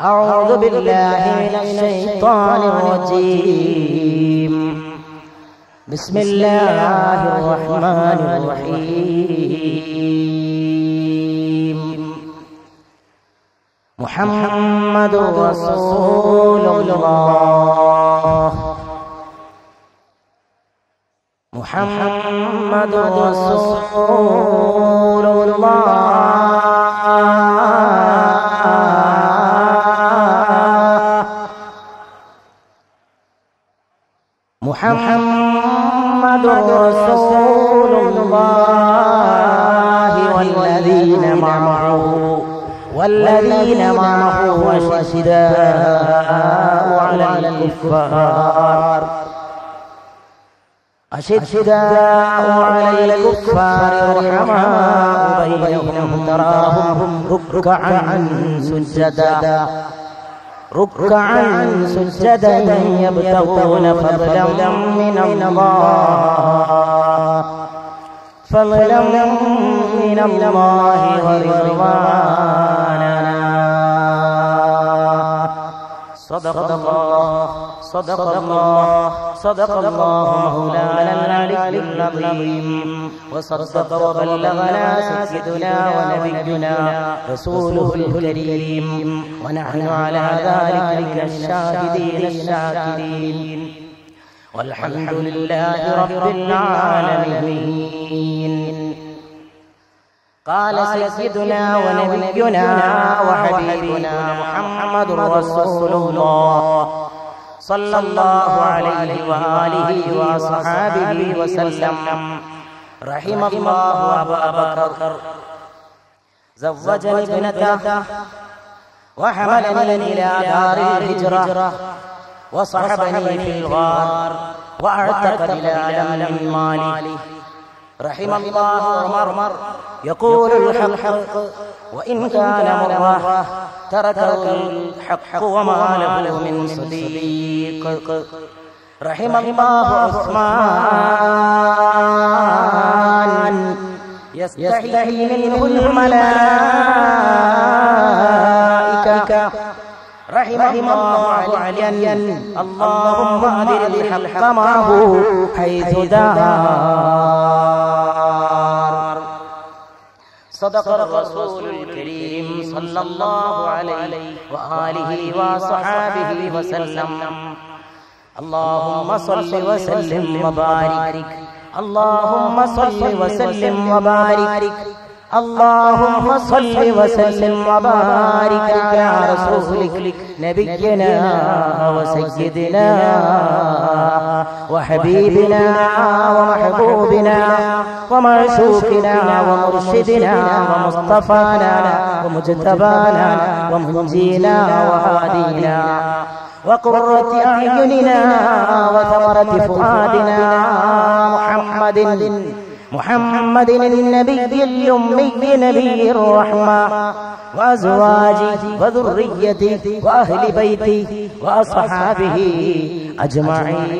أعوذ بالله من الشيطان الرجيم. بسم الله الرحمن الرحيم. محمد رسول الله. محمد رسول الله. محمد رسول الله والذين معه والذين معه أشداء على الكفار. أشداء على الكفار رحماء بينهم تراهم ركعا سجدا. ركعا سجدا يبتغون فضلا من الله. فضلا من الله ورضوانا. صدق الله صدق الله صدق الله مولانا العلي العظيم وصدق وبلغنا سيدنا ونبينا رسوله الكريم. ونحن على ذلك من الشاهدين الشاكرين. والحمد لله رب العالمين. قال سيدنا ونبينا وحبيبنا محمد رسول الله. صلى الله عليه وآله وصحابه وسلم. رحم الله أبا بكر. زوجني ابنته. وحملني إلى دار الهجرة. وصحبني في الغار. وأعتق بلالا من مالي رحم الله عمر. يقول الحق وإن كان مرة تركه الحق وما له من صديق. رحم الله عثمان. يستحي منه الملائكة. رحم الله عليا. اللهم أدر الحق معه حيث دار صدق الرسول الكريم صلى الله عليه وآله وصحابه وسلم. اللهم صل وسلم وبارك. اللهم صل وسلم وبارك. اللهم صل وسلم وبارك على رسولك نبينا وسيدنا. وحبيبنا ومحبوبنا ومعشوقنا ومرشدنا ومصطفانا ومجتبانا ومنجينا وهادينا وقرة أعيننا وثمرة فؤادنا محمد محمد النبي الأمي نبي الرحمة وأزواجه وذريته وأهل بيته وأصحابه أجمعين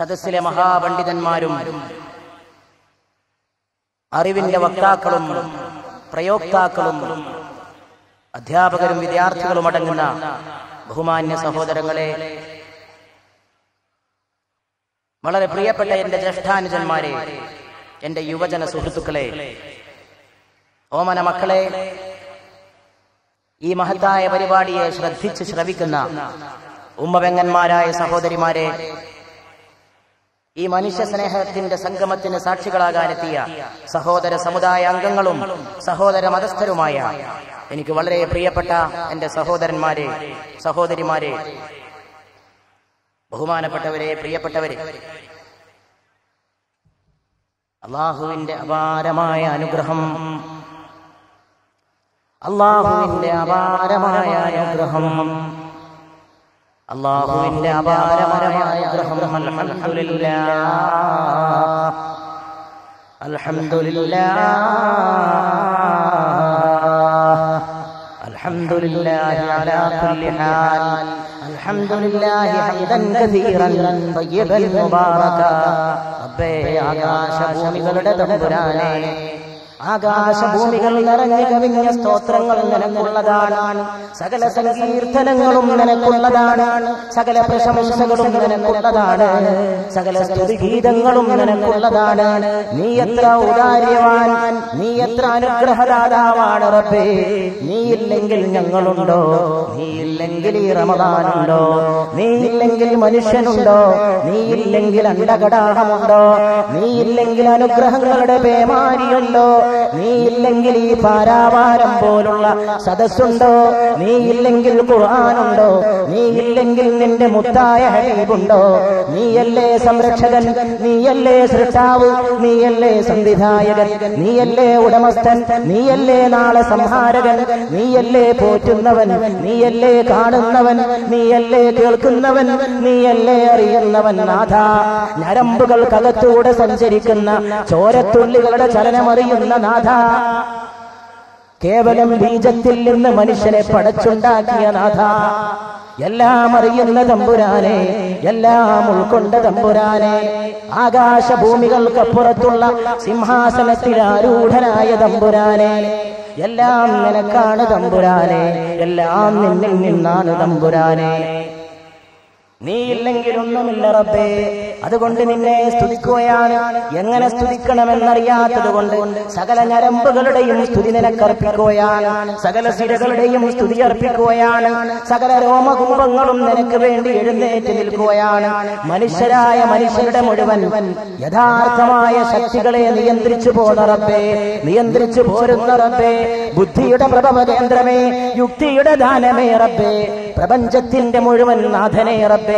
സദസ്സിലെ മഹാപണ്ഡിതന്മാരും അറിവിന്റെ വക്താക്കളും പ്രയോക്താക്കളും അധ്യാപകരും വിദ്യാർത്ഥികളും അടങ്ങുന്ന ബഹുമാന്യ സഹോദരങ്ങളെ വളരെ പ്രിയപ്പെട്ട എന്റെ ജ്യേഷ്ഠാനുജന്മാരെ എന്റെ യുവജന സുഹൃത്തുക്കളെ ഓമന മക്കളെ ഈ മഹത്തായ പരിപാടിയെ ശ്രദ്ധിച്ച് ശ്രവിക്കുന്ന ഉമ്മവെങ്ങന്മാരായ സഹോദരിമാരെ ഈ മനുഷ്യ സ്നേഹത്തിന്റെ സംഗമത്തിന് സാക്ഷികളാകാനെത്തിയ സഹോദര സമുദായ അംഗങ്ങളും സഹോദര മതസ്ഥരുമായ എനിക്ക് വളരെ പ്രിയപ്പെട്ട എന്റെ സഹോദരന്മാരെ സഹോദരിമാരെ ബഹുമാനപ്പെട്ടവരെ പ്രിയപ്പെട്ടവരെ അള്ളാഹുവിന്റെ അപാരമായ അനുഗ്രഹം അള്ളാഹുവിന്റെ അപാരമായ അനുഗ്രഹം അള്ളാഹുവിന്റെ അപാരമായ അനുഗ്രഹം അൽഹംദുലില്ല അൽഹംദുലില്ല അൽഹംദുലില്ലാഹി അലാ കുല്ലി ഹാൽ الحمد لله حمدا كثيرا طيبا مباركا റബ്ബേ ആകാശഭൂമികളുടെ തമ്പുരാനെ ആകാശഭൂമികൾ നിറഞ്ഞു കവിഞ്ഞ സ്തോത്രങ്ങൾ നിനക്കുള്ളതാണ് സകല സങ്കീർത്തനങ്ങളും നിനക്കുള്ളതാണ് സകല പ്രശംസകളും നിനക്കുള്ളതാണ് സകല സ്തുതിഗീതങ്ങളും നിനക്കുള്ളതാണ്. നീ എത്ര ഉദാര്യവാൻ നീ എത്ര അനുഗ്രഹദാതാവാണ് റബ്ബേ? നീ ഇല്ലെങ്കിൽ ഞങ്ങളുണ്ടോ? നീ ഇല്ലെങ്കിൽ ഈ റമദാനുണ്ടോ? നീ ഇല്ലെങ്കിൽ മനുഷ്യനുണ്ടോ? നീ ഇല്ലെങ്കിൽ അണ്ടകടാഹമുണ്ടോ നീ ഇല്ലെങ്കിൽ അനുഗ്രഹങ്ങളുടെ പേമാരിയുണ്ടോ? നീ ഇല്ലെങ്കിൽ ഈ പാരാവാരം പോലുള്ള സദസ്സുണ്ടോ? നീ ഇല്ലെങ്കിൽ ഖുർആാനുണ്ടോ? നീ ഇല്ലെങ്കിൽ നിന്റെ മുത്തായ ഹബീബുണ്ടോ? നീയല്ലേ സംരക്ഷകൻ? നീയല്ലേ സൃഷ്ടാവ്? നീയല്ലേ സംവിധായകൻ? നീയല്ലേ ഉടമസ്ഥൻ? നീയല്ലേ നാളെ സംഹാരകൻ? നീയല്ലേ പോറ്റുന്നവൻ? നീയല്ലേ കാണുന്നവൻ? നീയല്ലേ കേൾക്കുന്നവൻ? നീയല്ലേ അറിയുന്നവൻ? നാഥ ഞരമ്പുകൾക്കകത്തൂടെ സഞ്ചരിക്കുന്ന ചോരത്തുള്ളികളുടെ ചലനമറിയുന്ന നാഥ. കേവലം ബീജത്തിൽ നിന്ന് മനുഷ്യനെ പടച്ചുണ്ടാക്കിയ നാഥ. എല്ലാം അറിയുന്ന തമ്പുരാനെ എല്ലാം ഉൾക്കൊണ്ട തമ്പുരാനെ. ആകാശഭൂമികൾക്കപ്പുറത്തുള്ള സിംഹാസനത്തിൽ ആരൂഢനായ തമ്പുരാനെ. എല്ലാം നിനക്കാണ് തമ്പുരാനെ. എല്ലാം നിന്നിൽ നിന്നാണ് തമ്പുരാനെ. നീ ഇല്ലെങ്കിൽ ഒന്നുമില്ല റബ്ബേ. അതുകൊണ്ട് നിന്നെ സ്തുതിക്കുകയാണ്. എങ്ങനെ സ്തുതിക്കണമെന്നറിയാത്തത് കൊണ്ട് സകല ഞരമ്പുകളുടെയും സ്തുതി നിനക്കർപ്പിക്കുകയാണ്. സകല സിരകളുടെയും സ്തുതി അർപ്പിക്കുകയാണ്. സകല രോമകുംഭങ്ങളും നിനക്ക് വേണ്ടി എഴുന്നേറ്റ് നിൽക്കുകയാണ്. മനുഷ്യരായ മനുഷ്യരുടെ മുഴുവൻ യഥാർത്ഥമായ ശക്തികളെ നിയന്ത്രിച്ചു പോന്ന റബ്ബേ. നിയന്ത്രിച്ചു പോരുന്ന റബ്ബേ. ബുദ്ധിയുടെ പ്രഭവ കേന്ദ്രമേ യുക്തിയുടെ ദാനമേ റബ്ബേ. പ്രപഞ്ചത്തിന്റെ മുഴുവൻ നാഥനേ റബ്ബേ.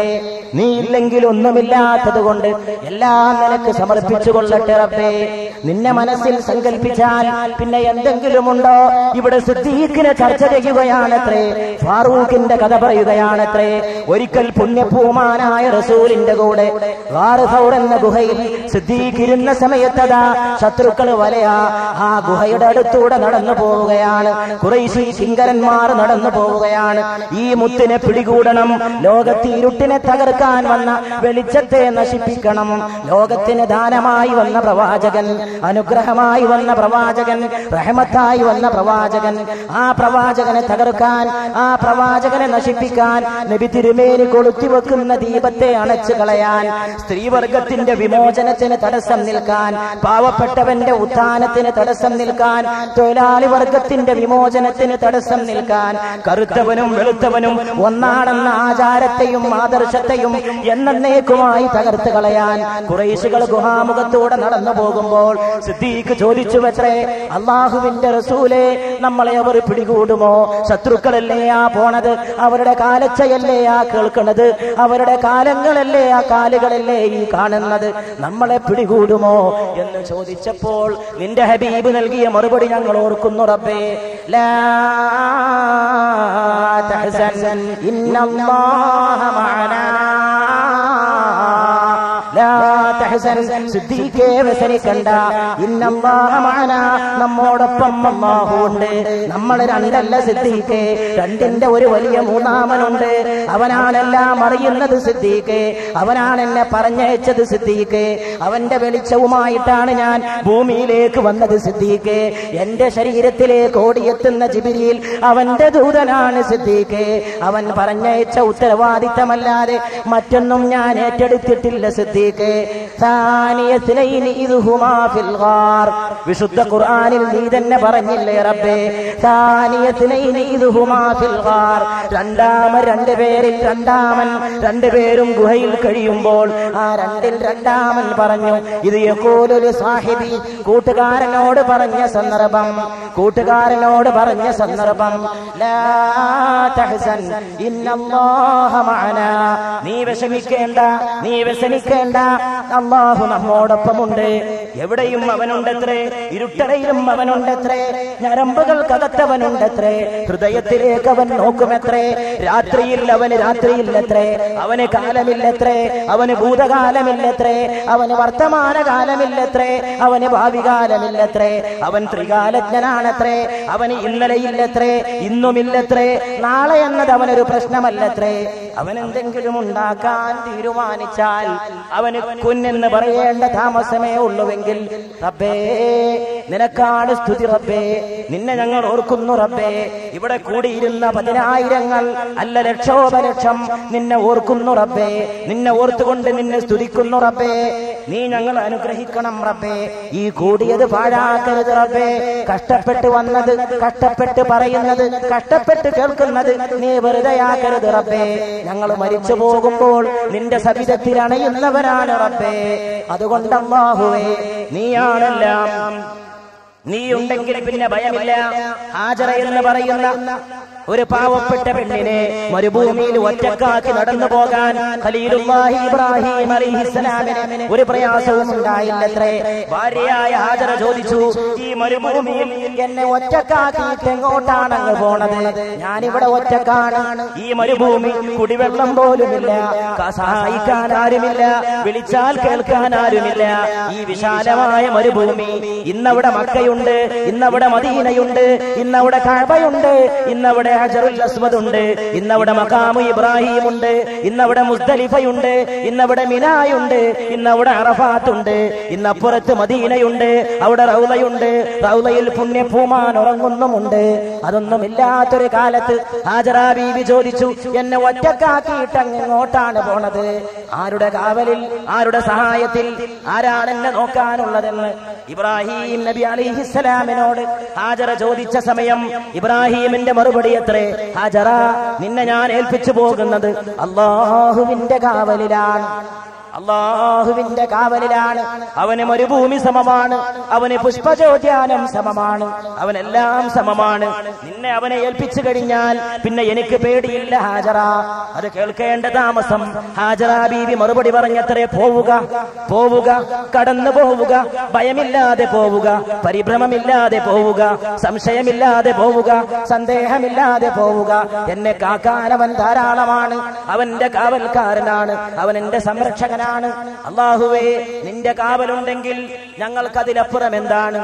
നീ ഇല്ലെങ്കിൽ ഒന്നുമില്ലാത്തത് കൊണ്ട് എല്ലാം നിനക്ക് സമർപ്പിച്ചു കൊള്ളട്ടെ റബ്ബേ. നിന്നെ മനസ്സിൽ സങ്കല്പിച്ചാൽ പിന്നെ എന്തെങ്കിലും ഉണ്ടോ ഇവിടെ സിദ്ദീഖിനെ ചർച്ച ചെയ്യുകയാണത്രേ ഫാറൂഖിന്റെ കഥ പറയുകയാണത്രേ. ഒരിക്കൽ പുണ്യഭൂമാനായ റസൂലിന്റെ കൂടെ എന്ന ഗുഹയിൽ സിദ്ദീഖ് ഇരുന്ന സമയത്തതാ ശത്രുക്കൾ വലയാ ആ ഗുഹയുടെ അടുത്തൂടെ നടന്നു പോവുകയാണ്. കുറേശ്ശി കിങ്കരന്മാർ നടന്നു പോവുകയാണ്. ഈ മുത്തിനെ പിടികൂടണം. ലോകത്ത് ഇരുട്ടിനെ തകർക്കാൻ വന്ന വെളിച്ചത്തെ നശിപ്പിക്കണം. ലോകത്തിന് ദാനമായി വന്ന പ്രവാചകൻ അനുഗ്രഹമായി വന്ന പ്രവാചകൻ റഹമത്തായി വന്ന പ്രവാചകൻ ആ പ്രവാചകനെ തകർക്കാൻ ആ പ്രവാചകനെ നശിപ്പിക്കാൻ നബി തിരുമേനി കൊളുത്തി വെക്കുന്ന ദീപത്തെ അണച്ചു കളയാൻ സ്ത്രീവർഗത്തിന്റെ വിമോചനത്തിന് തടസ്സം നിൽക്കാൻ പാവപ്പെട്ടവന്റെ ഉത്ഥാനത്തിന് തടസ്സം നിൽക്കാൻ തൊഴിലാളി വർഗത്തിന്റെ വിമോചനത്തിന് തടസ്സം നിൽക്കാൻ കറുത്തവനും വെളുത്തവനും ഒന്നാണെന്ന ആചാരത്തെയും ആദർശത്തെയും എന്നേക്കുമായി തകർത്ത് കളയാൻ കുറേശുകൾ ഗുഹാമുഖത്തൂടെ നടന്നു പോകുമ്പോൾ സിദ്ദീഖ് ചോദിച്ചു വെത്രേ അള്ളാഹുവിന്റെ റസൂലെ നമ്മളെ അവർ പിടികൂടുമോ? ശത്രുക്കളല്ലേ ആ പോണത്? അവരുടെ കാലച്ചയല്ലേ ആ കേൾക്കുന്നത് അവരുടെ കാലങ്ങളല്ലേ ആ കാലുകളല്ലേ ഈ കാണുന്നത്? നമ്മളെ പിടികൂടുമോ? എന്ന് ചോദിച്ചപ്പോൾ നിന്റെ ഹബീബ് നൽകിയ മറുപടി ഞങ്ങൾ ഓർക്കുന്നു റബ്ബേ. ലാ തഹ്സൻ ഇന്നല്ലാഹ മഅനാ ലാ തഹ്സൻ സിദ്ദീഖേ ഇന്നല്ലാഹ മഅനാ നമ്മോടൊപ്പം അമ്മാഹുണ്ട് നമ്മൾ രണ്ടല്ല സിദ്ദീഖേ. രണ്ടിന്റെ ഒരു വലിയ മൂന്നാമനുണ്ട്. അവനാണെല്ലാം അറിയുന്നത് സിദ്ദീഖേ. അവനാണ് എന്നെ പറഞ്ഞയച്ചത് സിദ്ദീഖേ. അവന്റെ വെളിച്ചവുമായിട്ടാണ് ഞാൻ ഭൂമിയിലേക്ക് വന്നത് സിദ്ദീഖേ. എന്റെ ശരീരത്തിലേക്ക് ഓടിയെത്തുന്ന ജിബിരിയിൽ അവന്റെ ദൂതനാണ് സിദ്ദീഖേ. അവൻ പറഞ്ഞയച്ച ഉത്തരവാദിത്തമല്ലാതെ മറ്റൊന്നും ഞാൻ ഏറ്റെടുത്തിട്ടില്ല സിദ്ദീഖേ. വിശുദ്ധ ഖുർആനിൽ നീ തന്നെ പറഞ്ഞില്ലേ റബ്ബേ? ഇദ്ഹുമാ ഫിൽ ഗാർ രണ്ടാമൻ രണ്ടുപേരും ഗുഹയിൽ കഴിയുമ്പോൾ ആ രണ്ടിൽ രണ്ടാമൻ പറഞ്ഞു ഇത് യഖൂലുൽ സാഹിബി. കൂട്ടുകാരനോട് പറഞ്ഞ സന്ദർഭം കൂട്ടുകാരനോട് പറഞ്ഞ സന്ദർഭം നീ വിഷമിക്കേണ്ട നീ വ്യസനിക്കേണ്ട അള്ളാഹു നമ്മോടൊപ്പമുണ്ട്. എവിടെയും അവനുണ്ടത്രേ ഇരുട്ടടയിലും അവനുണ്ടത്രേ ഞരമ്പുകൾക്കകത്തവനുണ്ടത്രേ ഹൃദയത്തിലേക്ക് അവൻ നോക്കുമത്രേ രാത്രിയിൽ അവന് രാത്രിയില്ലത്രേ അവന് കാലമില്ലത്രേ അവന് ഭൂതകാലമില്ലത്രേ അവന് വർത്തമാനകാലമില്ലത്രേ അവന് ഭാവി കാലമില്ലത്രേ അവൻ ത്രികാലജ്ഞനാണത്രേ അവന് ഇന്നലെയില്ലത്രേ ഇന്നുമില്ലത്രേ നാളെ എന്നത് അവനൊരു പ്രശ്നമല്ലത്രേ. അവൻ എന്തെങ്കിലും ഉണ്ടാക്കാൻ തീരുമാനിച്ചാൽ അവന് കുന്നെന്ന് പറയേണ്ട താമസമേ ഉള്ളുവെങ്കിൽ റബ്ബേ നിനക്കാണ് സ്തുതി റബ്ബേ. നിന്നെ ഞങ്ങൾ ഓർക്കുന്നു റബ്ബേ. ഇവിടെ കൂടിയിരുന്ന പതിനായിരങ്ങൾ അല്ല ലക്ഷോപലക്ഷം നിന്നെ ഓർക്കുന്നു റബ്ബേ. നിന്നെ ഓർത്തുകൊണ്ട് നിന്നെ സ്തുതിക്കുന്നു റബ്ബേ. നീ ഞങ്ങൾ അനുഗ്രഹിക്കണം റബ്ബേ. ഈ കൂടിയത് പാഴാക്കരുത് റബ്ബേ. കഷ്ടപ്പെട്ട് വന്നത് കഷ്ടപ്പെട്ട് പറയുന്നത് കഷ്ടപ്പെട്ട് കേൾക്കുന്നത് നീ വെറുതെയാക്കരുത് റബ്ബേ. ഞങ്ങൾ മരിച്ചു പോകുമ്പോൾ നിന്റെ സവിധത്തിൽ അണയുന്നവരാണ് റബ്ബേ. അതുകൊണ്ട് നീയാണെല്ലാം. നീ ഉണ്ടെങ്കിൽ പിന്നെ ഭയമില്ല. ഹാജറ എന്ന് പറയുന്ന ഒരു പാവപ്പെട്ട പെണ്ണിനെ മരുഭൂമിയിൽ ഒറ്റക്കാക്കി നടന്നു പോകാൻ ഖലീലുല്ലാഹി ഇബ്രാഹിം അലൈഹിസ്സലാമിന് ഒരു പ്രയാസവും ഉണ്ടായില്ലത്രേ. ഭാര്യയായ ഹാജറ ചോദിച്ചു ഈ മരുഭൂമിയിൽ എന്നെ ഒറ്റക്കാക്കിയിട്ട് എങ്ങോട്ടാണ് അങ്ങ് പോണത്? ഞാനിവിടെ ഒറ്റക്കാണ്. ഈ മരുഭൂമി കുടിവെള്ളം പോലുമില്ല. സഹായിക്കാൻ ആരുമില്ല. വിളിച്ചാൽ കേൾക്കാൻ ആരുമില്ല. ഈ വിശാലമായ മരുഭൂമി ഇന്നവിടെ മക്കയുണ്ട് ഇന്നവിടെ മദീനയുണ്ട്. ഇന്നവിടെ കാബയുണ്ട്. ഇന്നവിടെ ഹജറുൽ അസ്വദ് ഉണ്ട് ഇന്നവിടെ മഖാമു ഇബ്രാഹിം ഉണ്ട് ഇന്നവിടെ മുസ്തലിഫയുണ്ട് ഇന്നവിടെ മിനായുണ്ട്. ഇന്നവിടെ അറഫാത്തുണ്ട്. ഇന്നപ്പുറത്ത് മദീനയുണ്ട്. അവിടെ റൗലയുണ്ട് റൗലയിൽ പുണ്യഭൂമാൻ ഉറങ്ങുന്നുമുണ്ട്. അതൊന്നും ഇല്ലാത്തൊരു കാലത്ത് ഹാജറാ ബീവി ചോദിച്ചു എന്നെ ഒറ്റക്കാക്കിയിട്ട് അങ്ങോട്ടാണ് പോണത്? ആരുടെ കാവലിൽ? ആരുടെ സഹായത്തിൽ? ആരാണ് എന്നെ നോക്കാനുള്ളതെന്ന്? ഇബ്രാഹിം നബി അലിഹിസ്സലാമിനോട് ഹാജറ ചോദിച്ച സമയം ഇബ്രാഹിമിന്റെ മറുപടി എത്രേ? ഹാജറ നിന്നെ ഞാൻ ഏൽപ്പിച്ചു പോകുന്നത് അള്ളാഹുവിന്റെ കാവലിലാണ്. അള്ളാഹുവിന്റെ കാവലിലാണ്. അവന് മരുഭൂമി സമമാണ്. അവന് പുഷ്പചോദ്യാനം സമമാണ്. അവനെല്ലാം സമമാണ്. നിന്നെ അവനെ ഏൽപ്പിച്ചു കഴിഞ്ഞാൽ പിന്നെ എനിക്ക് പേടിയില്ല ഹാജറ. അത് കേൾക്കേണ്ട താമസം. ഹാജറ ബീവി മറുപടി പറഞ്ഞത്രേ പോവുക. പോവുക. കടന്നു പോവുക. ഭയമില്ലാതെ പോവുക. പരിഭ്രമമില്ലാതെ പോവുക. സംശയമില്ലാതെ പോവുക. സന്ദേഹമില്ലാതെ പോവുക. എന്നെ കാക്കാൻ അവൻ ധാരാളമാണ്. അവന്റെ കാവൽക്കാരനാണ്. അവൻ എന്റെ സംരക്ഷകനാണ് അള്ളാഹുവേ നിന്റെ കാവലുണ്ടെങ്കിൽ ഞങ്ങൾക്കതിലപ്പുറം എന്താണ്?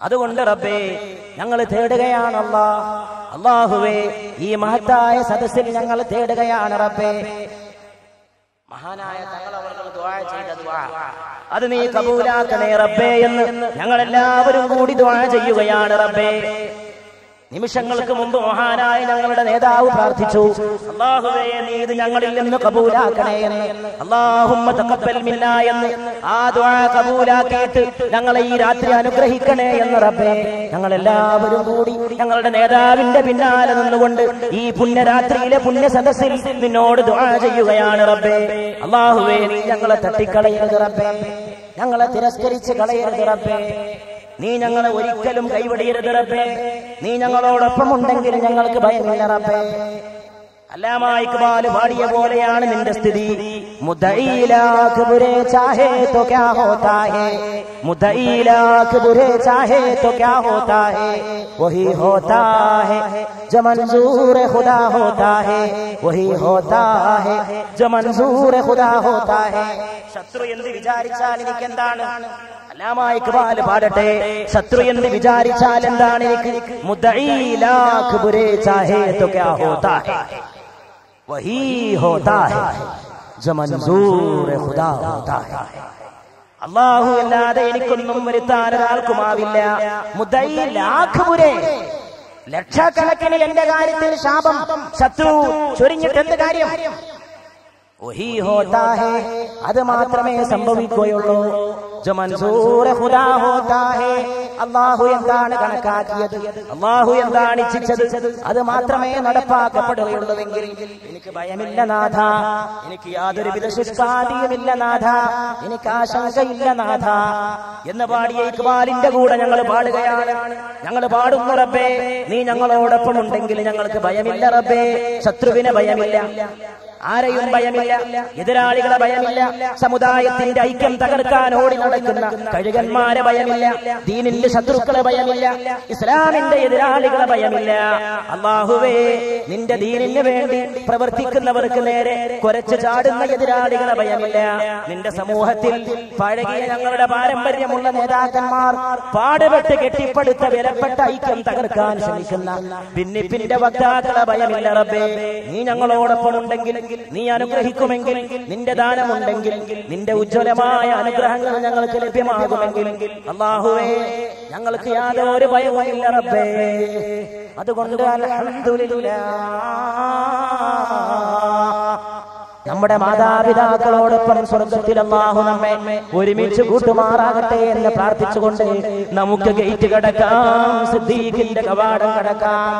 അതുകൊണ്ട് റബ്ബേ ഞങ്ങൾ തേടുകയാണ് അല്ലാ അള്ളാഹുവേ ഈ മഹത്തായ സദസ്സിൽ ഞങ്ങൾ തേടുകയാണ് റബ്ബേ. മഹാനായ തങ്ങൾ അത് നീ കബൂലാക്കണേ റബ്ബേ എന്ന് ഞങ്ങൾ എല്ലാവരും കൂടി ദുആ ചെയ്യുകയാണ് റബ്ബേ. നിമിഷങ്ങൾക്ക് മുമ്പ് മഹാനായ ഞങ്ങളുടെ നേതാവ് പ്രാർത്ഥിച്ചു. അള്ളാഹുവേ നീ ഇത് ഞങ്ങളിൽ നിന്ന് കബൂലാക്കണേ എന്ന്. അള്ളാഹുമ്മ തഖബ്ബൽ മിന്നാ എന്ന്. ആ ദുആ കബൂലാക്കിയിട്ട് ഞങ്ങളെ ഈ രാത്രി അനുഗ്രഹിക്കണേ എന്ന് റബ്ബേ. ഞങ്ങൾ എല്ലാവരും കൂടി ഞങ്ങളുടെ നേതാവിന്റെ പിന്നാലെ നിന്നുകൊണ്ട് ഈ പുണ്യരാത്രിയിലെ പുണ്യ സദസ്സിൽ നിന്നോട് ദുആ ചെയ്യുകയാണ് റബ്ബേ. അള്ളാഹുവേ നീ ഞങ്ങളെ തട്ടിക്കളയരുത് റബ്ബേ. ഞങ്ങളെ തിരസ്കരിച്ച് കളയരുത് റബ്ബേ. നീ ഞങ്ങളെ ഒരിക്കലും കൈവടിയരുത് റബ്ബേ. നീ ഞങ്ങളോടൊപ്പം ഉണ്ടെങ്കിൽ ഞങ്ങൾക്ക് ഭയമില്ല റബ്ബേ. അല്ലാമ പാടിയ പോലെയാണ് നിന്റെ സ്ഥിതി. തോ ക്യാ ഹോതാ തോ ക്യാ ഹോതാ വഹി ഹോതാ മൻസൂർ ഖുദാ ഹോതാ വഹി ഹോതാ മൻസൂർ ഖുദാ ഹോതാ ശത്രു എന്ത് വിചാരിച്ചാൽ എനിക്കെന്താണ്? അല്ലാമായ പാടട്ടെ. ശത്രു എന്ന് വിചാരിച്ചാൽ എന്താണ് അള്ളാഹു അല്ലാതെ എനിക്കൊന്നും വരുത്താൻ ഒരാൾക്കുമാവില്ല മുദ്ദഈലാഖ് ലക്ഷക്കണക്കിന് എന്റെ കാര്യത്തിൽ ശാപം ശത്രു ചൊരിഞ്ഞിട്ട് എന്ത് കാര്യം? അത് മാത്രമേ സംഭവിക്കുകയുള്ളൂ. ഖുദാ ഹോതാ ഹേ അള്ളാഹു എന്താണ് കണക്കാക്കിയത്? അള്ളാഹു എന്താണ് ഇച്ഛിച്ചത്? അത് മാത്രമേ നടപ്പാക്കപ്പെടുകയുള്ളൂവെങ്കിൽ എനിക്ക് ഭയമില്ല നാഥ. എനിക്ക് യാതൊരുവിധ ശുഷ്കാതിയുമില്ല നാഥ. എനിക്ക് ആശങ്കയില്ല നാഥ. എന്ന് പാടിയ ഇക്ബാലിന്റെ കൂടെ ഞങ്ങൾ പാടുകയാണ്. ഞങ്ങൾ പാടുന്നു റബ്ബേ. നീ ഞങ്ങളോടൊപ്പം ഉണ്ടെങ്കിൽ ഞങ്ങൾക്ക് ഭയമില്ല റബ്ബേ. ശത്രുവിനെ ഭയമില്ല. ആരെയും ഭയമില്ല. എതിരാളികളെ ഭയമില്ല. സമുദായത്തിന്റെ ഐക്യം തകർക്കാൻ ഓടി നടക്കുന്ന കഴുകന്മാരെ ഭയമില്ല. ദീനിന്റെ ശത്രുക്കളെ ഭയമില്ല. ഇസ്ലാമിന്റെ എതിരാളികളെ ഭയമില്ല. അള്ളാഹുവേ നിന്റെ ദീനിന് വേണ്ടി പ്രവർത്തിക്കുന്നവർക്ക് നേരെ കുരച്ചു ചാടുന്ന എതിരാളികളെ ഭയമില്ല. നിന്റെ സമൂഹത്തിൽ പഴകിയ ഞങ്ങളുടെ പാരമ്പര്യമുള്ള നേതാക്കന്മാർ പാടുപെട്ട് കെട്ടിപ്പടുത്ത വിലപ്പെട്ട ഐക്യം തകർക്കാൻ ശ്രമിക്കുന്ന ഭിന്നിപ്പിന്റെ വക്താക്കളെ ഭയമില്ല റബ്ബേ. നീ ഞങ്ങളോടൊപ്പം ഉണ്ടെങ്കിൽ നീ അനുഗ്രഹിക്കുമെങ്കിൽ നിന്റെ ദാനമുണ്ടെങ്കിൽ നിന്റെ ഉജ്ജ്വലമായ അനുഗ്രഹങ്ങൾ ഞങ്ങൾക്ക് ലഭ്യമാകുമെങ്കിൽ. അള്ളാഹുവേ ഞങ്ങൾക്ക് യാതൊരു ഭയവുമില്ല റബ്ബേ. അതുകൊണ്ട് നമ്മുടെ മാതാപിതാക്കളോടൊപ്പം സ്വർഗത്തിൽ അള്ളാഹു നമ്മെ ഒരുമിച്ച് കൂട്ടുമാറാകട്ടെ എന്ന് പ്രാർത്ഥിച്ചുകൊണ്ട് നമുക്ക് ഗേറ്റ് കടക്കാം സിദ്ദീഖിന്റെ കവാടം കടക്കാം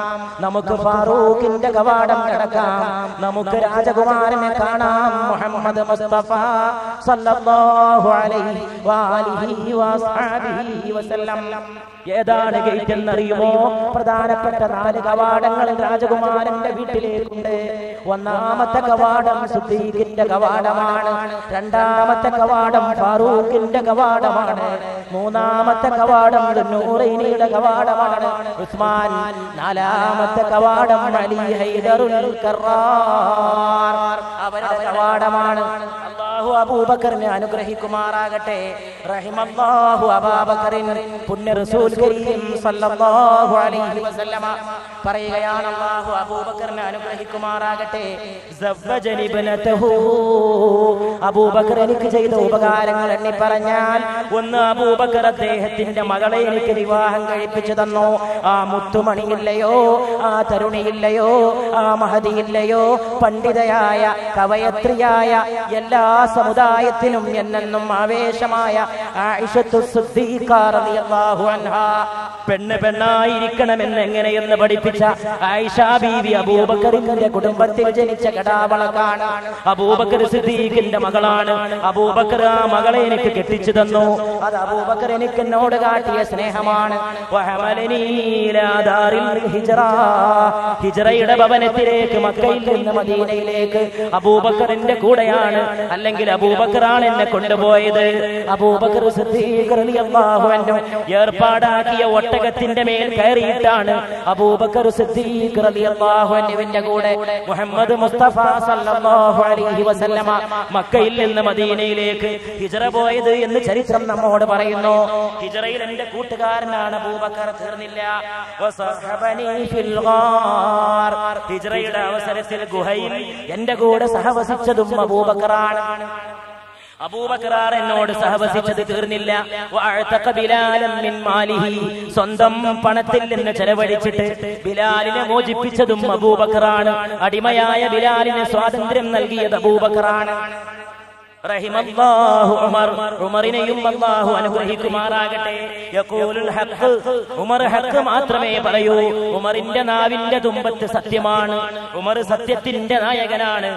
നമുക്ക് ഫാറൂഖിന്റെ കവാടം കടക്കാം നമുക്ക് രാജകുമാരനെ കാണാം മുഹമ്മദ് മുസ്തഫ സല്ലല്ലാഹു അലൈഹി വാലിഹി വസഹബിഹി വസല്ലം. ഏതാണ് ഗേറ്റ് എന്നറിയുമോ? പ്രധാനപ്പെട്ട നാല് കവാടങ്ങൾ രാജകുമാരന്റെ വീട്ടിലേക്കുണ്ട്. ഒന്നാമത്തെ കവാടം സുദ്ദീഖിന്റെ കവാടമാണ്. രണ്ടാമത്തെ കവാടം ഫാറൂഖിന്റെ കവാടമാണ്. മൂന്നാമത്തെ കവാടം നൂറൈനിയുടെ കവാടമാണ്. ഉസ്മാൻ നാലാമത്തെ കവാടം അലി ഹൈദറുൽ കറാർ അവരുടെ കവാടമാണ്. അബൂബക്കറിനെ അനുഗ്രഹിക്കുമാറാകട്ടെ. റഹിമല്ലാഹു അബാബക്കറിൻ പുണ്യ റസൂൽ കരീം സല്ലല്ലാഹു അലൈഹി വസല്ലമ പറയുകയാണ് അല്ലാഹു അബൂബക്കറിനെ അനുഗ്രഹിക്കുമാറാകട്ടെ. സവ്വജനി ഇബ്നതഹു അബൂബക്കർ എനിക്ക് ചെയ്ത ഉപകാരങ്ങൾ എണ്ണി പറഞ്ഞാൽ ഒന്ന് അബൂബക്കർ അദ്ദേഹത്തിന്റെ മകളെ എനിക്ക് വിവാഹം കഴിപ്പിച്ചു തന്നു. ആ മുത്തുമണിയില്ലയോ ആ തരുണിയില്ലയോ ആ മഹതിയില്ലയോ പണ്ഡിതയായ കവയത്രിയായ എല്ലാ സമുദായത്തിനും എന്നെന്നും ആവേശമായ പെണ്ണ് പെണ്ണായിരിക്കണമെന്ന് എങ്ങനെയെന്ന് പഠിപ്പിച്ച ആയിഷ ബീവി അബൂബക്കറിന്റെ കുടുംബത്തിൽ ജനിച്ച കടാവളക്കാണ് അബൂബക്കർ സിദ്ദീഖിന്റെ മകളാണ്. അബൂബക്കർ ആ മകളെ എനിക്ക് കെട്ടിച്ചു തന്നു. അത് അബൂബക്കർ എനിക്ക് എന്നോട് കാട്ടിയ സ്നേഹമാണ്. ഹിജ്റയുടെ ഭവനത്തിലേക്ക് മക്കയിൽ നിന്ന് മദീനയിലേക്ക് അബൂബക്കറിന്റെ കൂടെയാണ്. അല്ലെങ്കിൽ അബൂബക്കറാണ് എന്നെ കൊണ്ടുപോയത്. അബൂബക്കർ ഏർപ്പാടാക്കിയ ഒട്ടകത്തിന്റെ മേൽ കയറിയിട്ടാണ് അബൂബക്കർ കൂടെ മുഹമ്മദ് മുസ്തഫ സല്ലല്ലാഹു അലൈഹി വസല്ലമ മക്കയിൽ നിന്ന് മദീനയിലേക്ക് ഹിജറ പോയത് എന്ന് ചരിത്രം നമ്മോട് പറയുന്നു. ഹിജറയിൽ എന്റെ കൂട്ടുകാരനാണ് അബൂബക്കർ തീർന്നില്ല. ഹിജ്റയുടെ അവസരത്തിൽ ഗുഹയിൽ എന്റെ കൂടെ സഹവസിച്ചതും അബൂബക്കറാണ്. അബൂബക്കറാർ എന്നോട് സഹവസിച്ചത് തീർന്നില്ല. സ്വന്തം പണത്തിൽ നിന്ന് ചെലവഴിച്ചിട്ട് ബിലാലിനെ മോചിപ്പിച്ചതും അബൂബക്കറാണ്. അടിമയായ ബിലാലിന് സ്വാതന്ത്ര്യം നൽകിയത് അബൂബക്കറാണ്. ഉമറിനെയും അല്ലാഹു അനുഗ്രഹിക്കുമാറാകട്ടെ. ഉമർ ഹഖ് മാത്രമേ പറയൂ. ഉമറിന്റെ നാവിന്റെ തുമ്പത്ത് സത്യമാണ്. ഉമർ സത്യത്തിന്റെ നായകനാണ്.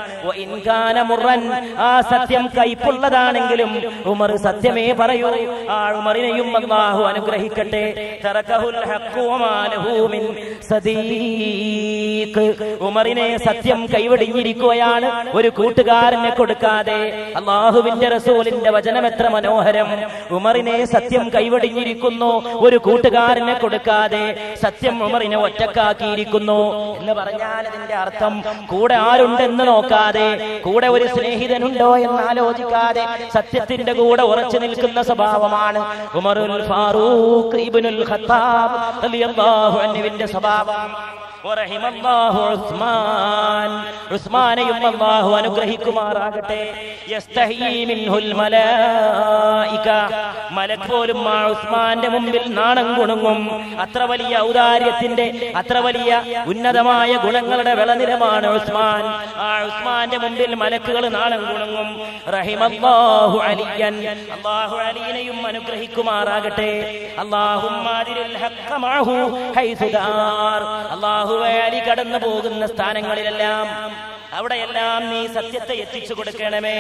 മുറൻ ആ സത്യം കൈപ്പുള്ളതാണെങ്കിലും ഉമർ സത്യമേ പറയൂ. ആ ഉമറിനെയും അള്ളാഹു അനുഗ്രഹിക്കട്ടെ. ഉമറിനെ സത്യം കൈവടിഞ്ഞിരിക്കുകയാണ്. ഒരു കൂട്ടുകാരനെ കൊടുക്കാതെ അള്ളാഹുവിന്റെ റസൂലിന്റെ വചനം എത്ര മനോഹരം. ഉമറിനെ സത്യം കൈവടിഞ്ഞിരിക്കുന്നു. ഒരു കൂട്ടുകാരനെ കൊടുക്കാതെ സത്യം ഉമറിനെ ഒറ്റക്കാക്കിയിരിക്കുന്നു. എന്ന് പറഞ്ഞാൽ അതിന്റെ അർത്ഥം കൂടെ ആരുണ്ടെന്ന് നോക്കാതെ കൂടെ ഒരു സ്നേഹിതനുണ്ടോ എന്ന് ആലോചിക്കാതെ സത്യത്തിന്റെ കൂടെ ഉറച്ചു നിൽക്കുന്ന സ്വഭാവമാണ് ഉമറുൽ ഫാറൂഖ് ഇബ്നുൽ ഖത്താബ് റളിയല്ലാഹു അൻഹുവിന്റെ സ്വഭാവം. ഉസ്മാൻ. അള്ളാഹു അനുഗ്രഹിക്കുമാറാകട്ടെ. പോലും ഉസ്മാന്റെ മുമ്പിൽ നാണം കുണുങ്ങും. അത്ര വലിയ ഔദാര്യത്തിന്റെ അത്ര വലിയ ഉന്നതമായ ഗുണങ്ങളുടെ വിളനിലമാണ് ഉസ്മാൻ. ആ ഉസ്മാന്റെ മുമ്പിൽ മലക്കുകൾ നാണം കുണുങ്ങും. റഹിമല്ലാഹു അലിയൻ. അള്ളാഹു അലിയനെയും അനുഗ്രഹിക്കുമാറാകട്ടെ. അള്ളാഹു അലി കടന്നു പോകുന്ന സ്ഥാനങ്ങളിലെല്ലാം അവിടെയെല്ലാം നീ സത്യത്തെ എത്തിച്ചു കൊടുക്കണമേ.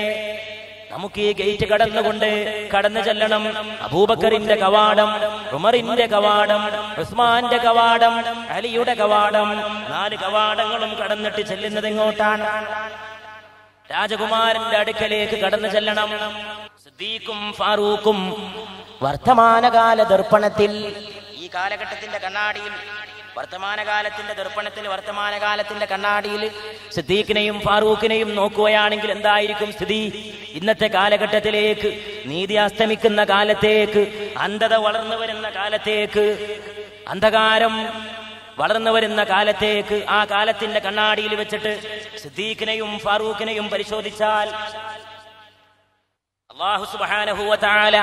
നമുക്ക് ഈ ഗേറ്റ് കടന്നുകൊണ്ട് കടന്നു ചെല്ലണം. അബൂബക്കറിന്റെ കവാടം ഉമറിന്റെ കവാടം ഉസ്മാന്റെ കവാടം അലിയുടെ കവാടം നാല് കവാടങ്ങളും കടന്നിട്ട് ചെല്ലുന്നത് എങ്ങോട്ടാണ് രാജകുമാരന്റെ അടുക്കലേക്ക് കടന്നു ചെല്ലണം. സിദ്ദീഖും ഫാറൂഖും വർത്തമാനകാല ദർപ്പണത്തിൽ ഈ കാലഘട്ടത്തിന്റെ കണ്ണാടിയിൽ വർത്തമാനകാലത്തിന്റെ ദർപ്പണത്തിൽ വർത്തമാനകാലത്തിന്റെ കണ്ണാടിയിൽ സിദ്ദീഖിനെയും ഫാറൂഖിനെയും നോക്കുകയാണെങ്കിൽ എന്തായിരിക്കും സ്ഥിതി? ഇന്നത്തെ കാലഘട്ടത്തിലേക്ക് നീതി അസ്തമിക്കുന്ന കാലത്തേക്ക് അന്ധത വളർന്നു വരുന്ന കാലത്തേക്ക് അന്ധകാരം വളർന്നു വരുന്ന കാലത്തേക്ക് ആ കാലത്തിന്റെ കണ്ണാടിയിൽ വെച്ചിട്ട് സിദ്ദീഖിനെയും ഫാറൂഖിനെയും പരിശോധിച്ചാൽ അള്ളാഹു സുബ്ഹാനഹു വ തആല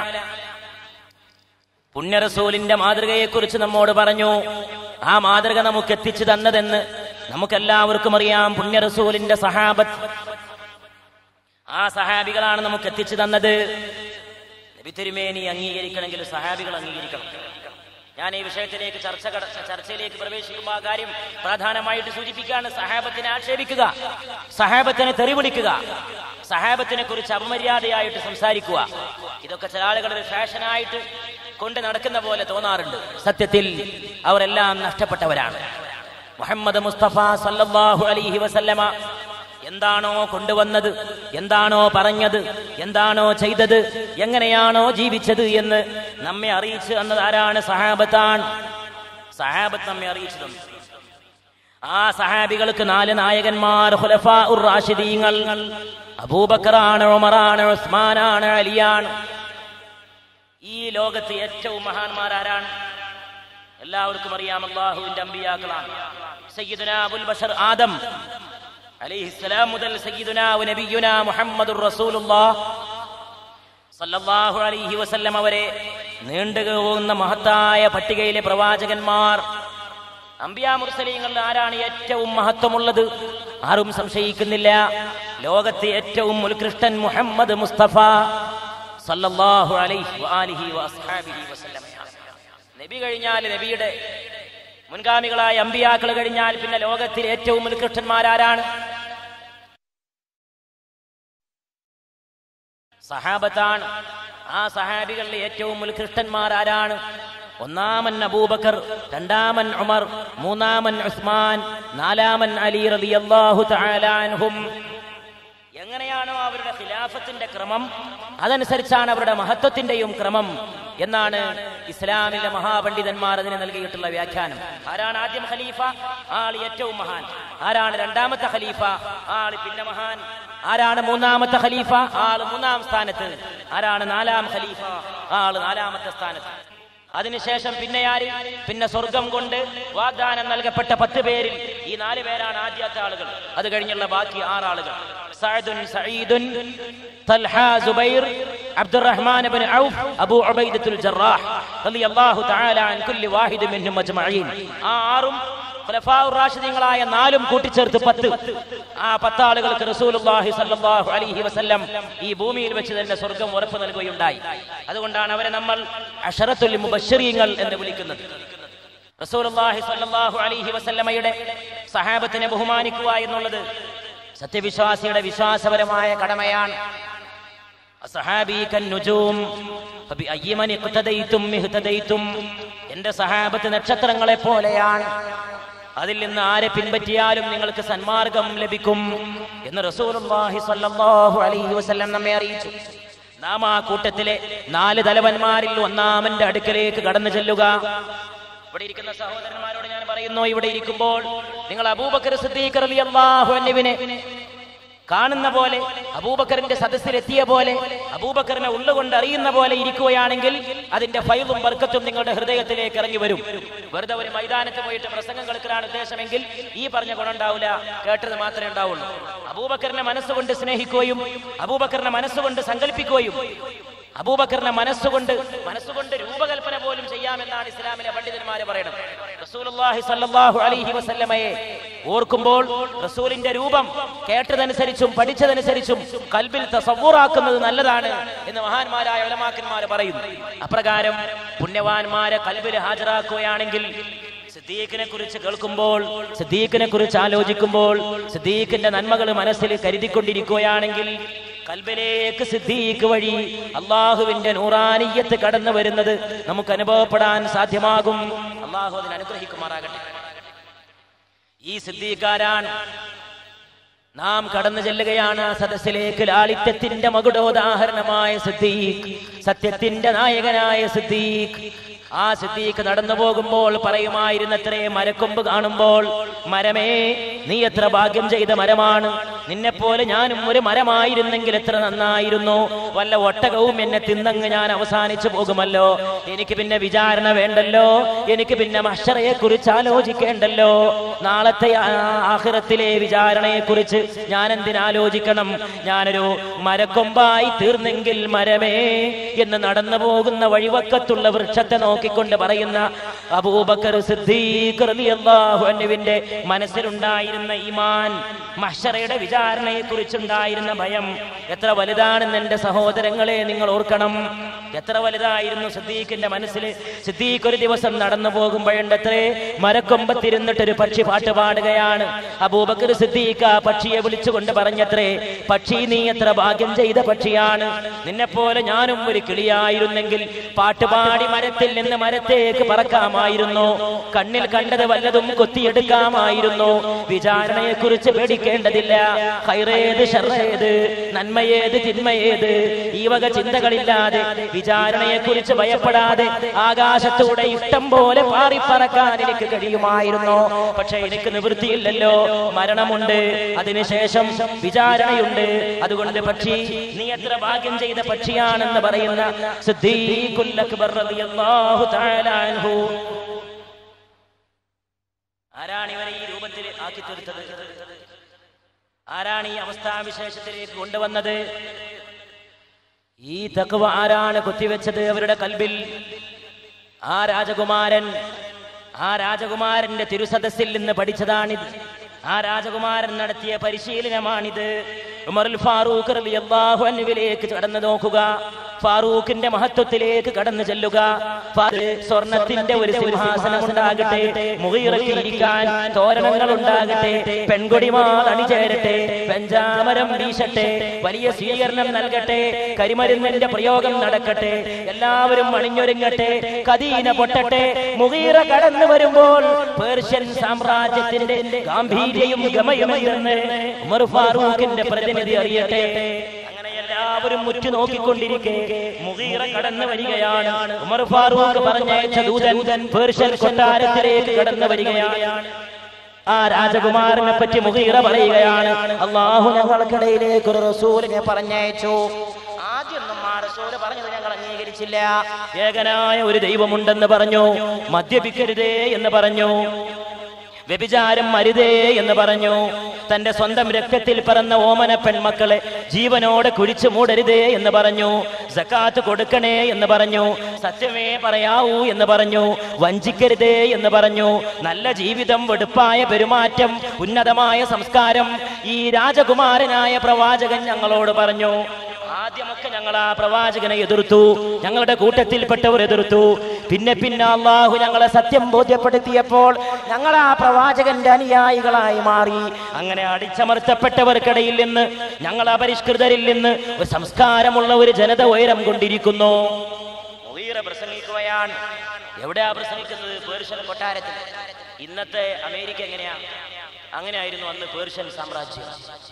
പുണ്യറസൂലിന്റെ മാതൃകയെക്കുറിച്ച് നമ്മോട് പറഞ്ഞു. ആ മാതൃക നമുക്ക് എത്തിച്ചു തന്നതെന്ന് നമുക്കെല്ലാവർക്കും അറിയാം. പുണ്യറസൂലിന്റെ സഹാബത്ത് ആ സഹാബികളാണ് നമുക്ക് എത്തിച്ചു തന്നത്. നബി തിരുമേനി അംഗീകരിക്കണമെങ്കിൽ സഹാബികൾ അംഗീകരിക്കണം. ഞാൻ ഈ വിഷയത്തിലേക്ക് ചർച്ച ചർച്ചയിലേക്ക് പ്രവേശിക്കുമ്പോൾ ആ കാര്യം പ്രധാനമായിട്ട് സൂചിപ്പിക്കുകയാണ്. സഹാബത്തിനെ ആക്ഷേപിക്കുക. സഹാബത്തിനെ തെറിവിളിക്കുക. സഹാബത്തിനെ കുറിച്ച് അപമര്യാദയായിട്ട് സംസാരിക്കുക. ഇതൊക്കെ ചില ആളുകളുടെ ഫാഷനായിട്ട് കൊണ്ട് നടക്കുന്ന പോലെ തോന്നാറുണ്ട്. സത്യത്തിൽ അവരെല്ലാം നഷ്ടപ്പെട്ടവരാണ്. മുഹമ്മദ് മുസ്തഫ സല്ലല്ലാഹു അലിഹി വസല്ലമ എന്താണോ കൊണ്ടുവന്നത് എന്താണോ പറഞ്ഞത് എന്താണോ ചെയ്തത് എങ്ങനെയാണോ ജീവിച്ചത് എന്ന് നമ്മെ അറിയിച്ചു തന്നത് ആരാണ്? സഹാബത്താണ് സഹാബത്ത് നമ്മെ അറിയിച്ചു തന്നു. ആ സഹാബികൾക്ക് നാല് നായകന്മാർ ഹുലഫ ഉർ റാഷിദീങ്ങൾ. അബൂബക്കറാണ് ഉമറാണ് ഉസ്മാനാണ് അലിയാണ്. ഈ ലോകത്ത് ഏറ്റവും മഹാന്മാരാരാണ്? എല്ലാവർക്കും അറിയാം അള്ളാഹുവിന്റെ അമ്പിയാക്കളാണ്. സയ്യിദുന അബുൽ ബഷർ ആദം അലൈഹിസ്സലാം മുതൽ സയ്യിദുന നബിയുന മുഹമ്മദുർ റസൂലുള്ളാഹ് സല്ലല്ലാഹു അലൈഹി വസല്ലം അവരെ നീണ്ടുപോകുന്ന മഹത്തായ പട്ടികയിലെ പ്രവാചകന്മാർ. അമ്പിയാ മുർസലീങ്ങളിൽ ആരാണ് ഏറ്റവും മഹത്വമുള്ളത്? ആരും സംശയിക്കുന്നില്ല. ലോകത്തെ ഏറ്റവും ഉത്കൃഷ്ടൻ മുഹമ്മദ് മുസ്തഫ. സല്ലല്ലാഹു അലൈഹി വസല്ലം നബി കഴിഞ്ഞാൽ നബിയുടെ മുൻഗാമികളായ അമ്പിയാക്കൾ കഴിഞ്ഞാൽ പിന്നെ ലോകത്തിൽ ഏറ്റവും ഉത്കൃഷ്ടന്മാരാരാണ്? സഹാബത്താണ്. ആ സഹാബികളിൽ ഏറ്റവും ഉത്കൃഷ്ടന്മാർ ആരാണ് ഒന്നാമൻ അബൂബക്കർ രണ്ടാമൻ ഉമർ മൂന്നാമൻ ഉസ്മാൻ നാലാമൻ അലി റളിയല്ലാഹു തആല അൻഹും. എങ്ങനെയാണോ അവരുടെ ഖിലാഫത്തിന്റെ ക്രമം അതനുസരിച്ചാണ് അവരുടെ മഹത്വത്തിന്റെയും ക്രമം എന്നാണ് ഇസ്ലാമിലെ മഹാപണ്ഡിതന്മാർ അതിന് നൽകിയിട്ടുള്ള വ്യാഖ്യാനം. ആരാണ് ആദ്യം ഖലീഫ? ആൾ ഏറ്റവും മഹാൻ. ആരാണ് രണ്ടാമത്തെ ഖലീഫ? ആൾ പിന്നെ മഹാൻ. ആരാണ് മൂന്നാമത്തെ ഖലീഫ? ആൾ മൂന്നാം സ്ഥാനത്ത്. ആരാണ് നാലാം ഖലീഫ? ആൾ നാലാമത്തെ സ്ഥാനത്ത്. അതിനുശേഷം പിന്നെ ആര്? പിന്നെ സ്വർഗം കൊണ്ട് വാഗ്ദാനം നൽകപ്പെട്ട പത്ത് പേരിൽ ഈ നാല് പേരാണ് ആദ്യത്തെ ആളുകൾ. അത് കഴിഞ്ഞുള്ള ബാക്കി ആറാളുകൾ. സഅദുൻ സഈദുൻ തൽഹ സുബൈർ അബ്ദുറഹ്മാൻ ഇബ്നു ഔഫ് അബൂ ഉബൈദത്തുൽ ജറാഹ് റളിയല്ലാഹു തആല അൻ കുല്ലി വാഹിദ് മിൻഹും അജ്മഈൻ. ആ ആറും റാഷിദീങ്ങളായ നാലും കൂട്ടിച്ചേർത്ത് പത്ത്. ആ പത്താളുകൾക്ക് റസൂലുള്ളാഹി സ്വല്ലല്ലാഹു അലൈഹി വസല്ലം ഈ ഭൂമിയിൽ വെച്ച് തന്നെ സ്വർഗം ഉറപ്പ് നൽകുകയുണ്ടായി. അതുകൊണ്ടാണ് അവരെ നമ്മൾ അഷറത്തുൽ മുബശ്ശരീങ്ങൾ എന്ന് വിളിക്കുന്നത്. റസൂലുള്ളാഹി സ്വല്ലല്ലാഹു അലൈഹി വസല്ലമയുടെ സഹാബത്തിനെ ബഹുമാനിക്കുക എന്നുള്ളത് സത്യവിശ്വാസിയുടെ വിശ്വാസപരമായ കടമയാണ്. എന്റെ സഹാബത്ത് നക്ഷത്രങ്ങളെ പോലെയാണ്. അതിൽ നിന്ന് ആരെ പിൻപറ്റിയാലും നിങ്ങൾക്ക് സന്മാർഗം ലഭിക്കും എന്ന് റസൂലുള്ളാഹി സ്വല്ലല്ലാഹു അലൈഹി വസല്ലം നമ്മെ അറിയിച്ചു. നാം ആ കൂട്ടത്തിലെ നാല് തലവന്മാരിൽ ഒന്നാമന്റെ അടുക്കലേക്ക് കടന്നു ചെല്ലുക. ഇവിടെ ഇരിക്കുന്ന സഹോദരന്മാരോട് ഞാൻ പറയുന്നു ഇവിടെ ഇരിക്കുമ്പോൾ നിങ്ങൾ അബൂബക്കർ സിദ്ദീഖ് റളിയല്ലാഹു അൻഹുവിനെ കാണുന്ന പോലെ അബൂബക്കറിന്റെ സദസ്സിലെത്തിയ പോലെ അബൂബക്കറിനെ ഉള്ളുകൊണ്ട് അറിയുന്ന പോലെ ഇരിക്കുകയാണെങ്കിൽ അതിന്റെ ഫൈലും വർക്കത്തും നിങ്ങളുടെ ഹൃദയത്തിലേക്ക് ഇറങ്ങി വരും. വെറുതെ ഒരു മൈതാനത്ത് പോയിട്ട് പ്രസംഗം കേൾക്കലാണ് ഉദ്ദേശമെങ്കിൽ ഈ പറഞ്ഞ ഗുണം ഉണ്ടാവില്ല കേട്ടത് മാത്രമേ ഉണ്ടാവുള്ളൂ. അബൂബക്കറിനെ മനസ്സുകൊണ്ട് സ്നേഹിക്കുകയും അബൂബക്കറിനെ മനസ്സുകൊണ്ട് സങ്കല്പിക്കുകയും അബൂബക്കറിനെ മനസ്സുകൊണ്ട് മനസ്സുകൊണ്ട് രൂപകൽപ്പന പോലും ചെയ്യാമെന്നാണ് ഇസ്ലാമിലെ പണ്ഡിതന്മാര് പറയുന്നത്. റസൂലുള്ളാഹി സ്വല്ലല്ലാഹു അലൈഹി വസല്ലമയെ ഓർക്കുമ്പോൾ റസൂലിന്റെ രൂപം കേട്ടതനുസരിച്ചും പഠിച്ചതനുസരിച്ചും കൽബിൽ തസവൂറാക്കുന്നത് നല്ലതാണ് എന്ന് മഹാന്മാരായ ഉലമാക്കന്മാർ പറയുന്നു. അപ്രകാരം പുണ്യവാന്മാരെ കൽബിൽ ഹാജരാക്കുകയാണെങ്കിൽ സിദ്ദീഖിനെ കുറിച്ച് കേൾക്കുമ്പോൾ സിദ്ദീഖിനെ കുറിച്ച് ആലോചിക്കുമ്പോൾ സിദ്ദീഖിന്റെ നന്മകൾ മനസ്സിൽ കരുതിക്കൊണ്ടിരിക്കുകയാണെങ്കിൽ കൽബിലേക്ക് സിദ്ദീഖ് വഴി അള്ളാഹുവിന്റെ നൂറാനിയത്ത് കടന്നു വരുന്നത് നമുക്ക് അനുഭവപ്പെടാൻ സാധ്യമാകും. അള്ളാഹു അതിന് അനുഗ്രഹിക്കുമാറാകട്ടെ. ഈ സിദ്ധീകാരാൻ നാം കടന്നു ചെല്ലുകയാണ് ആ സദസ്സിലേക്ക് ലാളിത്യത്തിന്റെ മകുടോദാഹരണമായ സിദ്ദീഖ് സത്യത്തിന്റെ നായകനായ സിദ്ദീഖ് ആ സിദ്ദീഖ് നടന്നു പോകുമ്പോൾ പറയുമായിരുന്നത്രേ മരക്കൊമ്പ് കാണുമ്പോൾ മരമേ നീ എത്ര ഭാഗ്യം ചെയ്ത മരമാണ്. നിന്നെപ്പോലെ ഞാനും ഒരു മരമായിരുന്നെങ്കിൽ എത്ര നന്നായിരുന്നു. വല്ല ഒട്ടകവും എന്നെ തിന്നങ്ങ് ഞാൻ അവസാനിച്ചു പോകുമല്ലോ. എനിക്ക് പിന്നെ വിചാരണ വേണ്ടല്ലോ. എനിക്ക് പിന്നെ മഷറയെ കുറിച്ച് ആലോചിക്കേണ്ടല്ലോ. നാളത്തെ ആഹ്റത്തിലെ വിചാരണയെ കുറിച്ച് ഞാൻ എന്തിനാലോചിക്കണം ഞാനൊരു മരക്കൊമ്പായി തീർന്നെങ്കിൽ മരമേ എന്ന് നടന്നു പോകുന്ന വഴിവക്കത്തുള്ള വൃക്ഷത്തെ നോക്കിക്കൊണ്ട് പറയുന്ന അബൂബക്കർ സിദ്ദീഖ് മനസ്സിലുണ്ടായിരുന്ന ഇമാൻ മഷറയുടെ വിചാരണയെ കുറിച്ചുണ്ടായിരുന്ന ഭയം എത്ര വലുതാണെന്ന് എന്റെ സഹോദരങ്ങളെ നിങ്ങൾ ഓർക്കണം. എത്ര വലുതായിരുന്നു സിദ്ദീഖിന്റെ മനസ്സിൽ സിദ്ദീഖ് ഒരു ദിവസം നടന്നു പോകുമ്പോഴുണ്ടത്രേ മരക്കൊമ്പത്തിരുന്നിട്ട് ഒരു പക്ഷി പാട്ട് പാടുകയാണ്. അബൂബക്കർ സിദ്ദീഖ് ആ പക്ഷിയെ വിളിച്ചുകൊണ്ട് പറഞ്ഞത്രേ പക്ഷി നീ എത്ര ഭാഗ്യം ചെയ്ത പക്ഷിയാണ്. നിന്നെപ്പോലെ ഞാനും ഒരു കിളിയായിരുന്നെങ്കിൽ പാട്ടുപാടി മരത്തിൽ നിന്ന് മരത്തേക്ക് പറക്കാമായിരുന്നു. കണ്ണിൽ കണ്ടത് വല്ലതും കൊത്തിയെടുക്കാമായിരുന്നു. വിചാരണയെ കുറിച്ച് പേടിക്കേണ്ടതില്ല. ഹൈറേത് ഷർറേത് നന്മയേത് തിന്മയേത് ഈ വക ചിന്തകളില്ലാതെ വിചാരണയെ കുറിച്ച് ഭയപ്പെടാതെ ആകാശത്തൂടെ ഇഷ്ടം പോലെ പാറിപ്പറക്കാൻ എനിക്ക് കഴിയുമായിരുന്നു. പക്ഷെ എനിക്ക് നിവൃത്തിയില്ലല്ലോ. മരണമുണ്ട്. അതിനുശേഷം വിചാരണയുണ്ട്. അതുകൊണ്ട് പക്ഷി നീ എത്ര ഭാഗ്യം ചെയ്ത പക്ഷിയാണെന്ന് പറയുന്ന സിദ്ദീഖുൽ അക്ബർ റളിയല്ലാഹു ആരാണ് ഇവരെ ഈ രൂപത്തിൽ ആക്കി തീർത്തത് ആരാണ് ഈ അവസ്ഥാവിശേഷത്തിലേക്ക് കൊണ്ടുവന്നത്? ഈ തക്വ ആരാണ് കുത്തിവെച്ചത് അവരുടെ കൽബിൽ? ആ രാജകുമാരൻ ആ രാജകുമാരന്റെ തിരുസദസ്സിൽ നിന്ന് പഠിച്ചതാണിത്. ആ രാജകുമാരൻ നടത്തിയ പരിശീലനമാണിത്. ഉമർ ഫാറൂഖ് റളിയല്ലാഹു അൻഹുവിലേക്ക് കടന്നു നോക്കുക. ഫാറൂഖിന്റെ മഹത്വത്തിലേക്ക് കടന്നു ചെല്ലുക. സ്വർണത്തിന്റെ ഒരു സിംഹാസനം ഉണ്ടാകട്ടെ മുഹീറയ്ക്ക് ഇരിക്കാൻ തോരണങ്ങൾ ഉണ്ടാകട്ടെ പെൺകൊടിമാർ അണിചേരട്ടെ പെഞ്ചാമരം വീശട്ടെ വലിയ സ്വീകരണം നൽകട്ടെ കരിമരുന്നിന്റെ പ്രയോഗം നടക്കട്ടെ എല്ലാവരും അണിഞ്ഞൊരുങ്ങട്ടെ കദീന പൊട്ടട്ടെ മുഖീറ കടന്നു വരുമ്പോൾ പേർഷ്യൻ സാമ്രാജ്യത്തിന്റെ ഗാംഭീര്യവും ഗമയുമെന്ന് ഉമർ ഫാറൂഖിന്റെ പ്രതിനിധി അറിയട്ടെ. എല്ലാവരും മുറ്റു നോക്കിക്കൊണ്ടിരിക്കെ. മുഗീറ കടന്നു വരികയാണ്. ഉമർ ഫാറൂഖ് പറഞ്ഞയച്ച ദൂതൻ പേർഷ്യൻ കൊട്ടാരത്തിലേക്ക് കടന്നു വരികയാണ്. ആ രാജകുമാരനെ പറ്റി മുഹീറ പറയുകയാണ്. അള്ളാഹു ഞങ്ങൾക്കിടയിലേക്ക് ഒരു റസൂലിനെ പറഞ്ഞയച്ചു. ആദ്യമൊന്നും ആ റസൂൽ പറഞ്ഞത് ഞങ്ങൾ അംഗീകരിച്ചില്ല. ഏകനായ ഒരു ദൈവമുണ്ടെന്ന് പറഞ്ഞു. മദ്യപിക്കരുതേ എന്ന് പറഞ്ഞു. വ്യഭിചാരം അരുതേ എന്ന് പറഞ്ഞു. തന്റെ സ്വന്തം രക്തത്തിൽ പറന്ന ഓമന പെൺമക്കളെ ജീവനോടെ കുഴിച്ചു മൂടരുതേ എന്ന് പറഞ്ഞു. സക്കാത്ത് കൊടുക്കണേ എന്ന് പറഞ്ഞു. സത്യമേ പറയാവൂ എന്ന് പറഞ്ഞു. വഞ്ചിക്കരുതേ എന്ന് പറഞ്ഞു. നല്ല ജീവിതം വെടുപ്പായ പെരുമാറ്റം ഉന്നതമായ സംസ്കാരം. ഈ രാജകുമാരനായ പ്രവാചകൻ ഞങ്ങളോട് പറഞ്ഞു. ആദ്യമൊക്കെ ഞങ്ങൾ ആ പ്രവാചകനെ എതിർത്തു. ഞങ്ങളുടെ കൂട്ടത്തിൽപ്പെട്ടവർ എതിർത്തു. പിന്നെ പിന്നെ അള്ളാഹു ഞങ്ങളെ സത്യം ബോധ്യപ്പെടുത്തിയപ്പോൾ ഞങ്ങൾ ആ പ്രവാചകന്റെ അനുയായികളായി മാറി. അങ്ങനെ അടിച്ചമർത്തപ്പെട്ടവർക്കിടയിൽ നിന്ന് ഞങ്ങൾ അപരിഷ്കൃതരിൽ നിന്ന് ഒരു സംസ്കാരമുള്ള ഒരു ജനത ഉയരം കൊണ്ടിരിക്കുന്നു. പ്രസംഗിക്കുകയാണ്. എവിടെയാ പ്രസംഗിക്കുന്നത്? പേർഷ്യൻ കൊട്ടാരത്തിൽ. ഇന്നത്തെ അമേരിക്ക എങ്ങനെയാ? അങ്ങനെയായിരുന്നു അന്ന് പേർഷ്യൻ സാമ്രാജ്യം.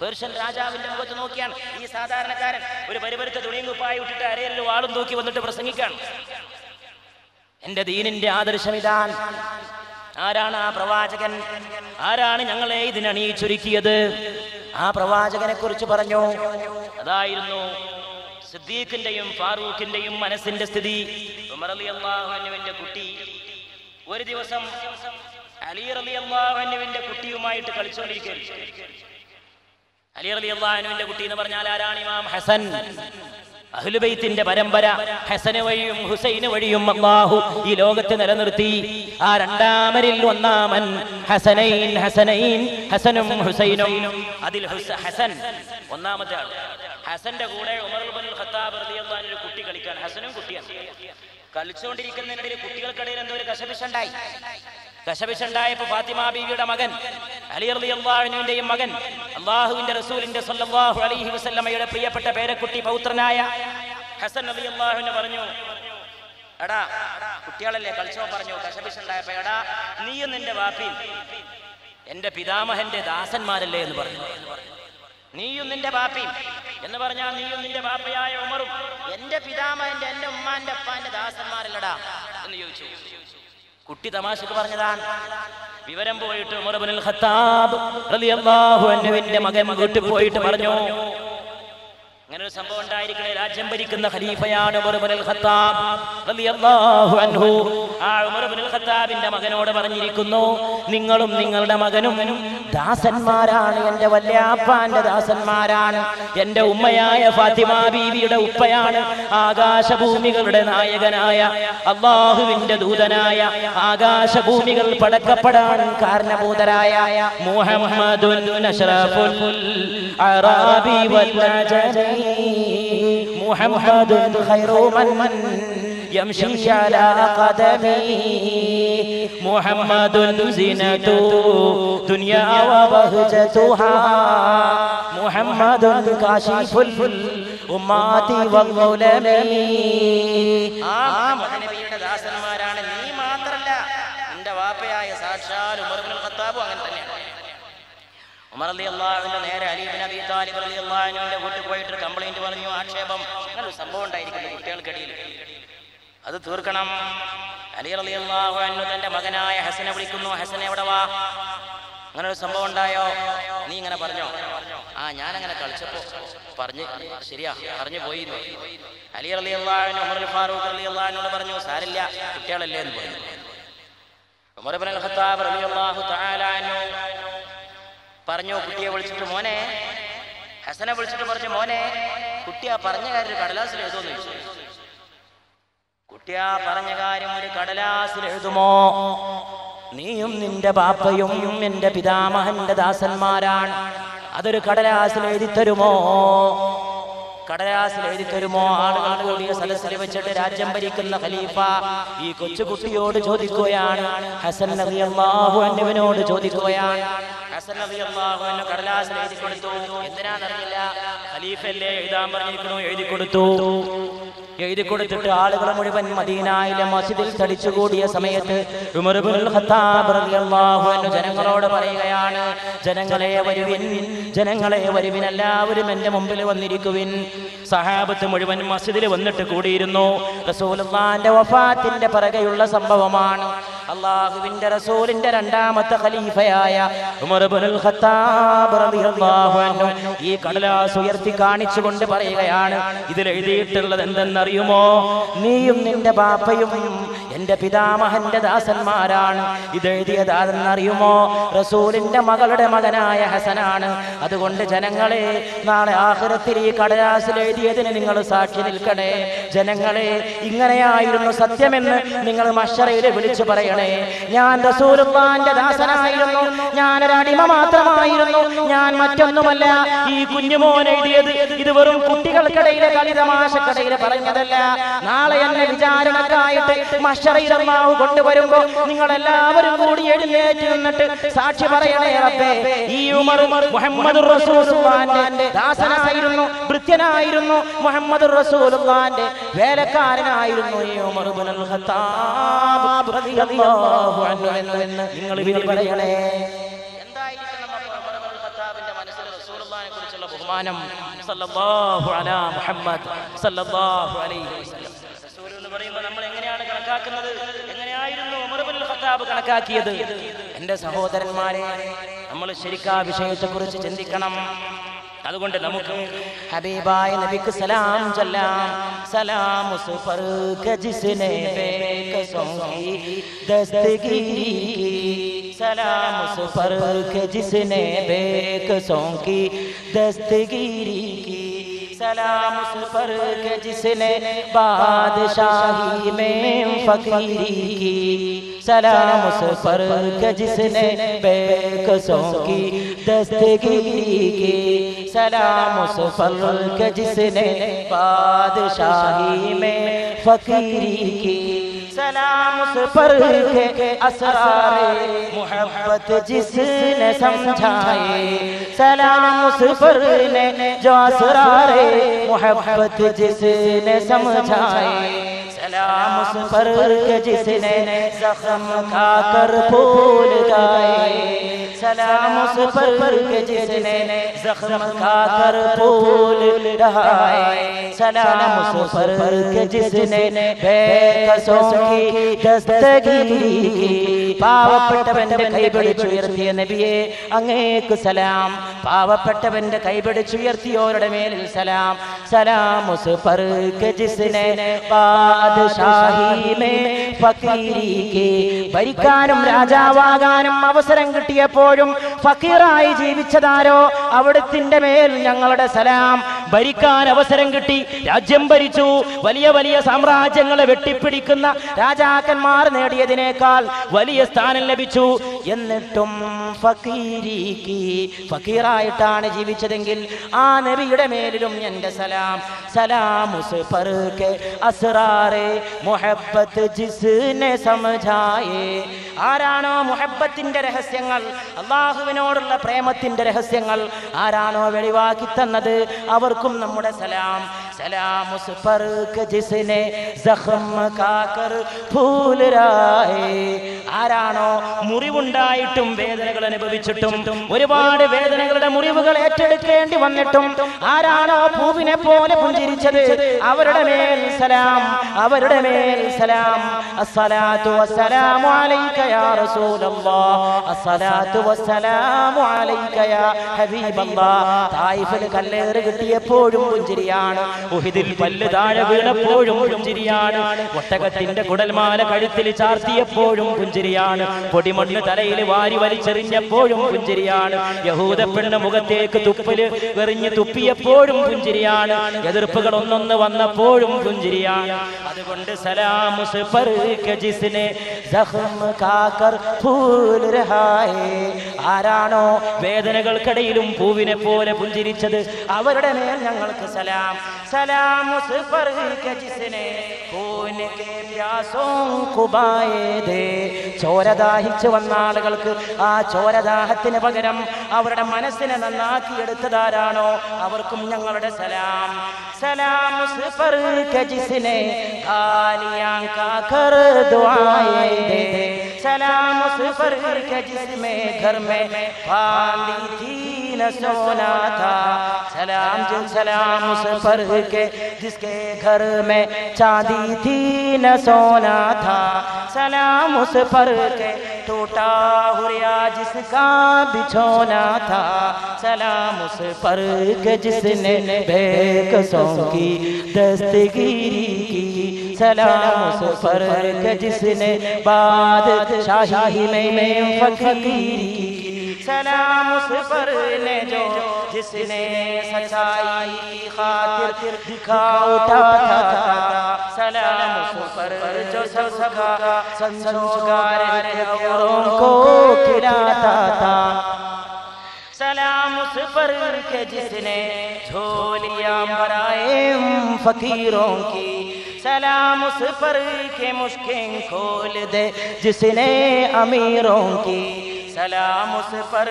പേർഷ്യൻ രാജാവിന്റെ മുഖത്ത് നോക്കിയാണ്. ഈ സാധാരണക്കാരൻ ഒരു പരിപരുത്ത തുണിയും കുപ്പായി വിട്ടിട്ട് അരയിൽ വാളും തൂക്കി വന്നിട്ട് പ്രസംഗിക്കാണ് എന്റെ ദീനിന്റെ ആദർശം ഇതാണ്. ആരാണ് ആ പ്രവാചകൻ? ആരാണ് ഞങ്ങളെ ഇതിനണിയിച്ചൊരുക്കിയത് ആ പ്രവാചകനെ കുറിച്ച് പറഞ്ഞു. അതായിരുന്നു സിദ്ദീഖിന്റെയും ഫാറൂഖിന്റെയും മനസ്സിന്റെ സ്ഥിതി. ഉമർ കുട്ടി. ഒരു ദിവസം അലി അലി അള്ളാഹുവിന്റെ കുട്ടിയുമായിട്ട് കളിച്ചുകൊണ്ടിരിക്കുകയായിരുന്നു അലി അലി അള്ളാഹുവിന്റെ കുട്ടി എന്ന് പറഞ്ഞാൽ ആരാണ്? ഇമാം ഹസൻ. അഹ്ലുബൈത്തിന്റെ പരമ്പര ഹസന് വഴിയും ഹുസൈന് വഴിയും അള്ളാഹു ഈ ലോകത്ത് നിലനിർത്തി. ആ രണ്ടാമരിൽ ഒന്നാമൻ ഹസനൈൻ ഹസനൈൻ ഹസനും ഹുസൈനും. അതിൽ ഹസൻ ഒന്നാമത്തെ ആൾ ഹസന്റെ കൂടെ ഉമർ ഖത്താബ് ഒരു കുട്ടി കളിക്കാൻ ഹസനും കുട്ടിയാണ്. കളിച്ചുകൊണ്ടിരിക്കുന്നതിനിടയിൽ കുട്ടികൾക്കിടയിൽ എന്തോ ഒരു കശപിശുണ്ടായി. കശപിശുണ്ടായപ്പോ ഫാത്തിമ ബീവിയുടെ മകൻ അലി അലി അള്ളാഹുവിന്റെയും മകൻ അള്ളാഹുവിന്റെ റസൂലിന്റെ സല്ലല്ലാഹു അലൈഹി വസല്ലമയുടെ പ്രിയപ്പെട്ട പേരക്കുട്ടി പൗത്രനായ ഹസൻ അലി അള്ളാഹുവിന് പറഞ്ഞു എടാ കുട്ടികളല്ലേ കളിച്ചോ പറഞ്ഞു ദശവിശുണ്ടായപ്പോ എടാ നീയും നിന്റെ വാപ്പിയും എന്റെ പിതാമഹന്റെ ദാസന്മാരല്ലേ എന്ന് പറഞ്ഞു. നീയും നിന്റെ ബാപ്പയും എന്ന് പറഞ്ഞാൽ നീയും നിന്റെ ബാപ്പയായ ഉമറും എന്റെ പിതാമഹന്റെ എന്റെ ഉമ്മാന്റെ അപ്പാന്റെ ദാസന്മാരല്ലടാ? എന്ന് ചോദിച്ചു. കുട്ടി തമാശക്ക് പറഞ്ഞതാണ്. വിവരം പോയിട്ട് ഉമർ ഖത്താബ് റളിയല്ലാഹു അൻഹുവിന്റെ മകൻ വീട്ടിൽ പോയിട്ട് പറഞ്ഞു അങ്ങനെ ഒരു സംഭവം ഉണ്ടായിരിക്കണേ രാജ്യം ഭരിക്കുന്ന ഖലീഫയാണ് ഖത്താബിന്റെ മകനോട് പറഞ്ഞിരിക്കുന്നു നിങ്ങളും നിങ്ങളുടെ മകനും ദാസന്മാരാണ്. എന്റെ വല്യാപ്പാന്റെ ദാസന്മാരാണ്. എന്റെ ഉമ്മയായ ഫാത്തിമ ബീവിയുടെ ഉപ്പയാണ് ആകാശഭൂമികളുടെ നായകനായ അള്ളാഹുവിന്റെ ദൂതനായ ആകാശഭൂമികൾ പടക്കപ്പെടാൻ കാരണഭൂതരായ മുഹമ്മദുൻ അഷ്റഫുൽ വല്ല محمد خير من من يمشي على قدمي محمد زينة دنيا وبهجتها. محمد كاشف الأمات والغلام آه ഉമർ അലി അള്ളാഹുവിന്റെ നേരെ അലീബിൻ അബി താലിബ് അലി അള്ളാഹുവിന്റെ വീട്ടിൽ പോയിട്ട് കംപ്ലൈന്റ് പറഞ്ഞു ആക്ഷേപം. അങ്ങനെ സംഭവം ഉണ്ടായിരിക്കുന്നു കുട്ടികൾക്കിടയിൽ. അത് തീർക്കണം. അലി അലി അള്ളാഹു തന്റെ മകനായ ഹസനെ വിളിക്കുന്നു ഹസനെ എവിടെ വാ? അങ്ങനെ ഒരു സംഭവം ഉണ്ടായോ? നീ ഇങ്ങനെ പറഞ്ഞോ? ആ ഞാൻ അങ്ങനെ കളിച്ചപ്പോ പറഞ്ഞു ശരിയാ പറഞ്ഞു പോയി അലി അലി അള്ളാഹുവിന് ഉമർ ഫാറൂഖ് അലി അള്ളാഹിനോട് പറഞ്ഞു സാരില്ല കുട്ടികളല്ലേ എന്ന് പറഞ്ഞു. ഉമർ ഇബ്നുൽ ഖത്താബ് റളിയല്ലാഹു തആല അൻഹു പറഞ്ഞു കുട്ടിയെ വിളിച്ചിട്ട് മോനെ. ഹസനെ വിളിച്ചിട്ട് പറഞ്ഞു മോനെ കുട്ടിയാ പറഞ്ഞ കാര്യം ഒരു കടലാസിൽ എഴുതുമെന്ന് ചോദിച്ചു. കുട്ടി ആ പറഞ്ഞ കാര്യം ഒരു കടലാസിൽ എഴുതുമോ? നീയും നിന്റെ പാപ്പയും എന്റെ പിതാമഹന്റെ ദാസന്മാരാണ്. അതൊരു കടലാസിൽ എഴുതി തരുമോ കടലാസിൽ എഴുതി തരുമോ ആളുകൾ കൂടിയ സദസ്സിൽ വെച്ചിട്ട് രാജ്യം ഭരിക്കുന്ന ഖലീഫ ഈ കൊച്ചുകുട്ടിയോട് ചോദിക്കുകയാണ്. ഹസൻ നബി അള്ളാഹു അന്നുവിനോട് ചോദിക്കുകയാണ്. ഹസൻ നബി അള്ളാഹു എന്നെ കടലാസിൽ എഴുതി കൊടുത്തു. എന്തിനാണെന്നറിയില്ല. ഖലീഫല്ലേ എഴുതാൻ പറഞ്ഞിരിക്കുന്നു? എഴുതി കൊടുത്തു. എഴുതി കൊടുത്തിട്ട് ആളുകൾ മുഴുവൻ മദീനായിലെ മസ്ജിദിൽ തടിച്ചുകൂടിയ സമയത്ത് ജനങ്ങളോട് പറയുകയാണ് ജനങ്ങളെ വരുവിൻ ജനങ്ങളെ വരുവിൻ എല്ലാവരും എന്റെ മുമ്പിൽ വന്നിരിക്കുവിൻ. സഹാബത്ത് മുഴുവൻ മസ്ജിദിൽ വന്നിട്ട് കൂടിയിരുന്നു. റസൂലുള്ളാന്റെ വഫാത്തിന്റെ പിറകെയുള്ള സംഭവമാണ്. അള്ളാഹുവിന്റെ റസൂലിന്റെ രണ്ടാമത്തെ ഖലീഫയായ ഉമർ ഇബ്നുൽ ഖത്താബ് റളിയല്ലാഹു അൻഹു ഈ കടലാസ് ഉയർത്തി കാണിച്ചുകൊണ്ട് പറയുകയാണ്. ഇതിൽ എഴുതിയിട്ടുള്ളത് എന്തെന്നറിയുമോ? നീയും നിന്റെ ബാപ്പയും എന്റെ പിതാമഹന്റെ ദാസന്മാരാണ്. ഇത് എഴുതിയതാണെന്നറിയുമോ? റസൂലിന്റെ മകളുടെ മകനായ ഹസനാണ്. അതുകൊണ്ട് ജനങ്ങളെ നാളെ ആഹ്റത്തിൽ ഈ കടലാസിൽ എഴുതിയതിന് നിങ്ങൾ സാക്ഷി നിൽക്കണേ. ജനങ്ങളെ ഇങ്ങനെയായിരുന്നു സത്യമെന്ന് നിങ്ങൾ മഷറയിൽ വിളിച്ചു പറയണേ. ഞാൻ റസൂലുള്ളാന്റെ ദാസനായിരുന്നു. ഞാനൊരു അടിമ മാത്രമായിരുന്നു. ഞാൻ മറ്റൊന്നുമല്ല. ഈ കുഞ്ഞുമോൻ എഴുതിയത് ഇത് വെറും കുട്ടികൾക്കിടയിലെ കളിതമാശക്കിടയിൽ പറഞ്ഞതല്ല. നാളെ എന്നെ വിചാരണക്കായിട്ട് അള്ളാഹു കൊണ്ടുവരുമ്പോ നിങ്ങൾ എല്ലാവരും കൂടി എഴുന്നേറ്റ് നിന്നിട്ട് സാക്ഷി പറയണേ റബ്ബേ. ഈ ഉമർ മുഹമ്മദ് റസൂലുള്ളാന്റെ ദാസനായിരുന്നു ഭൃത്യനായിരുന്നു. മുഹമ്മദ് റസൂലുള്ളാന്റെ വേലക്കാരനായിരുന്നു ഈ ഉമർ ഖത്താബ്. റളിയല്ലാഹു അൻഹു എന്ന് നിങ്ങൾ പറയണേ. ബഹുമാനം? സല്ലല്ലാഹു അലാ മുഹമ്മദ് സല്ലല്ലാഹു അലൈഹി വസല്ലം. റസൂൽ എന്ന് പറയുമ്പോൾ നമ്മൾ എങ്ങനെയാണ് കണക്കാക്കുന്നത്? എങ്ങനെയായിരുന്നു ഉമർ ബിൻ ഖത്താബ് കണക്കാക്കിയത്? എന്റെ സഹോദരന്മാരെ നമ്മൾ ശരിക്കാ വിഷയത്തെ കുറിച്ച് ചിന്തിക്കണം. അതുകൊണ്ട് നമുക്ക് ഹബീബായ നബിക്ക് സലാം ചൊല്ലാം. സലാം ഉസ് ഗജിസിനെ ജിസ്നെ ബേകസം കി ദസ്തഗീരി സലാം ഉസ് ഫർഖ ജിസ്നെ ബേകസം കി ദസ്തഗീരി سلام اس پر کہ جس نے بادشاہی میں فقیری کی۔ سلام اس پر کہ جس نے بے قصوں کی دستگیری کی۔ سلام اس پر کہ جس نے بادشاہی میں فقیری کی۔ سلام اس پر تھے اسرار محبت جس نے سمجھائے۔ سلام اس پر نے جو اسرار محبت جس نے سمجھائے۔ سلام اس پر کے جس نے زخم کھا کر پھول گائے۔ سلام اس پر کے جس نے زخم کھا کر پھول گائے سلام اس پر کے جس نے بے قصوں പാവപ്പെട്ടവന്റെ കൈപിടിച്ചുയർത്തിയ നബിയെ അങ്ങേക്ക് സലാം. പാവപ്പെട്ടവന്റെ കൈപിടിച്ചുയർത്തിയോരുടെ മേലിൽ സലാം. സലാം ജിസ്നെ ഭരിക്കാനും രാജാവാകാനും അവസരം കിട്ടിയപ്പോഴും ഫക്കീറായി ജീവിച്ചതാരോ? അവിടത്തിന്റെ മേൽ ഞങ്ങളുടെ സലാം. ഭരിക്കാൻ അവസരം കിട്ടി. രാജ്യം ഭരിച്ചു. വലിയ വലിയ സാമ്രാജ്യങ്ങളെ വെട്ടിപ്പിടിക്കുന്ന രാജാക്കന്മാർ നേടിയതിനേക്കാൾ വലിയ സ്ഥാനം ലഭിച്ചു. എന്നിട്ടും ഫക്കീരീക്ക് ഫക്കീറായിട്ടാണ് ജീവിച്ചതെങ്കിൽ ആ നബിയുടെ മേലിലും എന്റെ സലാം. സലാമുസ് ആരാണോ മുഹബത്തിന്റെ രഹസ്യങ്ങൾ അള്ളാഹുവിനോടുള്ള പ്രേമത്തിന്റെ രഹസ്യങ്ങൾ ആരാണോ വെളിവാക്കി തന്നത്? അവർക്കും നമ്മുടെ സലാം. സലാമുസ് പറുക്കെ സഹം കാക്കർ ആരാണോ മുറിവുണ്ടായിട്ടും വേദനകൾ അനുഭവിച്ചിട്ടും ഒരുപാട് വേദനകളുടെ മുറിവുകൾ ഏറ്റെടുക്കേണ്ടി വന്നിട്ടും ആരാണോ പൂവിനെ പോലെ പുഞ്ചിരിച്ചത്? അവരുടെ മേൽ സലാം അവരുടെ മേൽ സലാം. അസ്സലാത്തു വസ്സലാമു അലൈക യാ റസൂലല്ലാഹ്. അസ്സലാത്തു വസ്സലാമു അലൈക യാ ഹബീബല്ലാഹ്. തായിഫിൽ കല്ലേറ് കിട്ടിയപ്പോഴും പുഞ്ചിരിയാണ്. ഉഹിദിൽ പല്ല് താഴെ വീണപ്പോഴും പുഞ്ചിരിയാണ്. ഒട്ടകത്തിന്റെ കുടൽമാല കഴുത്തിൽ ചാർത്തിയപ്പോഴും പുഞ്ചിരിയാണ്. പൊടിമണ്ണ് തലയിൽ വാരി വലിച്ചെറിഞ്ഞപ്പോഴും പുഞ്ചിരിയാണ്. യഹൂദ പെണ്ണ് മുഖത്തേക്ക് തുപ്പൽ വെറിഞ്ഞ് തുപ്പിയപ്പോഴും പുഞ്ചിരിയാണ്. എതിർപ്പുകൾ ഒന്നൊന്ന് വന്നപ്പോഴും പുഞ്ചിരിയാണ്. അതുകൊണ്ട് ആരാണോ വേദനകൾക്കിടയിലും പൂവിനെ പോലെ പുഞ്ചിരിച്ചത് അവരുടെ മേൽ ഞങ്ങൾക്ക് സലാം. സലാം जिसने खून के प्यासों को बाए दे ചോര ദാഹിച്ചു വന്ന ആളുകൾക്ക് ആ ചോരദാഹത്തിന് പകരം അവരുടെ മനസ്സിനെ നന്നാക്കിയെടുത്തതാരാണോ അവർക്കും ഞങ്ങളുടെ സലാം സലാം ഉസ് पर के जिसने गालियां نے سونا تھا۔ سلام جن سلام اس پر کے جس کے گھر میں چاندی تھی نہ سونا تھا۔ سلام اس پر کے ٹوٹا ہریا جس کا بچھونا تھا۔ سلام اس پر کے جس نے بیک سو کی، دستگیری کی۔ سلام اس پر کے جس نے بادشاہی میں فقیری کی۔ سلام اس پر لے جو، جس نے سچائی کی خاطر دکھا، اٹھا تھا، سلام اس پر جو سب سکا سنسوگار غوروں کو کھلاتا تھا۔ سلام اس پر کے جس نے جھولیا مرائے فقیروں کی۔ سلام اس پر کے مشکن کھول دے جس نے امیروں کی۔ سلام اس پر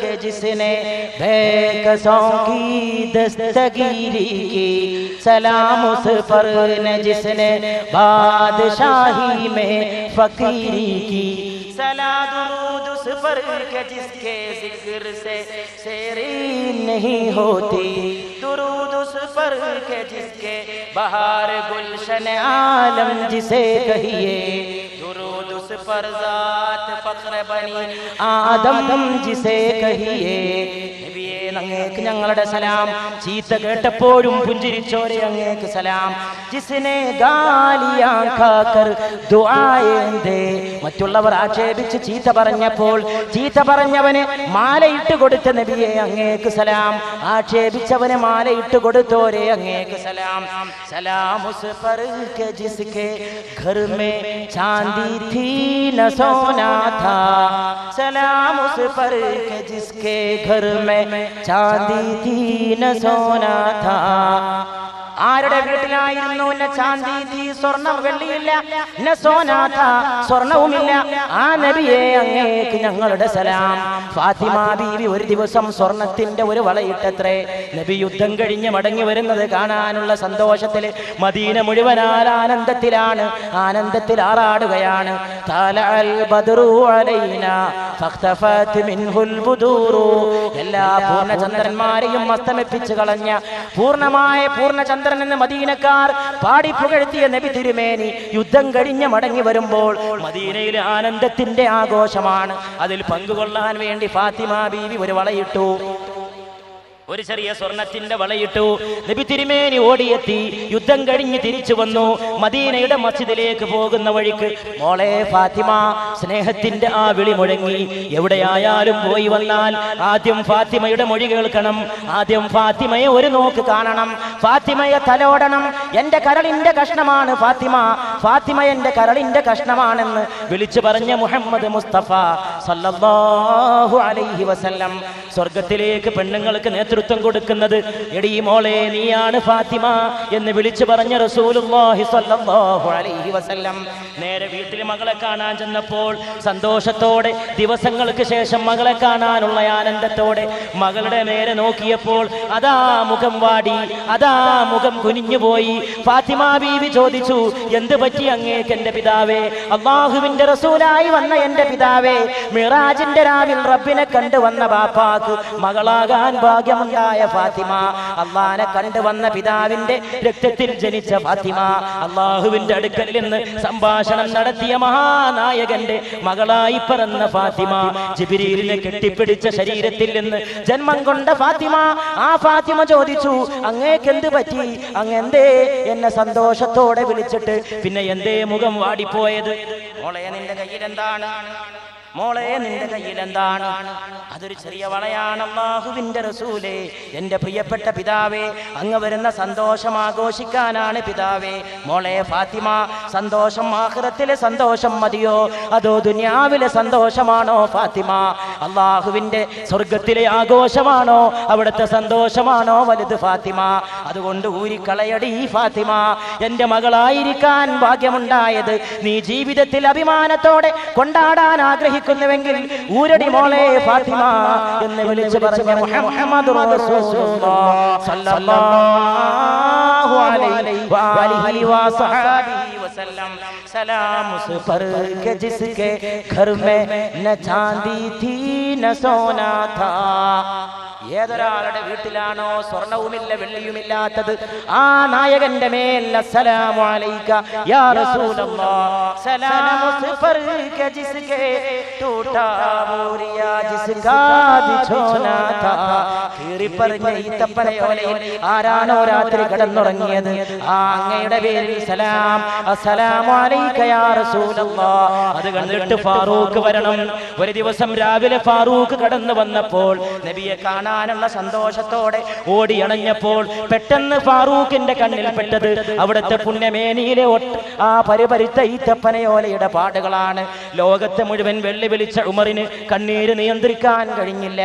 کہ جس نے بے قصوں کی دستگیری کی۔ سلام اس پر نے جس نے بادشاہی میں فقیری کی۔ سلام درود اس پر کہ جس کے ذکر سے سیرین نہیں ہوتی۔ درود اس پر کہ جس کے بہار گلشن عالم جسے کہیے۔ درود اس پر ذات ഫഖ്റ ബനി ആദം ജിസേ കഹിയേ. അങ്ങേക്ക് ഞങ്ങളുടെ സലാം. ചീത്ത കേട്ടപ്പോഴും പുഞ്ചിരിച്ചോരെ അങ്ങേക്ക് സലാം. ജിസിനെ മറ്റുള്ളവർ ആക്ഷേപിച്ച് ചീത്ത പറഞ്ഞപ്പോൾ ചീത്ത പറഞ്ഞവന് മാലയിട്ട് കൊടുത്ത നബിയെ അങ്ങേക്ക് സലാം. ആക്ഷേപിച്ചവന് മാലയിട്ട് കൊടുത്തോരെ അങ്ങേക്ക് സലാം. സലാം ഉസ് പർ ജിസ്കെ ഘർ മേ ചാന്ദി തീ സോനാ था सलाम उस पर के जिसके घर में चांदी थी न सोना था ആരുടെ വീട്ടിലായിരുന്നു എന്നെ ചാന്തി തീ സ്വർണം വെള്ളിയില്ല എന്നെ സോനാഥ സ്വർണവുമില്ല ആ നബിയെ അങ്ങേക്ക് ഞങ്ങളുടെ സലാം ഫാത്തിമ ബീവി ഒരു ദിവസം സ്വർണത്തിന്റെ ഒരു വളയിട്ടത്രേ നബി യുദ്ധം കഴിഞ്ഞ് മടങ്ങി വരുന്നത് കാണാനുള്ള സന്തോഷത്തിൽ മദീന മുഴുവനാൽ ആനന്ദത്തിലാണ് ആനന്ദത്തിൽ ആറാടുകയാണ് താലഅൽ ബദ്റു അലൈനാ فاختفت منه ബുദൂറു എല്ലാ പൂർണചന്ദ്രന്മാരെയും അസ്തമിപ്പിച്ചു കളഞ്ഞ പൂർണമായ പൂർണചന്ദ്രൻ എന്ന് മദീനക്കാർ പാടി പുകഴ്ത്തിയ നബി തിരുമേനി യുദ്ധം കഴിഞ്ഞ് മടങ്ങി വരുമ്പോൾ മദീനയിലെ ആനന്ദത്തിന്റെ ആഘോഷമാണ് അതിൽ പങ്കുകൊള്ളാൻ വേണ്ടി ഫാത്തിമ ബീവി ഒരു വളയിട്ടു ഒരു ചെറിയ സ്വർണത്തിന്റെ വളയിട്ടു നബി തിരുമേനി ഓടിയെത്തി യുദ്ധം കഴിഞ്ഞ് തിരിച്ചു വന്നു. മദീനയുടെ മസ്ജിദിലേക്ക് പോകുന്ന വഴിക്ക് മോളെ ഫാത്തിമ സ്നേഹത്തിന്റെ ആ വിളി മുഴങ്ങി. എവിടെയായാലും പോയി വന്നാൽ ആദ്യം ഫാത്തിമയുടെ മൊഴി കേൾക്കണം. ആദ്യം ഫാത്തിമയെ ഒരു നോക്ക് കാണണം. ഫാത്തിമയെ തലോടണം. എന്റെ കരളിന്റെ കഷ്ണമാണ് ഫാത്തിമ. ഫാത്തിമ എന്റെ കരളിന്റെ കഷ്ണമാണെന്ന് വിളിച്ചു പറഞ്ഞ മുഹമ്മദ് മുസ്തഫ സല്ലല്ലാഹു അലൈഹി വസല്ലം. സ്വർഗത്തിലേക്ക് പെണ്ണുങ്ങൾക്ക് നേതൃത്വം കൊടുക്കുന്നത്. എടീ മോളെ നീയാണ് ഫാത്തിമ എന്ന് വിളിച്ചു പറഞ്ഞ റസൂലുള്ളാഹി അലൈഹി വസല്ലം. നേരെ വീട്ടിൽ മകളെ കാണാൻ ചെന്നപ്പോൾ സന്തോഷത്തോടെ ദിവസങ്ങൾക്ക് ശേഷം മകളെ കാണാനുള്ള ആനന്ദത്തോടെ മകളുടെ നേരെ നോക്കിയപ്പോൾ അതാ മുഖം വാടി അതാ മുഖം കുനിഞ്ഞുപോയി ഫാത്തിമ ബീവി ചോദിച്ചു എന്ത് പറ്റി അങ്ങേക്ക് എന്റെ പിതാവേ? അള്ളാഹുവിന്റെ റസൂലായി വന്ന എന്റെ പിതാവേ മിറാജിന്റെ രാവിൽ റബ്ബിനെ കണ്ടു വന്ന ബാപ്പാക്ക് മകളാകാൻ ഭാഗ്യമുണ്ടായ ഫാത്തിമ. അള്ളാനെ കണ്ടു വന്ന പിതാവിന്റെ രക്തത്തിൽ ജനിച്ച ഫാത്തിമ. അള്ളാഹുവിന്റെ അടുക്കൽ നിന്ന് സംഭാഷണം നടത്തിയ മഹാനായകന്റെ മകളായി പറന്ന ഫാത്തിമ. ജിബിരിയിലിനെ കെട്ടിപ്പിടിച്ച ശരീരത്തിൽ നിന്ന് ജന്മം കൊണ്ട ഫാത്തിമ. ആ ഫാത്തിമ ചോദിച്ചു അങ്ങേക്ക് എന്ത് പറ്റി? അങ്ങെന്തേ എന്നെ സന്തോഷത്തോടെ വിളിച്ചിട്ട് പിന്നെ എന്തേ മുഖം വാടിപ്പോയത്? മോളെ നിന്റെ കയ്യിൽ എന്താണ്? മോളെ നിന്റെ കയ്യിൽ എന്താണ് അതൊരു ചെറിയ വളയാണ്. അള്ളാഹുവിന്റെ റസൂലേ എന്റെ പ്രിയപ്പെട്ട പിതാവേ അങ്ങ് വരുന്ന സന്തോഷം ആഘോഷിക്കാനാണ് പിതാവേ. മോളെ ഫാത്തിമ സന്തോഷം ആഹ്റത്തിലെ സന്തോഷം മതിയോ? അതോ ദുനിയാവിലെ സന്തോഷമാണോ ഫാത്തിമ? അള്ളാഹുവിന്റെ സ്വർഗത്തിലെ ആഘോഷമാണോ അവിടുത്തെ സന്തോഷമാണോ വലുത് ഫാത്തിമ? അതുകൊണ്ട് ഊരിക്കളയടി ഫാത്തിമ. എന്റെ മകളായിരിക്കാൻ ഭാഗ്യമുണ്ടായത് നീ ജീവിതത്തിൽ അഭിമാനത്തോടെ കൊണ്ടാടാൻ ആഗ്രഹിക്കുന്നുവെങ്കിൽ ഊരടി മോളെ ഫാത്തിമ എന്ന് വിളിച്ചു പറഞ്ഞ മുഹമ്മദ് സല്ലല്ലാഹു അലൈഹി വഅലിഹി വസഹബിഹി വസല്ലം सलाम उस पर के जिसके घर में न चांदी थी न सोना था ഏതൊരാളുടെ വീട്ടിലാണോ സ്വർണവുമില്ല വെള്ളിയുമില്ലാത്തത്? ആ നായകന്റെ അസ്സലാമു അലൈക. യാ സലാം ജിസ്കാ. ആരാണോ രാത്രി കിടന്നുറങ്ങിയത്? ആ അങ്ങയുടെ പേരിൽ സലാം. അസ്സലാമു അലൈക യാ അത് കണ്ടിട്ട് ഫാറൂഖ് വരണം. ഒരു ദിവസം രാവിലെ ഫാറൂഖ് കടന്നു വന്നപ്പോൾ നബിയെ കാണാൻ കാണാനുള്ള സന്തോഷത്തോടെ ഓടി അണഞ്ഞപ്പോൾ പെട്ടെന്ന് ഫാറൂഖിന്റെ കണ്ണിൽ പെട്ടത് അവിടുത്തെ പുണ്യമേനിയിലെ ആ പരിപരിത്ത ഈത്തപ്പനയോലയുടെ പാടുകളാണ്. ലോകത്തെ മുഴുവൻ വെള്ളി വിളിച്ച ഉമറിന് കണ്ണീര് നിയന്ത്രിക്കാൻ കഴിഞ്ഞില്ല.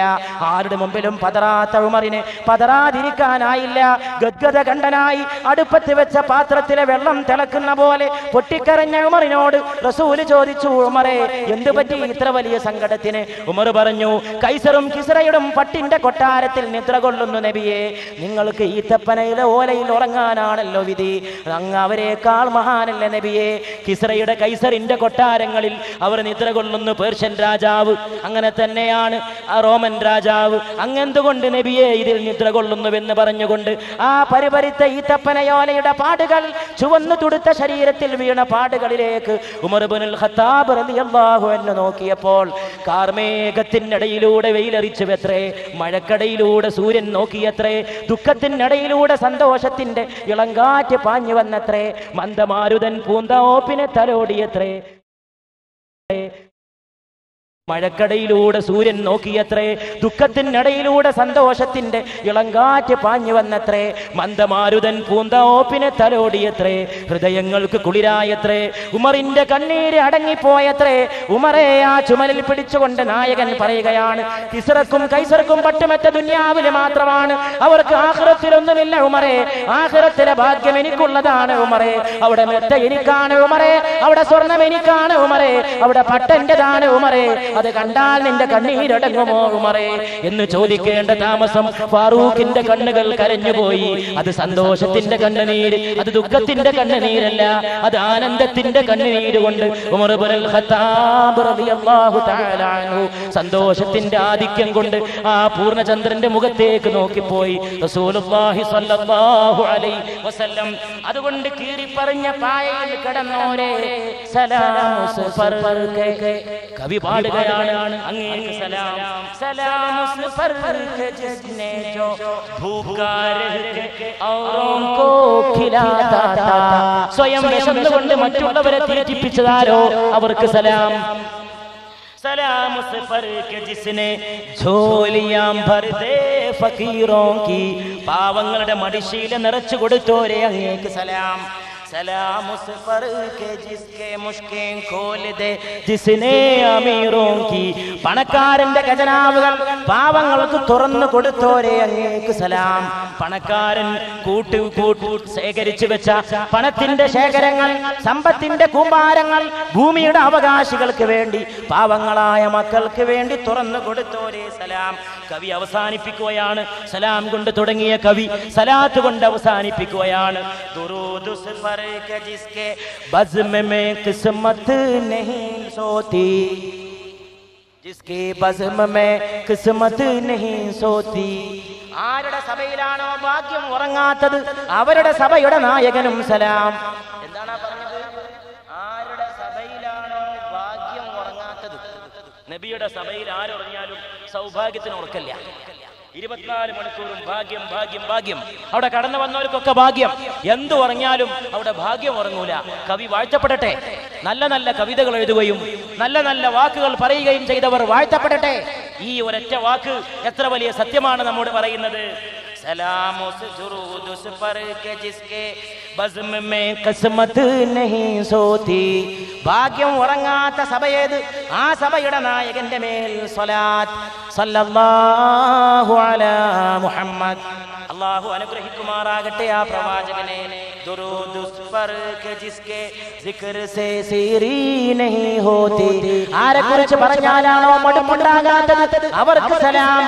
ആരുടെ മുമ്പിലും പതറാത്ത ഉമറിന് പതറാതിരിക്കാനായില്ല. ഗദ്ഗത കണ്ടനായി അടുപ്പത്ത് വെച്ച പാത്രത്തിലെ വെള്ളം തിളക്കുന്ന പോലെ പൊട്ടിക്കരഞ്ഞ ഉമറിനോട് റസൂൽ ചോദിച്ചു ഉമറെ എന്തു പറ്റി ഇത്ര വലിയ സങ്കടത്തിന്? ഉമർ പറഞ്ഞു കൈസറും കിസറയുടെ പട്ടിന്റെ കൊട്ടാരത്തിൽ നിദ്ര കൊള്ളുന്നു നബിയെ. നിങ്ങൾക്ക് ഈത്തപ്പനയിലെ ഓലയിൽ ഉറങ്ങാനാണല്ലോ വിധി. അങ്ങ് അവരെക്കാൾ മഹാനല്ല നബിയെ. കിസ്രയുടെ കൈസറിന്റെ കൊട്ടാരങ്ങളിൽ അവർ നിദ്ര കൊള്ളുന്നു പേർഷ്യൻ രാജാവ്. അങ്ങനെ തന്നെയാണ് റോമൻ രാജാവ്. അങ്ങെന്തുകൊണ്ട് നബിയെ ഇതിൽ നിദ്ര കൊള്ളുന്നുവെന്ന് പറഞ്ഞുകൊണ്ട് ആ പരിപരിത്ത ഈത്തപ്പനയോലയുടെ പാടുകൾ ചുവന്നു തുടുത്ത ശരീരത്തിൽ വീണ പാടുകളിലേക്ക് ഉമർബുനുൽ ഖത്താബ് റളിയല്ലാഹു അൻഹു നോക്കിയപ്പോൾ കാർമേഘത്തിനിടയിലൂടെ വെയിലറിച്ചു എത്രേ മഴക്കടയിലൂടെ സൂര്യൻ നോക്കിയത്രേ ദുഃഖത്തിനടയിലൂടെ സന്തോഷത്തിന്റെ ഇളങ്കാറ്റ് പാഞ്ഞു വന്നത്രേ മന്ദമാരുതൻ പൂന്തോപ്പിനെ തലോടിയത്രേ. മഴക്കടയിലൂടെ സൂര്യൻ നോക്കിയത്രേ ദുഃഖത്തിനിടയിലൂടെ സന്തോഷത്തിന്റെ ഇളങ്കാറ്റ് പാഞ്ഞു വന്നത്രേ മന്ദമാരുതൻ പൂന്തോപ്പിനെ തലോടിയത്രേ ഹൃദയങ്ങൾക്ക് കുളിരായത്രേ ഉമറിന്റെ കണ്ണീര് അടങ്ങിപ്പോയത്രേ ഉമറെ ആ ചുമലിൽ പിടിച്ചുകൊണ്ട് നായകൻ പറയുകയാണ് കിസറക്കും കൈസറക്കും പട്ടുമറ്റ ദുന്യാവിൽ മാത്രമാണ് അവർക്ക് ആഹ്റത്തിലൊന്നുമില്ല ഉമറെ ആഹ്റത്തിലെ ഭാഗ്യം എനിക്കുള്ളതാണ് ഉമറെ അവിടെ മെത്ത എനിക്കാണ് ഉമറെ അവിടെ സ്വർണം എനിക്കാണ് ഉമറെ അവിടെ പട്ടന്റെതാണ് ഉമറെ അത് കണ്ടാൽ നിന്റെ കണ്ണീരടങ്ങുമോ ഉമറേ എന്ന് ചോദിക്കേണ്ട താമസം ഫാറൂഖിന്റെ കണ്ണുകൾ കരഞ്ഞുപോയി. അത് സന്തോഷത്തിന്റെ കണ്ണുനീര് അത് ദുഃഖത്തിന്റെ കണ്ണുനീരല്ല അത് ആനന്ദത്തിന്റെ കണ്ണുനീര് കൊണ്ട് ഉമർ സന്തോഷത്തിന്റെ ആധിക്യം കൊണ്ട് ആ പൂർണചന്ദ്രന്റെ മുഖത്തേക്ക് നോക്കിപ്പോയി. അതുകൊണ്ട് കീറി പറഞ്ഞ പായയിൽ കിടന്നോരെ കവി പാടുകയാണ് അങ്ങേക്ക് സലാം സലാം സഫർ കെ ജിസ്നെ ജോ ഭൂഖാ രഹ് കെ ഔറോं കോ ഖിലാതാ താ സ്വയം വിശന്നുകൊണ്ട് മറ്റുള്ളവരെ തീറ്റിപ്പിച്ചതാരോ അവർക്ക് സലാം सलाम उस पर के जिसने झोलियां भर दे ഫക്കീറോ കി പാവങ്ങളുടെ മടിശീല നിറച്ചു കൊടുത്തോരെ അങ്ങേക്ക് സലാം സലാം ഉസ് पर के जिसके मुश्किल खोल दे जिसने അമീറോं की പണക്കാരന്റെ ഖജനാവുകൾ പാവങ്ങൾക്ക് തുറന്നു കൊടുത്തോരെ അങ്ങേക്ക് സലാം പണക്കാരൻ കൂട്ടു കൂട്ടു ശേഖരിച്ചു വെച്ച പണത്തിന്റെ ശേഖരങ്ങൾ സമ്പത്തിന്റെ കൂമ്പാരങ്ങൾ ഭൂമിയുടെ അവകാശികൾക്ക് വേണ്ടി പാവങ്ങളായ മക്കൾക്ക് വേണ്ടി തുറന്നു കൊടുത്തോരേ സലാം കവി അവസാനിപ്പിക്കുകയാണ് സലാം കൊണ്ട് തുടങ്ങിയ കവി സലാത്ത് കൊണ്ട് അവസാനിപ്പിക്കുകയാണ് ദുറൂദ് ഉസ് पर के जिसके बज़्म में किस्मत नहीं सोती जिसकी बज़्म में किस्मत नहीं सोती ആരുടെ സഭയിലാണോ ഭാഗ്യം ഉറങ്ങാത്തത് അവരുടെ സഭയുടെ നായകനും സലാം എന്താണ് ആ പറഞ്ഞത് ആരുടെ സഭയിലാണോ ഭാഗ്യം ഉറങ്ങാത്തത് നബിയുടെ സഭയിൽ ആരുറങ്ങിയാലും സൗഭാഗ്യത്തിന് ഉറക്കല്ല ഇരുപത്തിനാല് മണിക്കൂറും ഭാഗ്യം ഭാഗ്യം ഭാഗ്യം. അവിടെ കടന്നു വന്നവർക്കൊക്കെ ഭാഗ്യം. എന്തു ഉറങ്ങിയാലും അവിടെ ഭാഗ്യം ഉറങ്ങൂല. കവി വാഴ്ത്തപ്പെടട്ടെ. നല്ല നല്ല കവിതകൾ എഴുതുകയും നല്ല നല്ല വാക്കുകൾ പറയുകയും ചെയ്തവർ വാഴ്ത്തപ്പെടട്ടെ. ഈ ഒരൊറ്റ വാക്ക് എത്ര വലിയ സത്യമാണ് നമ്മോട് പറയുന്നത്? സലാം ഉസ് ജുറൂദ് ഉസ് पर के जिसके बज़्म में किस्मत नहीं सोती ഭാഗ്യം ഉറങ്ങാത്ത സഭയേത് ആ സഭയുടെ നായകന്റെ മേൽ സ്വലാത്ത് സല്ലല്ലാഹു അലാ മുഹമ്മദ് അള്ളാഹു അനുഗ്രഹിക്കുമാറാകട്ടെ ആ പ്രവാചകനെ ദുരൂദ് ഉസ് पर के जिसके जिक्र से सीरी नहीं होती ആരെ കുറിച്ച് പറഞ്ഞാലാണോ മടുപ്പുണ്ടാകാത്തത് അവർക്ക് സലാം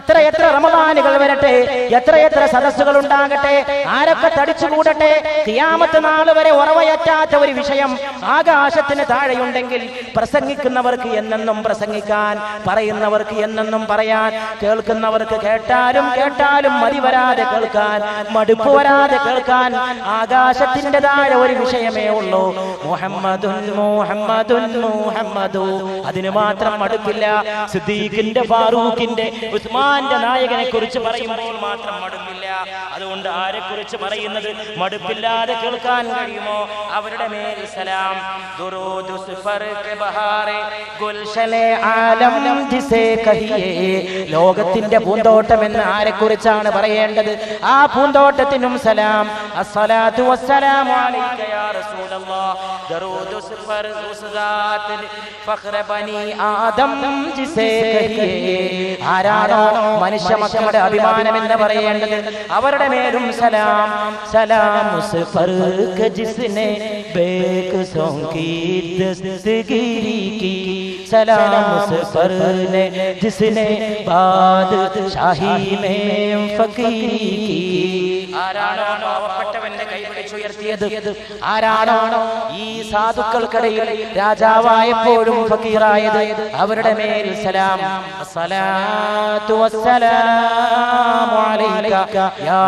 എത്ര എത്ര റമദാനുകൾ വരട്ടെ എത്ര എത്ര സദസ്സുകൾ ഉണ്ടാകട്ടെ ആരൊക്കെ തടിച്ചു കൂടട്ടെ കിയാമത്ത് നാൾ വരെ ഉറവയറ്റാത്ത ഒരു വിഷയം ആകാശത്തിന് താഴെയുണ്ടെങ്കിൽ പ്രസംഗിക്കുന്നവർക്ക് എന്നെന്നും പ്രസംഗിക്കാൻ പറയുന്നവർക്ക് എന്നെന്നും പറയാൻ കേൾക്കുന്നവർക്ക് കേട്ടാലും കേട്ടാലും മതി വരാതെ കേൾക്കാൻ മടുപ്പ് വരാതെ കേൾക്കാൻ ആകാശത്തിന്റെ താഴെ ഒരു വിഷയമേ ഉള്ളൂ. മുഹമ്മദുൻ മുഹമ്മദുൻ മുഹമ്മദു. അതിന് മാത്രം മടുപ്പില്ല. സിദ്ദീഖിന്റെ ഫാറൂഖിന്റെ ഉസ്മാന്റെ നായകനെ കുറിച്ച് പറയുമ്പോൾ മാത്രം മടുപ്പില്ല. അതുകൊണ്ട് ആരെ കുറിച്ച് പറയുന്നത് മടുപ്പില്ലാതെ കേൾക്കാൻ കഴിയുമോ? അവരുടെ മേൽ സലാം. ലോകത്തിന്റെ പൂന്തോട്ടം എന്ന് ആരെ കുറിച്ചാണ് പറയേണ്ടത്? ആ പൂന്തോട്ടത്തിനും സലാം. അസ്സലാത്തു വസ്സലാമു അലൈക യാ റസൂലല്ലാഹ് ദറൂദ് ഉസ് ഫർ ഉസ് ദാത്തിൽ ഫഖ്റ ബനി ആദം ജിസേ കഹിയേ ആരാണോ മനുഷ്യ മക്കളുടെ അഭിമാനം എന്ന് പറയേണ്ടത് അവരുടെ മേലും സലാം സലാം ഉസ് ഫർ ക ജിസ്നെ ബേക്ക് സോങ്കി ദസ്തഗിരി की सलाम उस पर ने जिसने बाद शाही में फकीरी की ആരാണോ പാവപ്പെട്ടവന്റെ കൈ ആരാണോ ഈ സാധുക്കൾക്കിടയിൽ രാജാവായപ്പോഴും ഫക്കീറായത്? അവരുടെ മേൽ സലാം. അസ്സലാത്തു വസ്സലാമു അലൈക. യാ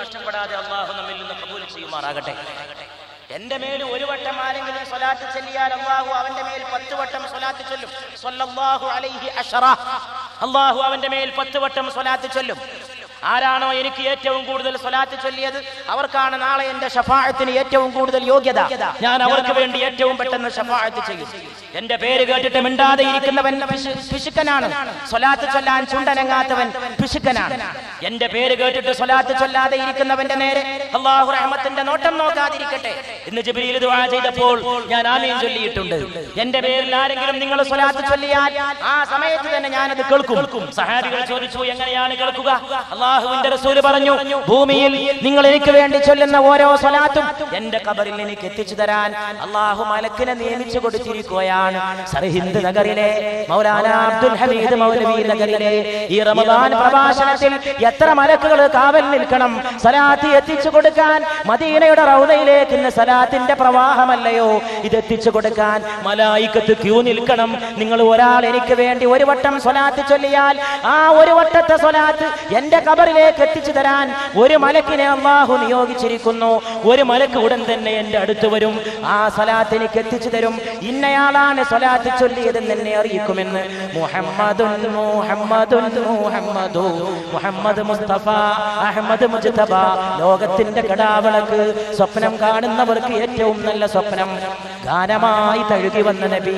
നഷ്ടപ്പെടാതെ അള്ളാഹു നമ്മിൽ നിന്ന് കബൂൽ ചെയ്യുമാറാകട്ടെ എന്റെ മേൽ ഒരു വട്ടം ആരെങ്കിലും സ്വലാത്ത് ചൊല്ലിയാൽ അള്ളാഹു അവന്റെ മേൽ പത്ത് വട്ടം സ്വലാത്ത് ചൊല്ലും സ്വല്ലല്ലാഹു അലൈഹി അഷറ അള്ളാഹു അവന്റെ മേൽ പത്ത് വട്ടം സ്വലാത്ത് ചൊല്ലും. ആരാണോ എനിക്ക് ഏറ്റവും കൂടുതൽ സ്വലാത്ത് ചൊല്ലിയത്? അവർക്കാണ് നാളെ എന്റെ ഷഫായത്തിന് ഏറ്റവും കൂടുതൽ യോഗ്യത. ഞാൻ അവർക്ക് വേണ്ടി ഏറ്റവും പെട്ടെന്ന് ഷഫായത്ത് ചെയ്യും. എന്റെ പേര് കേട്ടിട്ട് മിണ്ടാതെ ഇരിക്കുന്നവൻ പിശുക്കനാണ്. സ്വലാത്ത് ചൊല്ലാൻ ചുണ്ടനങ്ങാത്തവൻ പിശുക്കനാണ്. എന്റെ പേര് കേട്ടിട്ട് സ്വലാത്ത് ചൊല്ലാതെ ഇരിക്കുന്നവന്റെ നേരെ അള്ളാഹു റഹ്മത്തിന്റെ നോട്ടം നോക്കാതിരിക്കട്ടെ. ഇന്ന് ജിബ്രീൽ ദുആ ചെയ്തപ്പോൾ ഞാൻ ആമീൻ ചൊല്ലിയിട്ടുണ്ട്. എന്റെ പേരിൽ ആരെങ്കിലും നിങ്ങൾ സ്വലാത്ത് ചൊല്ലിയാൽ ആ സമയത്ത് തന്നെ ഞാനത് കേൾക്കും. സഹാബികൾ ചോദിച്ചു എങ്ങനെയാണ് കേൾക്കുക? അള്ളാഹുവിന്റെ റസൂൽ പറഞ്ഞു ഭൂമിയിൽ നിങ്ങൾ എനിക്ക് വേണ്ടി ചൊല്ലുന്ന ഓരോ സ്വലാത്തും എന്റെ കബറിൽ എനിക്ക് എത്തിച്ചു തരാൻ അള്ളാഹു മലക്കിനെ നിയമിച്ചു കൊടുത്തിരിക്കുകയാണ്. സർഹിന്ദ് നഗറിലെ മൗലാന അബ്ദുൽ ഹമീദ് മൗലവി നഗറിലെ ഈ റമദാൻ പ്രഭാഷണത്തിൽ എത്ര മലക്കുകൾ കാവൽ നിൽക്കണം സലാത്ത് എത്തിച്ചു കൊടുക്കാൻ മദീനയുടെ റൗദയിലേക്ക് ഇന്ന് സലാത്തിന്റെ പ്രവാഹമല്ലയോ? ഇത് എത്തിച്ചു കൊടുക്കാൻ മലായിക്കത്ത് ക്യൂ നിൽക്കണം. നിങ്ങൾ ഒരാൾ എനിക്ക് വേണ്ടി ഒരു വട്ടം സ്വലാത്ത് ചൊല്ലിയാൽ ആ ഒരു വട്ടത്തെ സ്വലാത്ത് എന്റെ കബറിലേക്ക് എത്തിച്ചു തരാൻ ഒരു മലക്കിനെ അള്ളാഹു നിയോഗിച്ചിരിക്കുന്നു. ഒരു മലക്ക് ഉടൻ തന്നെ എന്റെ അടുത്ത് വരും. ആ സലാത്ത് എനിക്ക് എത്തിച്ചു തരും. ഇന്നയാളാണ് സലാത്ത് ചൊല്ലിയതെന്ന് എന്നെ അറിയിക്കുമെന്ന്. മുഹമ്മദു. മുഹമ്മദ് മുസ്തഫ ലോകത്തിന്റെ കടാവളക്ക്. സ്വപ്നം കാണുന്നവർക്ക് ഏറ്റവും നല്ല സ്വപ്നം. ഗാനമായി തഴുകി വന്ന നബി.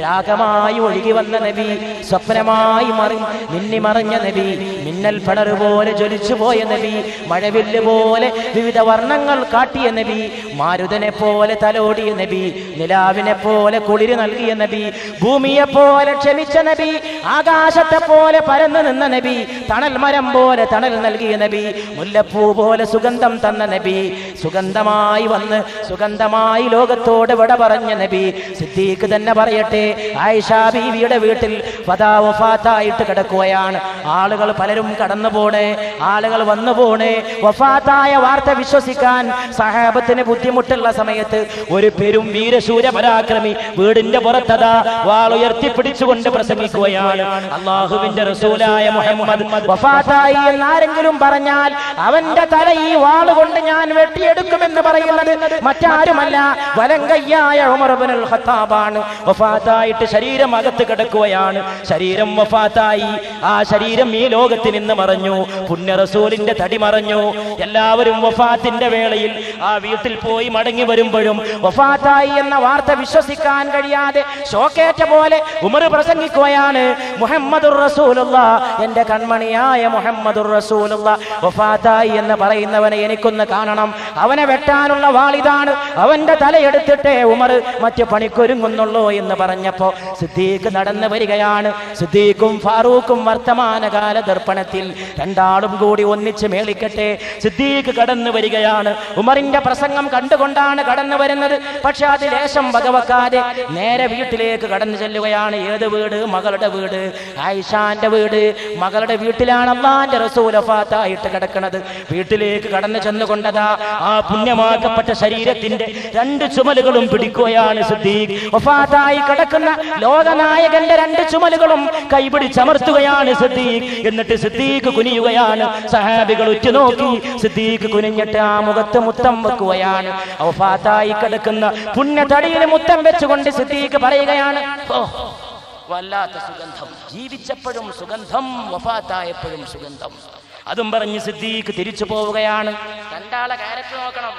രാഗമായി ഒഴുകി വന്ന നബി സ്വപ്നമായി മറി മിന്നി മറിഞ്ഞ നബി മിന്നൽ പടർ പോലെ ജ്വലിച്ചു പോയ നബി മഴവില്ല് പോലെ വിവിധ വർണങ്ങൾ കാട്ടിയ നബി മാരുതനെ പോലെ തലോടിയ നബി നിലാവിനെ പോലെ കുളിര് നൽകിയ നബി ഭൂമിയെ പോലെ ക്ഷമിച്ച നബി ആകാശത്തെ പോലെ പരന്നു നിന്ന നബി തണൽ മരം പോലെ തണൽ നൽകിയ നബി മുല്ലപ്പൂ പോലെ സുഗന്ധം തന്ന നബി സുഗന്ധമായി വന്ന് സുഗന്ധമായി ലോകത്തോട് വിട പറഞ്ഞ നബി. സിദ്ദീഖ് തന്നെ പറയട്ടെ ആയിഷാ ബീവിയുടെ വീട്ടിൽ ഫതാ വഫാത്തായിട്ട് കിടക്കുകയാണ്. ആളുകൾ പലരും കടന്നു പോണേ ആളുകൾ വന്നു പോണേ. വഫാത്തായ വാർത്ത വിശ്വസിക്കാൻ സഹാബത്തിന് ബുദ്ധിമുട്ടുള്ള സമയത്ത് ഒരു പെരും വീരശൂര പരാക്രമി വീടിന്റെ പുറത്തതാ വാളുയർത്തി ഉയർത്തിപ്പിടിച്ചുകൊണ്ട് പ്രസംഗിക്കുകയാണ്. അള്ളാഹുവിന്റെ റസൂലായ മുഹമ്മദ് വഫാത്തായി എന്നാരെങ്കിലും പറഞ്ഞാൽ അവന്റെ തല ഈ വാളുകൊണ്ട് ഞാൻ വെട്ടിയെടുക്കുമെന്ന് പറയുന്നത് മറ്റാരുമല്ല. വലങ്കയ്യായ ഉമർബിനുൽ ഖത്താബാണ്. വഫാത്തായിട്ട് ശരീരം അകത്ത് കിടക്കുകയാണ്. ശരീരം വഫാത്തായി. ആ ശരീരം ഈ ലോകത്തിൽ നിന്ന് മറഞ്ഞു. പുണ്യ റസൂലിന്റെ തടി മറഞ്ഞു. എല്ലാവരും വഫാത്തിന്റെ വേളയിൽ ആ വീട്ടിൽ പോയി മടങ്ങി വരുമ്പോഴും വഫാത്തായി എന്ന വാർത്ത വിശ്വസിക്കാൻ കഴിയാതെ ഷോക്കേറ്റ പോലെ ഉമർ പ്രസംഗിക്കുകയാണ്. മുഹമ്മദുർ റസൂലുള്ള എന്റെ കൺമണിയായ മുഹമ്മദുർ റസൂലുള്ള. വഫാത്തായി എന്ന് പറയുന്നവനെ എനിക്കൊന്ന് കാണണം. അവനെ വെട്ടാനുള്ള വാളിതാണ്. അവന്റെ തലയെടുത്തിട്ടേ ഉമർ മറ്റു പണിക്കൊരുങ്ങുന്നുള്ളൂ എന്ന് പറഞ്ഞപ്പോ സിദ്ദീഖ് നടന്നു വരികയാണ്. സിദ്ദീഖും ഫാറൂഖും വർത്തമാനകാല ദർപ്പണത്തിൽ രണ്ടാളും കൂടി ഒന്നിച്ച് മേളിക്കട്ടെ. സിദ്ദീഖ് കടന്നു വരികയാണ്. ഉമറിന്റെ പ്രസംഗം കണ്ടുകൊണ്ടാണ് കടന്നു വരുന്നത്. പക്ഷെ അത് ലേശം വകവെക്കാതെ നേരെ വീട്ടിലേക്ക് കടന്നു ചെല്ലുകയാണ്. ഏത് വീട്? മകളുടെ വീട്. ആയിഷാന്റെ വീട്. മകളുടെ വീട്ടിലാണ് അള്ളാന്റെ റസൂലഫാത്തായിട്ട് കിടക്കുന്നത് വീട്ടിലേക്ക് കടന്നു ചെന്നുകൊണ്ടതാ ആ പുണ്യമാക്കപ്പെട്ട ശരീരത്തിന്റെ രണ്ട് ചുമലുകളും പിടിക്കുകയാണ് സിദ്ദീഖ്. കിടക്കുന്ന ലോകനായകന്റെ രണ്ട് ചുമലുകളും കൈപിടിച്ചമർത്തുകയാണ് സിദ്ദീഖ്. എന്നിട്ട് സിദ്ദീഖ് കുനിയുകയാണ്. സഹാബികൾ ഉറ്റുനോക്കി സിദ്ദീഖ് കുനിഞ്ഞിട്ട് ആ മുഖത്ത് മുത്തം വെക്കുകയാണ്. വഫാത്തായി കിടക്കുന്ന പുണ്യതടിയിൽ മുത്തം വെച്ചുകൊണ്ട് സിദ്ദീഖ് പറയുകയാണ് ഓ വല്ലാത്ത സുഗന്ധം. ജീവിച്ചപ്പോഴും സുഗന്ധം വഫാത്തായപ്പോഴും സുഗന്ധം. അതും പറഞ്ഞ് സിദ്ദീഖ് തിരിച്ചു പോവുകയാണ്. രണ്ടാളെ ക്യാരക്ടർ നോക്കണം.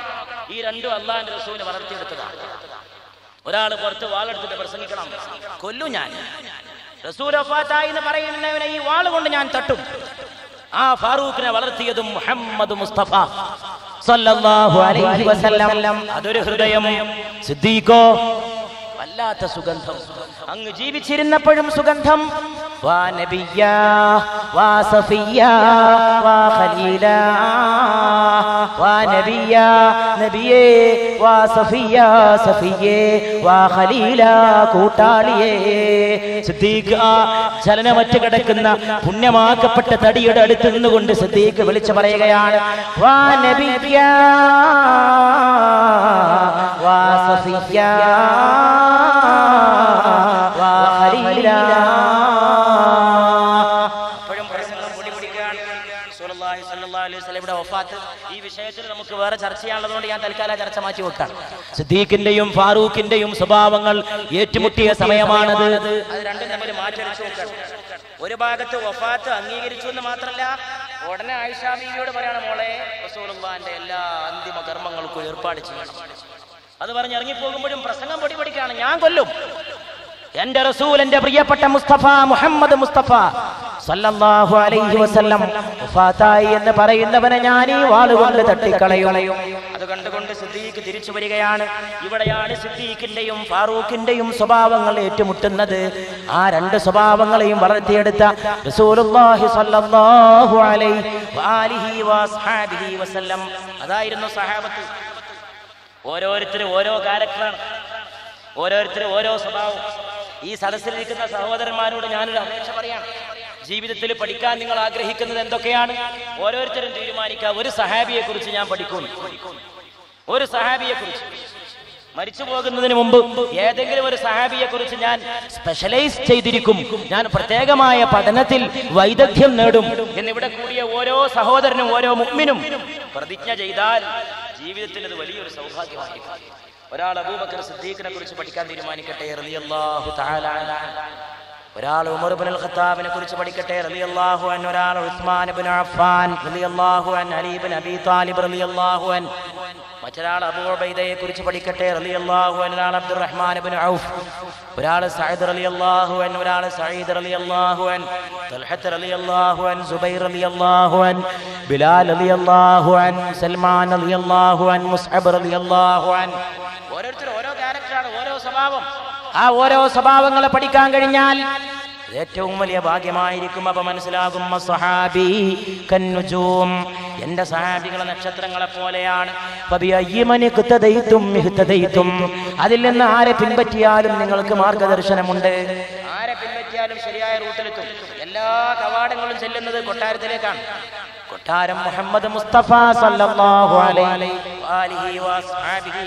ഈ രണ്ടും അള്ളാന്റെ റസൂൽ വളർത്തിയെടുത്തതാണ്. ഒരാൾ പുറത്ത് വാളെടുത്തിട്ട് പ്രസംഗിക്കണം. കൊല്ലു ഞാൻ. റസൂൽ വഫാത്തായി എന്ന് പറയുന്നവനെ ഈ വാൾ കൊണ്ട് ഞാൻ തട്ടും. ആ ഫാറൂഖിനെ വളർത്തിയതും മുഹമ്മദ് മുസ്തഫ. സല്ലല്ലാഹു അലൈഹി വസല്ലം. അതൊരു ഹൃദയം. സിദ്ദീഖോ വല്ലാത്ത സുഗന്ധം. അങ്ങ് ജീവിച്ചിരുന്നപ്പോഴും സുഗന്ധം. വാ وصفيا വാ ونبيا നബിയ വാ സഫിയ സഫിയേ വാ ഖലീല കൂട്ടാളിയേ. സിദ്ദീഖ് ചലനമറ്റ് കിടക്കുന്ന പുണ്യമാക്കപ്പെട്ട തടിയുടെ അടുത്ത് നിന്നുകൊണ്ട് സിദ്ദീഖ് വിളിച്ചു പറയുകയാണ് വാ വാ വാ വേറെ ചർച്ച ചെയ്യാനുള്ളതുകൊണ്ട് ഞാൻ തൽക്കാല ചർച്ച മാറ്റി വെക്കാം സിദ്ദീഖിന്റെയും ഫാറൂഖിന്റെയും സ്വഭാവങ്ങൾ ഏറ്റുമുട്ടിയ സമയമാണത്. അത് രണ്ടും തമ്മിൽ മാറ്റടിച്ചു ഒരു ഭാഗത്ത് വഫാത്ത് അംഗീകരിച്ചു എന്ന് മാത്രമല്ല ഉടനെ ആയിഷ ബീവിയോട് പറയാണ് മോളെ റസൂലുള്ളാന്റെ എല്ലാ അന്തിമ കർമ്മങ്ങൾക്കും ഏർപ്പാട് ചെയ്യണം. അത് പറഞ്ഞ് ഇറങ്ങിപ്പോകുമ്പോഴും പ്രസംഗം പൊടിപൊടിക്കാണ് ഞാൻ കൊല്ലും. എന്റെ റസൂൽ എന്റെ പ്രിയപ്പെട്ട മുസ്തഫ മുഹമ്മദ് മുസ്തഫ സല്ലല്ലാഹു അലൈഹി വസല്ലം വഫാത്തായി എന്ന് പറയുന്നവനെ ഞാൻ ഈ വാളുകൊണ്ട് തട്ടിക്കളയും. അത് കണ്ടുകൊണ്ട് സിദ്ദീഖ് തിരിച്ചു വരികയാണ്. ഇവിടെയാണ് സിദ്ദീഖിന്റെയും ഫാറൂഖിന്റെയും സ്വഭാവങ്ങൾ ഏറ്റുമുട്ടുന്നത്. ആ രണ്ട് സ്വഭാവങ്ങളെയും വളർത്തിയെടുത്ത റസൂലുള്ളാഹി സല്ലല്ലാഹു അലൈഹി വആലിഹി വസ്ഹാബിഹി വസല്ലം. അതായിരുന്നു സഹാബത്ത്. ഓരോരുത്തരും ഓരോ ക്യാരക്ടറാണ് ഓരോരുത്തരും ഓരോ സ്വഭാവം. ഈ സദസ്സിലിരിക്കുന്ന സഹോദരന്മാരോട് ഞാനൊരു അപേക്ഷ പറയാം. ജീവിതത്തിൽ പഠിക്കാൻ നിങ്ങൾ ആഗ്രഹിക്കുന്നത് എന്തൊക്കെയാണ്? ഓരോരുത്തരും തീരുമാനിക്കുക ഒരു സഹാബിയെ കുറിച്ച് ഞാൻ പഠിക്കും. ഒരു സഹാബിയെ കുറിച്ച് മരിച്ചു പോകുന്നതിന് മുമ്പ് ഏതെങ്കിലും ഒരു സഹാബിയെ കുറിച്ച് ഞാൻ സ്പെഷ്യലൈസ് ചെയ്തിരിക്കും. ഞാൻ പ്രത്യേകമായ പഠനത്തിൽ വൈദഗ്ധ്യം നേടും. എന്നിവിടെ കൂടിയ ഓരോ സഹോദരനും ഓരോ മുഗ്മിനും പ്രതിജ്ഞ ചെയ്താൽ ജീവിതത്തിൽ അത് വലിയൊരു സൗഭാഗ്യമായിരിക്കും. ഒരാൾ അബൂബക്കർ സിദ്ദീഖിനെ കുറിച്ച് പഠിക്കാൻ തീരുമാനിക്കട്ടെ റളിയല്ലാഹു തആല അൻഹു. ഒരാൾ ഉമർ ഇബ്നുൽ ഖത്താബിനെ കുറിച്ച് പഠിക്കട്ടെ റളിയല്ലാഹു അൻ ഒരാൾ ഉസ്മാൻ ഇബ്നു അഫ്ഫാൻ റളിയല്ലാഹു അൻ അലി ഇബ്നു അബീ താലിബ് റളിയല്ലാഹു അൻ മറ്റൊരാൾ അബൂ ഉബൈദയെ കുറിച്ച് പഠിക്കട്ടെ റളിയല്ലാഹു അൻ ഒരാൾ അബ്ദുറഹ്മാൻ ഇബ്നു ഔഫ് ഒരാൾ സഅദ് റളിയല്ലാഹു അൻ ഒരാൾ സഈദ് റളിയല്ലാഹു അൻ തൽഹത്ത് റളിയല്ലാഹു അൻ സുബൈർ റളിയല്ലാഹു അൻ ബിലാൽ റളിയല്ലാഹു അൻ സൽമാൻ റളിയല്ലാഹു അൻ മുസ്അബ് റളിയല്ലാഹു അൻ ഓരോരുത്തരും ഓരോ ക്യാരക്ടറാണ് ഓരോ സ്വഭാവം. ആ ഓരോ സ്വഭാവങ്ങളെ പഠിക്കാൻ കഴിഞ്ഞാൽ ഏറ്റവും വലിയ ഭാഗ്യമായിരിക്കും അപ്പൊ മനസ്സിലാകും സഹാബി എന്റെ സഹാബികളെ നക്ഷത്രങ്ങളെ പോലെയാണ്. അതിൽ നിന്ന് ആരെ പിൻപറ്റിയാലും നിങ്ങൾക്ക് മാർഗദർശനമുണ്ട്. ആരെ പിൻപറ്റിയാലും ശരിയായ റൂട്ടിലെത്തും. എല്ലാ കവാടങ്ങളും ചെല്ലുന്നത് കൊട്ടാരത്തിലേക്കാണ്. കൊട്ടാരം മുഹമ്മദ് മുസ്തഫ സല്ലല്ലാഹു അലൈഹി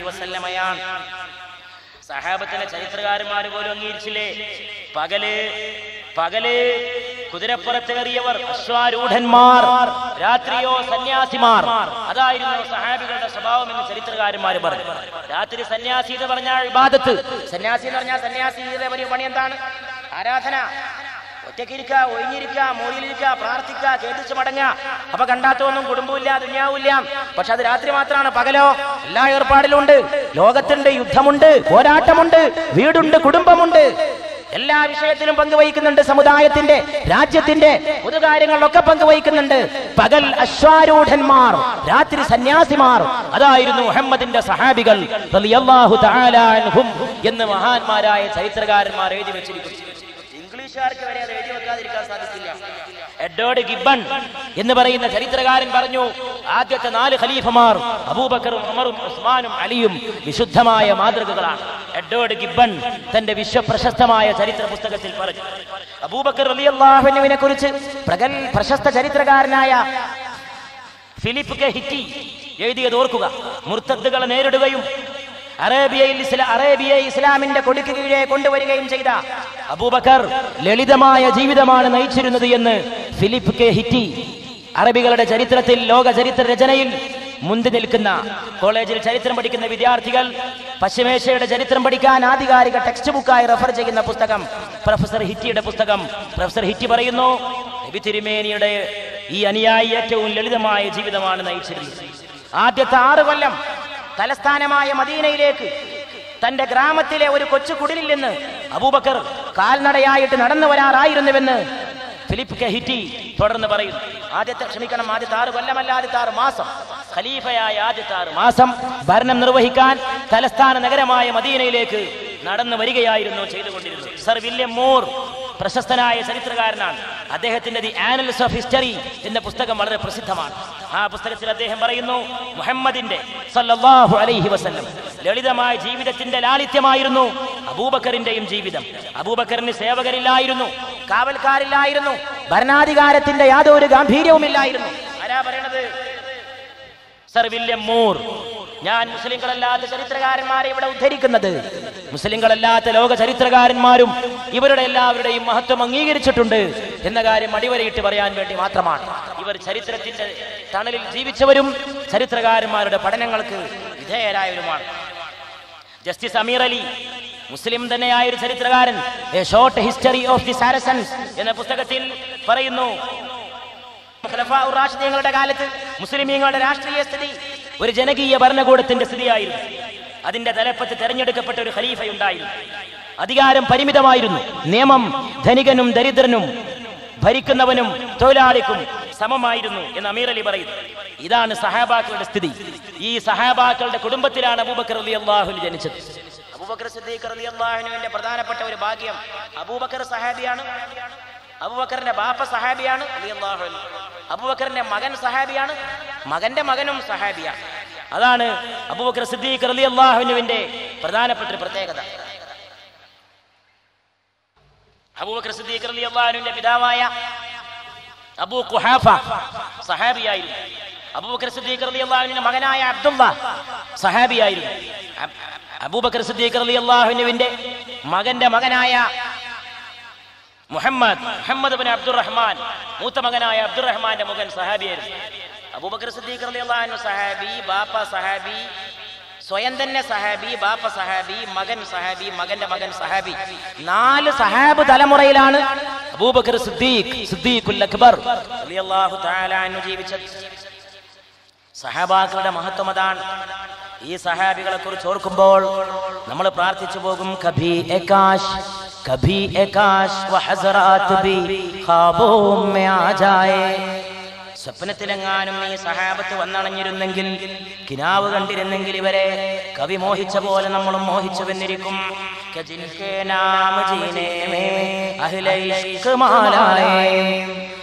വസല്ലമയാണ്. സഹാബത്തിലെ ചരിത്രകാരന്മാർ പോലും അംഗീകരിച്ചില്ലേ? പകൽ പകൽ കുതിരപ്പുറത്ത് കയറിയവർ അശ്വാരൂഢന്മാർ രാത്രിയോ സന്യാസിമാർ. അതായിരുന്നു സഹാബികളുടെ സ്വഭാവം എന്ന് ചരിത്രകാരന്മാർ പറഞ്ഞു. രാത്രി സന്യാസി എന്ന് പറഞ്ഞാൽ ഇബാദത്ത്. സന്യാസി എന്ന് പറഞ്ഞാൽ സന്യാസി വലിയ പണി എന്താണ്? ആരാധന. ഒറ്റയ്ക്കിരിക്കുക ഒഴിഞ്ഞിരിക്കുക മുറിയിലിരിക്കുക പ്രാർത്ഥിക്കുക കേട്ടിച്ച് മടങ്ങുക. അപ്പൊ കണ്ടാത്തൊന്നും കുടുംബമില്ല ദുന്യാവില്ല പക്ഷെ അത് രാത്രി മാത്രമാണ്. പകലോ എല്ലാ ഏർപ്പാടിലുണ്ട്. ലോകത്തിന്റെ യുദ്ധമുണ്ട് പോരാട്ടമുണ്ട് വീടുണ്ട് കുടുംബമുണ്ട്. എല്ലാ വിഷയത്തിലും പങ്കുവഹിക്കുന്നുണ്ട് സമുദായത്തിന്റെ രാജ്യത്തിന്റെ പൊതുകാര്യങ്ങളിലൊക്കെ പങ്കുവഹിക്കുന്നുണ്ട്. പകൽ അശ്വാരൂഢന്മാർ രാത്രി സന്യാസിമാർ. അതായിരുന്നു മുഹമ്മദിന്റെ സഹാബികൾ എന്ന് മഹാന്മാരായ ചരിത്രകാരന്മാർ എഴുതി വെച്ചിരിക്കുന്നു. ഇംഗ്ലീഷുകാർക്ക് വരെ അത് എഴുതി വെക്കാതിരിക്കാൻ സാധിക്കില്ല എഡ്വേർഡ് ഗിബൺ എന്ന് പറയുന്ന ചരിത്രകാരൻ പറഞ്ഞു ആദ്യത്തെ നാല് ഖലീഫമാർ അബൂബക്കറും ഉമറും ഉസ്മാനും അലിയും വിശുദ്ധമായ മാതൃകകളാണ്. എഡ്വേർഡ് ഗിബൺ തന്റെ വിശ്വപ്രശസ്തമായ ചരിത്ര പുസ്തകത്തിൽ പറഞ്ഞു അബൂബക്കർ അലിയല്ലാഹുവിനെ കുറിച്ച് പ്രഗൽ പ്രശസ്ത ചരിത്രകാരനായ ഫിലിപ്പ് കെ ഹിറ്റി എഴുതിയത് ഓർക്കുക മുർത്തദ്ദുകളെ നേരിടുകയും അറേബ്യയിൽ ഇസ്ലാ അറേബ്യയെ ഇസ്ലാമിന്റെ കൊടുക്ക് കീഴെ കൊണ്ടുവരികയും ചെയ്ത അബൂബക്കർ ലളിതമായ ജീവിതമാണ് നയിച്ചിരുന്നത് എന്ന് ഫിലിപ്പ് കെ. ഹിറ്റി അറബികളുടെ ചരിത്രത്തിൽ ലോക ചരിത്ര രചനയിൽ മുന്തി നിൽക്കുന്ന കോളേജിൽ ചരിത്രം പഠിക്കുന്ന വിദ്യാർത്ഥികൾ പശ്ചിമേഷ്യയുടെ ചരിത്രം പഠിക്കാൻ ആധികാരിക ടെക്സ്റ്റ് ബുക്കായി റെഫർ ചെയ്യുന്ന പുസ്തകം പ്രൊഫസർ ഹിറ്റിയുടെ പുസ്തകം. പ്രൊഫസർ ഹിറ്റി പറയുന്നു നബി തിരുമേനിയുടെ ഈ അനുയായി ഏറ്റവും ലളിതമായ ജീവിതമാണ് നയിച്ചിരുന്നത്. ആദ്യത്തെ ആറ് കൊല്ലം തലസ്ഥാനമായ മദീനയിലേക്ക് തന്റെ ഗ്രാമത്തിലെ ഒരു കൊച്ചു കുടിലിൽ നിന്ന് അബൂബക്കർ കാൽനടയായിട്ട് നടന്നു വരാറായിരുന്നുവെന്ന് ഫിലിപ്പ് കെഹിറ്റി തുടർന്ന് പറയും ആദ്യത്തെ ക്ഷമിക്കണം ആദ്യത്തെ ആറ് കൊല്ലമല്ല ആദ്യത്തെ ആറ് മാസം. ഖലീഫയായ ആദ്യത്തെ ആറ് മാസം ഭരണം നിർവഹിക്കാൻ തലസ്ഥാന നഗരമായ മദീനയിലേക്ക് നടന്നു വരികയായിരുന്നു ചെയ്തുകൊണ്ടിരുന്നത്. സർ വില്യം മോർ പ്രശസ്തനായ ചരിത്രകാരനാണ്. അദ്ദേഹത്തിന്റെ ദി ആനൽസ് ഓഫ് ഹിസ്റ്ററി എന്ന പുസ്തകം വളരെ പ്രസിദ്ധമാണ്. ആ പുസ്തകത്തിൽ അദ്ദേഹം പറയുന്നു മുഹമ്മദിന്റെ സല്ലല്ലാഹു അലൈഹി വസല്ലം ലളിതമായ ജീവിതത്തിന്റെ ലാളിത്യമായിരുന്നു അബൂബക്കറിന്റെയും ജീവിതം. അബൂബക്കറിന് സേവകരില്ലായിരുന്നു കാവൽക്കാരില്ലായിരുന്നു ഭരണാധികാരത്തിന്റെ യാതൊരു ഗാംഭീര്യവുമില്ലായിരുന്നു. ആരാ പറയണത്? Sir William Muir. ഞാൻ മുസ്ലിങ്ങളല്ലാത്ത ചരിത്രകാരന്മാരെ ഇവിടെ ഉദ്ധരിക്കുന്നത് മുസ്ലിങ്ങളല്ലാത്ത ലോക ചരിത്രകാരന്മാരും ഇവരുടെ എല്ലാവരുടെയും മഹത്വം അംഗീകരിച്ചിട്ടുണ്ട് എന്ന കാര്യം അടിവരയിട്ട് പറയാൻ വേണ്ടി മാത്രമാണ്. ഇവർ ചരിത്രത്തിന്റെ തണലിൽ ജീവിച്ചവരും ചരിത്രകാരന്മാരുടെ പഠനങ്ങൾക്ക് വിധേയരായവരുമാണ്. ജസ്റ്റിസ് അമീർ അലി മുസ്ലിം തന്നെയായ ഒരു ചരിത്രകാരൻ. A short history of the Saracens എന്ന പുസ്തകത്തിൽ പറയുന്നു ഖുലഫാ കാലത്ത് മുസ്ലിമീങ്ങളുടെ രാഷ്ട്രീയ സ്ഥിതി ഒരു ജനകീയ ഭരണകൂടത്തിന്റെ സ്ഥിതിയായിരുന്നു. അതിന്റെ തലപ്പത്ത് തെരഞ്ഞെടുക്കപ്പെട്ട ഒരു ഖലീഫയുണ്ടായിരുന്നു. അധികാരം പരിമിതമായിരുന്നു. നിയമം ധനികനും ദരിദ്രനും ഭരിക്കുന്നവനും തൊഴിലാളിക്കും സമമായിരുന്നു എന്ന് അമീർ അലി പറയുന്നു. ഇതാണ് സഹാബാക്കളുടെ സ്ഥിതി. ഈ സഹാബാക്കളുടെ കുടുംബത്തിലാണ് അബൂബക്കർ അലി അള്ളാഹുൽ ജനിച്ചത്. അബൂബക്കർ സിദ്ദീഖ് അലി പ്രധാനപ്പെട്ട ഒരു ഭാഗ്യം അബൂബക്കർ സഹാബിയാണ്. അബൂബക്കറിന്റെ ബാപ്പ സഹാബിയാണ്. അബൂബക്കറിന്റെ മകൻ സഹാബിയാണ്. മകന്റെ മകനും സഹാബിയാണ്. അതാണ് അബൂബക്കർ സിദ്ദീഖ് റളിയല്ലാഹുവിന്റെ പ്രധാനപ്പെട്ട ഒരു പ്രത്യേകത. അബൂബക്കർ സിദ്ദീഖ് റളിയല്ലാഹുവിന്റെ പിതാവായ അബൂ കുഹാഫ സഹാബിയായിരുന്നു. അബൂബക്കർ സിദ്ദീഖ് റളിയല്ലാഹുവിന്റെ മകനായ അബ്ദുള്ള സഹാബിയായിരുന്നു. അബ്- അബൂബക്കർ സിദ്ദീഖ് റളിയല്ലാഹുവിന്റെ മകന്റെ മകനായ മുഹമ്മദ് മുഹമ്മദ് ബിൻ അബ്ദുറഹ്മാൻ മൂത്ത മകനായ അബ്ദുറഹ്മാന്റെ മകൻ സഹാബിയായിരുന്നു. അബൂബക്കർ സിദ്ദീഖ് അലി അള്ളഹാനു സഹാബി ബാപ്പ സഹാബി സ്വയം തന്നെ സഹാബി ബാപ്പ സഹാബി മകൻ സഹാബി മകന്റെ മകൻ സഹാബി. നാല് സഹാബ് തലമുറയിലാണ് അബൂബക്കർ സിദ്ദീഖ് സിദ്ദീഖുൽ അക്ബർ റളിയല്ലാഹു തആല അൻഹു സഹാബാക്കളുടെ മഹത്വം അതാണ്. ഈ സഹാബികളെ കുറിച്ച് ഓർക്കുമ്പോൾ നമ്മൾ പ്രാർത്ഥിച്ചു പോകും കഭി ഏകാശ് കഭി ഏകാശ് വ ഹസറാത്ത് ബി ഖാബോം മേ ആ സ്വപ്നത്തിലെങ്ങാനും ഈ സഹാബത്ത് വന്നണഞ്ഞിരുന്നെങ്കിൽ കിനാവ് കണ്ടിരുന്നെങ്കിൽ ഇവരെ കവി മോഹിച്ച പോലെ നമ്മളും മോഹിച്ചു വന്നിരിക്കും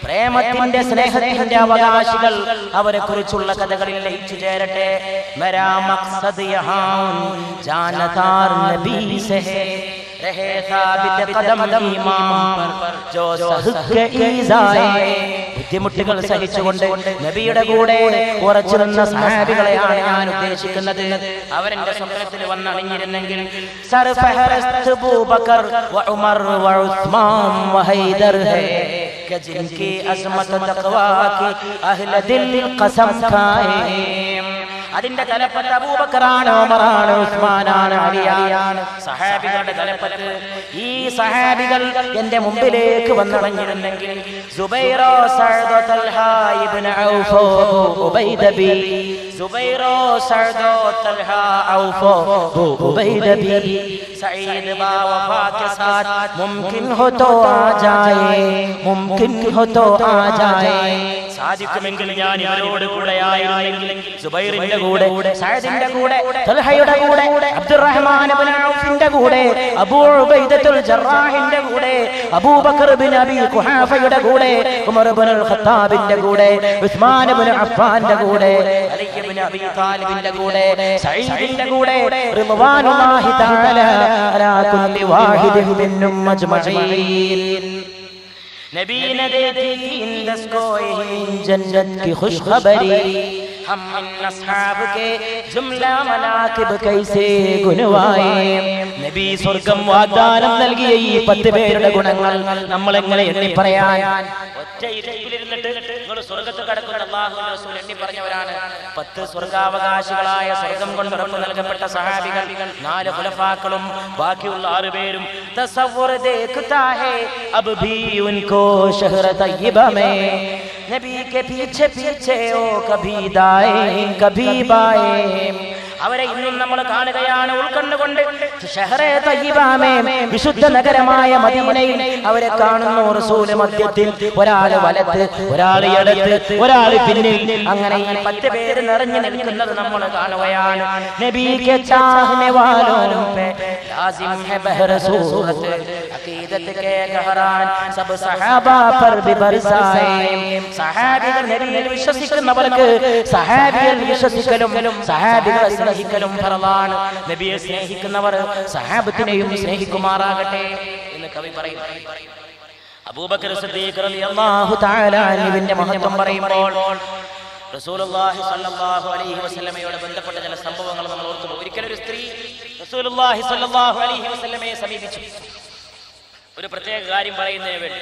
പ്രേമത്തിന്റെ സ്നേഹത്തിന്റെ അവകാശികൾ അവരെ കുറിച്ചുള്ള കഥകളിൽ ലയിച്ചു ചേരട്ടെ. മരാ യഹാൻ ജാനതാർ ഹേ രഹേ സാബിത് ഖദം ഈമാൻ पर जो സഹ് കെ ഈസായെ ബുദ്ധിമുട്ടുകൾ സഹിച്ചുകൊണ്ട് നബിയുടെ കൂടെ ഉറച്ചു നിന്ന സഹാബികളെയാണ് ഞാൻ ഉദ്ദേശിക്കുന്നത് അവരെന്റെ സ്വപ്നത്തിൽ വന്നണിഞ്ഞിരുന്നെങ്കിൽ സർഫഹറസ്ത് അബൂബക്കർ വ ഉമർ വ ഉസ്മാൻ വ ഹൈദർ ഹേ कि जिनकी अजमत तकवा की अहल दिल कसम खाए അതിന്റെ തലപ്പത്ത് അബൂബക്കറാണ് ഉമറാണ് ഉസ്മാനാണ് അലിയാണ്. സഹാബികളുടെ തലപ്പത്ത് ഈ സഹാബികൾ എന്റെ മുമ്പിലേക്ക് വന്നടഞ്ഞിരുന്നെങ്കിൽ സുബൈറോ സഅദോ തൽഹ ഇബ്നു ഔഫോ ഉബൈദ ബി സുബൈറോ സഅദോ തൽഹ ഔഫോ. ഉബൈദ ബി സഈദ് ബാ വഫാ കെ സാത്ത് മുംകിൻ ഹോ തോ ആ ജായേ മുംകിൻ ഹോ തോ ആ ജായേ സാധിക്കുമെങ്കിൽ ഞാൻ ഇവരോട് കൂടെ ആയിരുന്നെങ്കിൽ സുബൈറിന്റെ കൂടെ സഅദിന്റെ കൂടെ തൽഹയുടെ കൂടെ അബ്ദുറഹ്മാൻ ഇബ്നു ഔഫിന്റെ കൂടെ അബൂ ഉബൈദത്തുൽ ജറാഹിന്റെ കൂടെ അബൂബക്കർ ഇബ്നു അബി ഖുഹാഫയുടെ കൂടെ ഉമർ ഇബ്നുൽ ഖത്താബിന്റെ കൂടെ ഉസ്മാൻ ഇബ്നു അഫ്ഫാന്റെ കൂടെ. അലി താലിബിന്റെ കൂടെ കൂടെ തആല خوشخبری ہم ان اصحاب کے കൈസേ ഗുണവായേ നബി സ്വർഗം വാഗ്ദാനം നൽകിയ ഈ പത്ത് പേരുടെ ഗുണങ്ങൾ നമ്മൾ എങ്ങനെ എണ്ണി പറയാൻ? ഒറ്റ ഇരുപ്പിലിരുന്നിട്ട് നിങ്ങൾ സ്വർഗത്ത് കടക്കുന്ന അള്ളാഹു റസൂൽ എണ്ണി പറഞ്ഞവരാണ്. പത്ത് സ്വർഗാവകാശികളായ സ്വർഗം കൊണ്ട് ഉറപ്പ് നൽകപ്പെട്ട സഹാബികൾ നാല് ഖുലഫാക്കളും ബാക്കിയുള്ള ആറ് പേരും തസവ്വുർ ദേഖ്താ ഹേ अब भी उनको शहर तैयबा में नबी के पीछे पीछे ओ कभी दाए कभी बाए അവരെ ഇന്നും നമ്മൾ കാണുകയാണ് ഉൾക്കണ്ണുകൊണ്ട് ഷഹറെ തയ്യിബാമേ വിശുദ്ധ നഗരമായ മദീനയിൽ അവരെ കാണുന്നു റസൂല് മധ്യത്തിൽ ഒരാള് വലത്ത് ഒരാൾ ഇടത്ത് ഒരാൾ പിന്നിൽ അങ്ങനെ ഈ പത്ത് പേര് നിറഞ്ഞു നിൽക്കുന്നത് നമ്മൾ കാണുകയാണ് നബി के चाहने वालों पे लाजिम है बहर सूरत अकीदत के गहरान सब സഹാബ पर भी बरसाए സഹാബികൾ നബിയിൽ വിശ്വസിക്കുന്നവർക്ക് സഹാബികൾ വിശ്വസിക്കലും സഹാബികളെ സ്നേഹിക്കലും ഫറലാണ് നബിയെ സ്നേഹിക്കുന്നവർ സഹാബത്തിനെയും സ്നേഹിക്കുമാറാകട്ടെ എന്ന് കവി പറയും അബൂബക്കർ സിദ്ദീഖ് റളിയല്ലാഹു തആല അൻഹുവിന്റെ മഹത്വം പറയുമ്പോൾ റസൂലുള്ളാഹി സ്വല്ലല്ലാഹു അലൈഹി വസല്ലമയോട് ബന്ധപ്പെട്ട ചില സംഭവങ്ങൾ നമ്മൾ ഓർത്തു പോകും. ഒരിക്കലും ഒരു സ്ത്രീ റസൂലുള്ളാഹി സ്വല്ലല്ലാഹു അലൈഹി വസല്ലമയെ സമീപിച്ചു. ഒരു പ്രത്യേക കാര്യം പറയുന്നതിന് വേണ്ടി.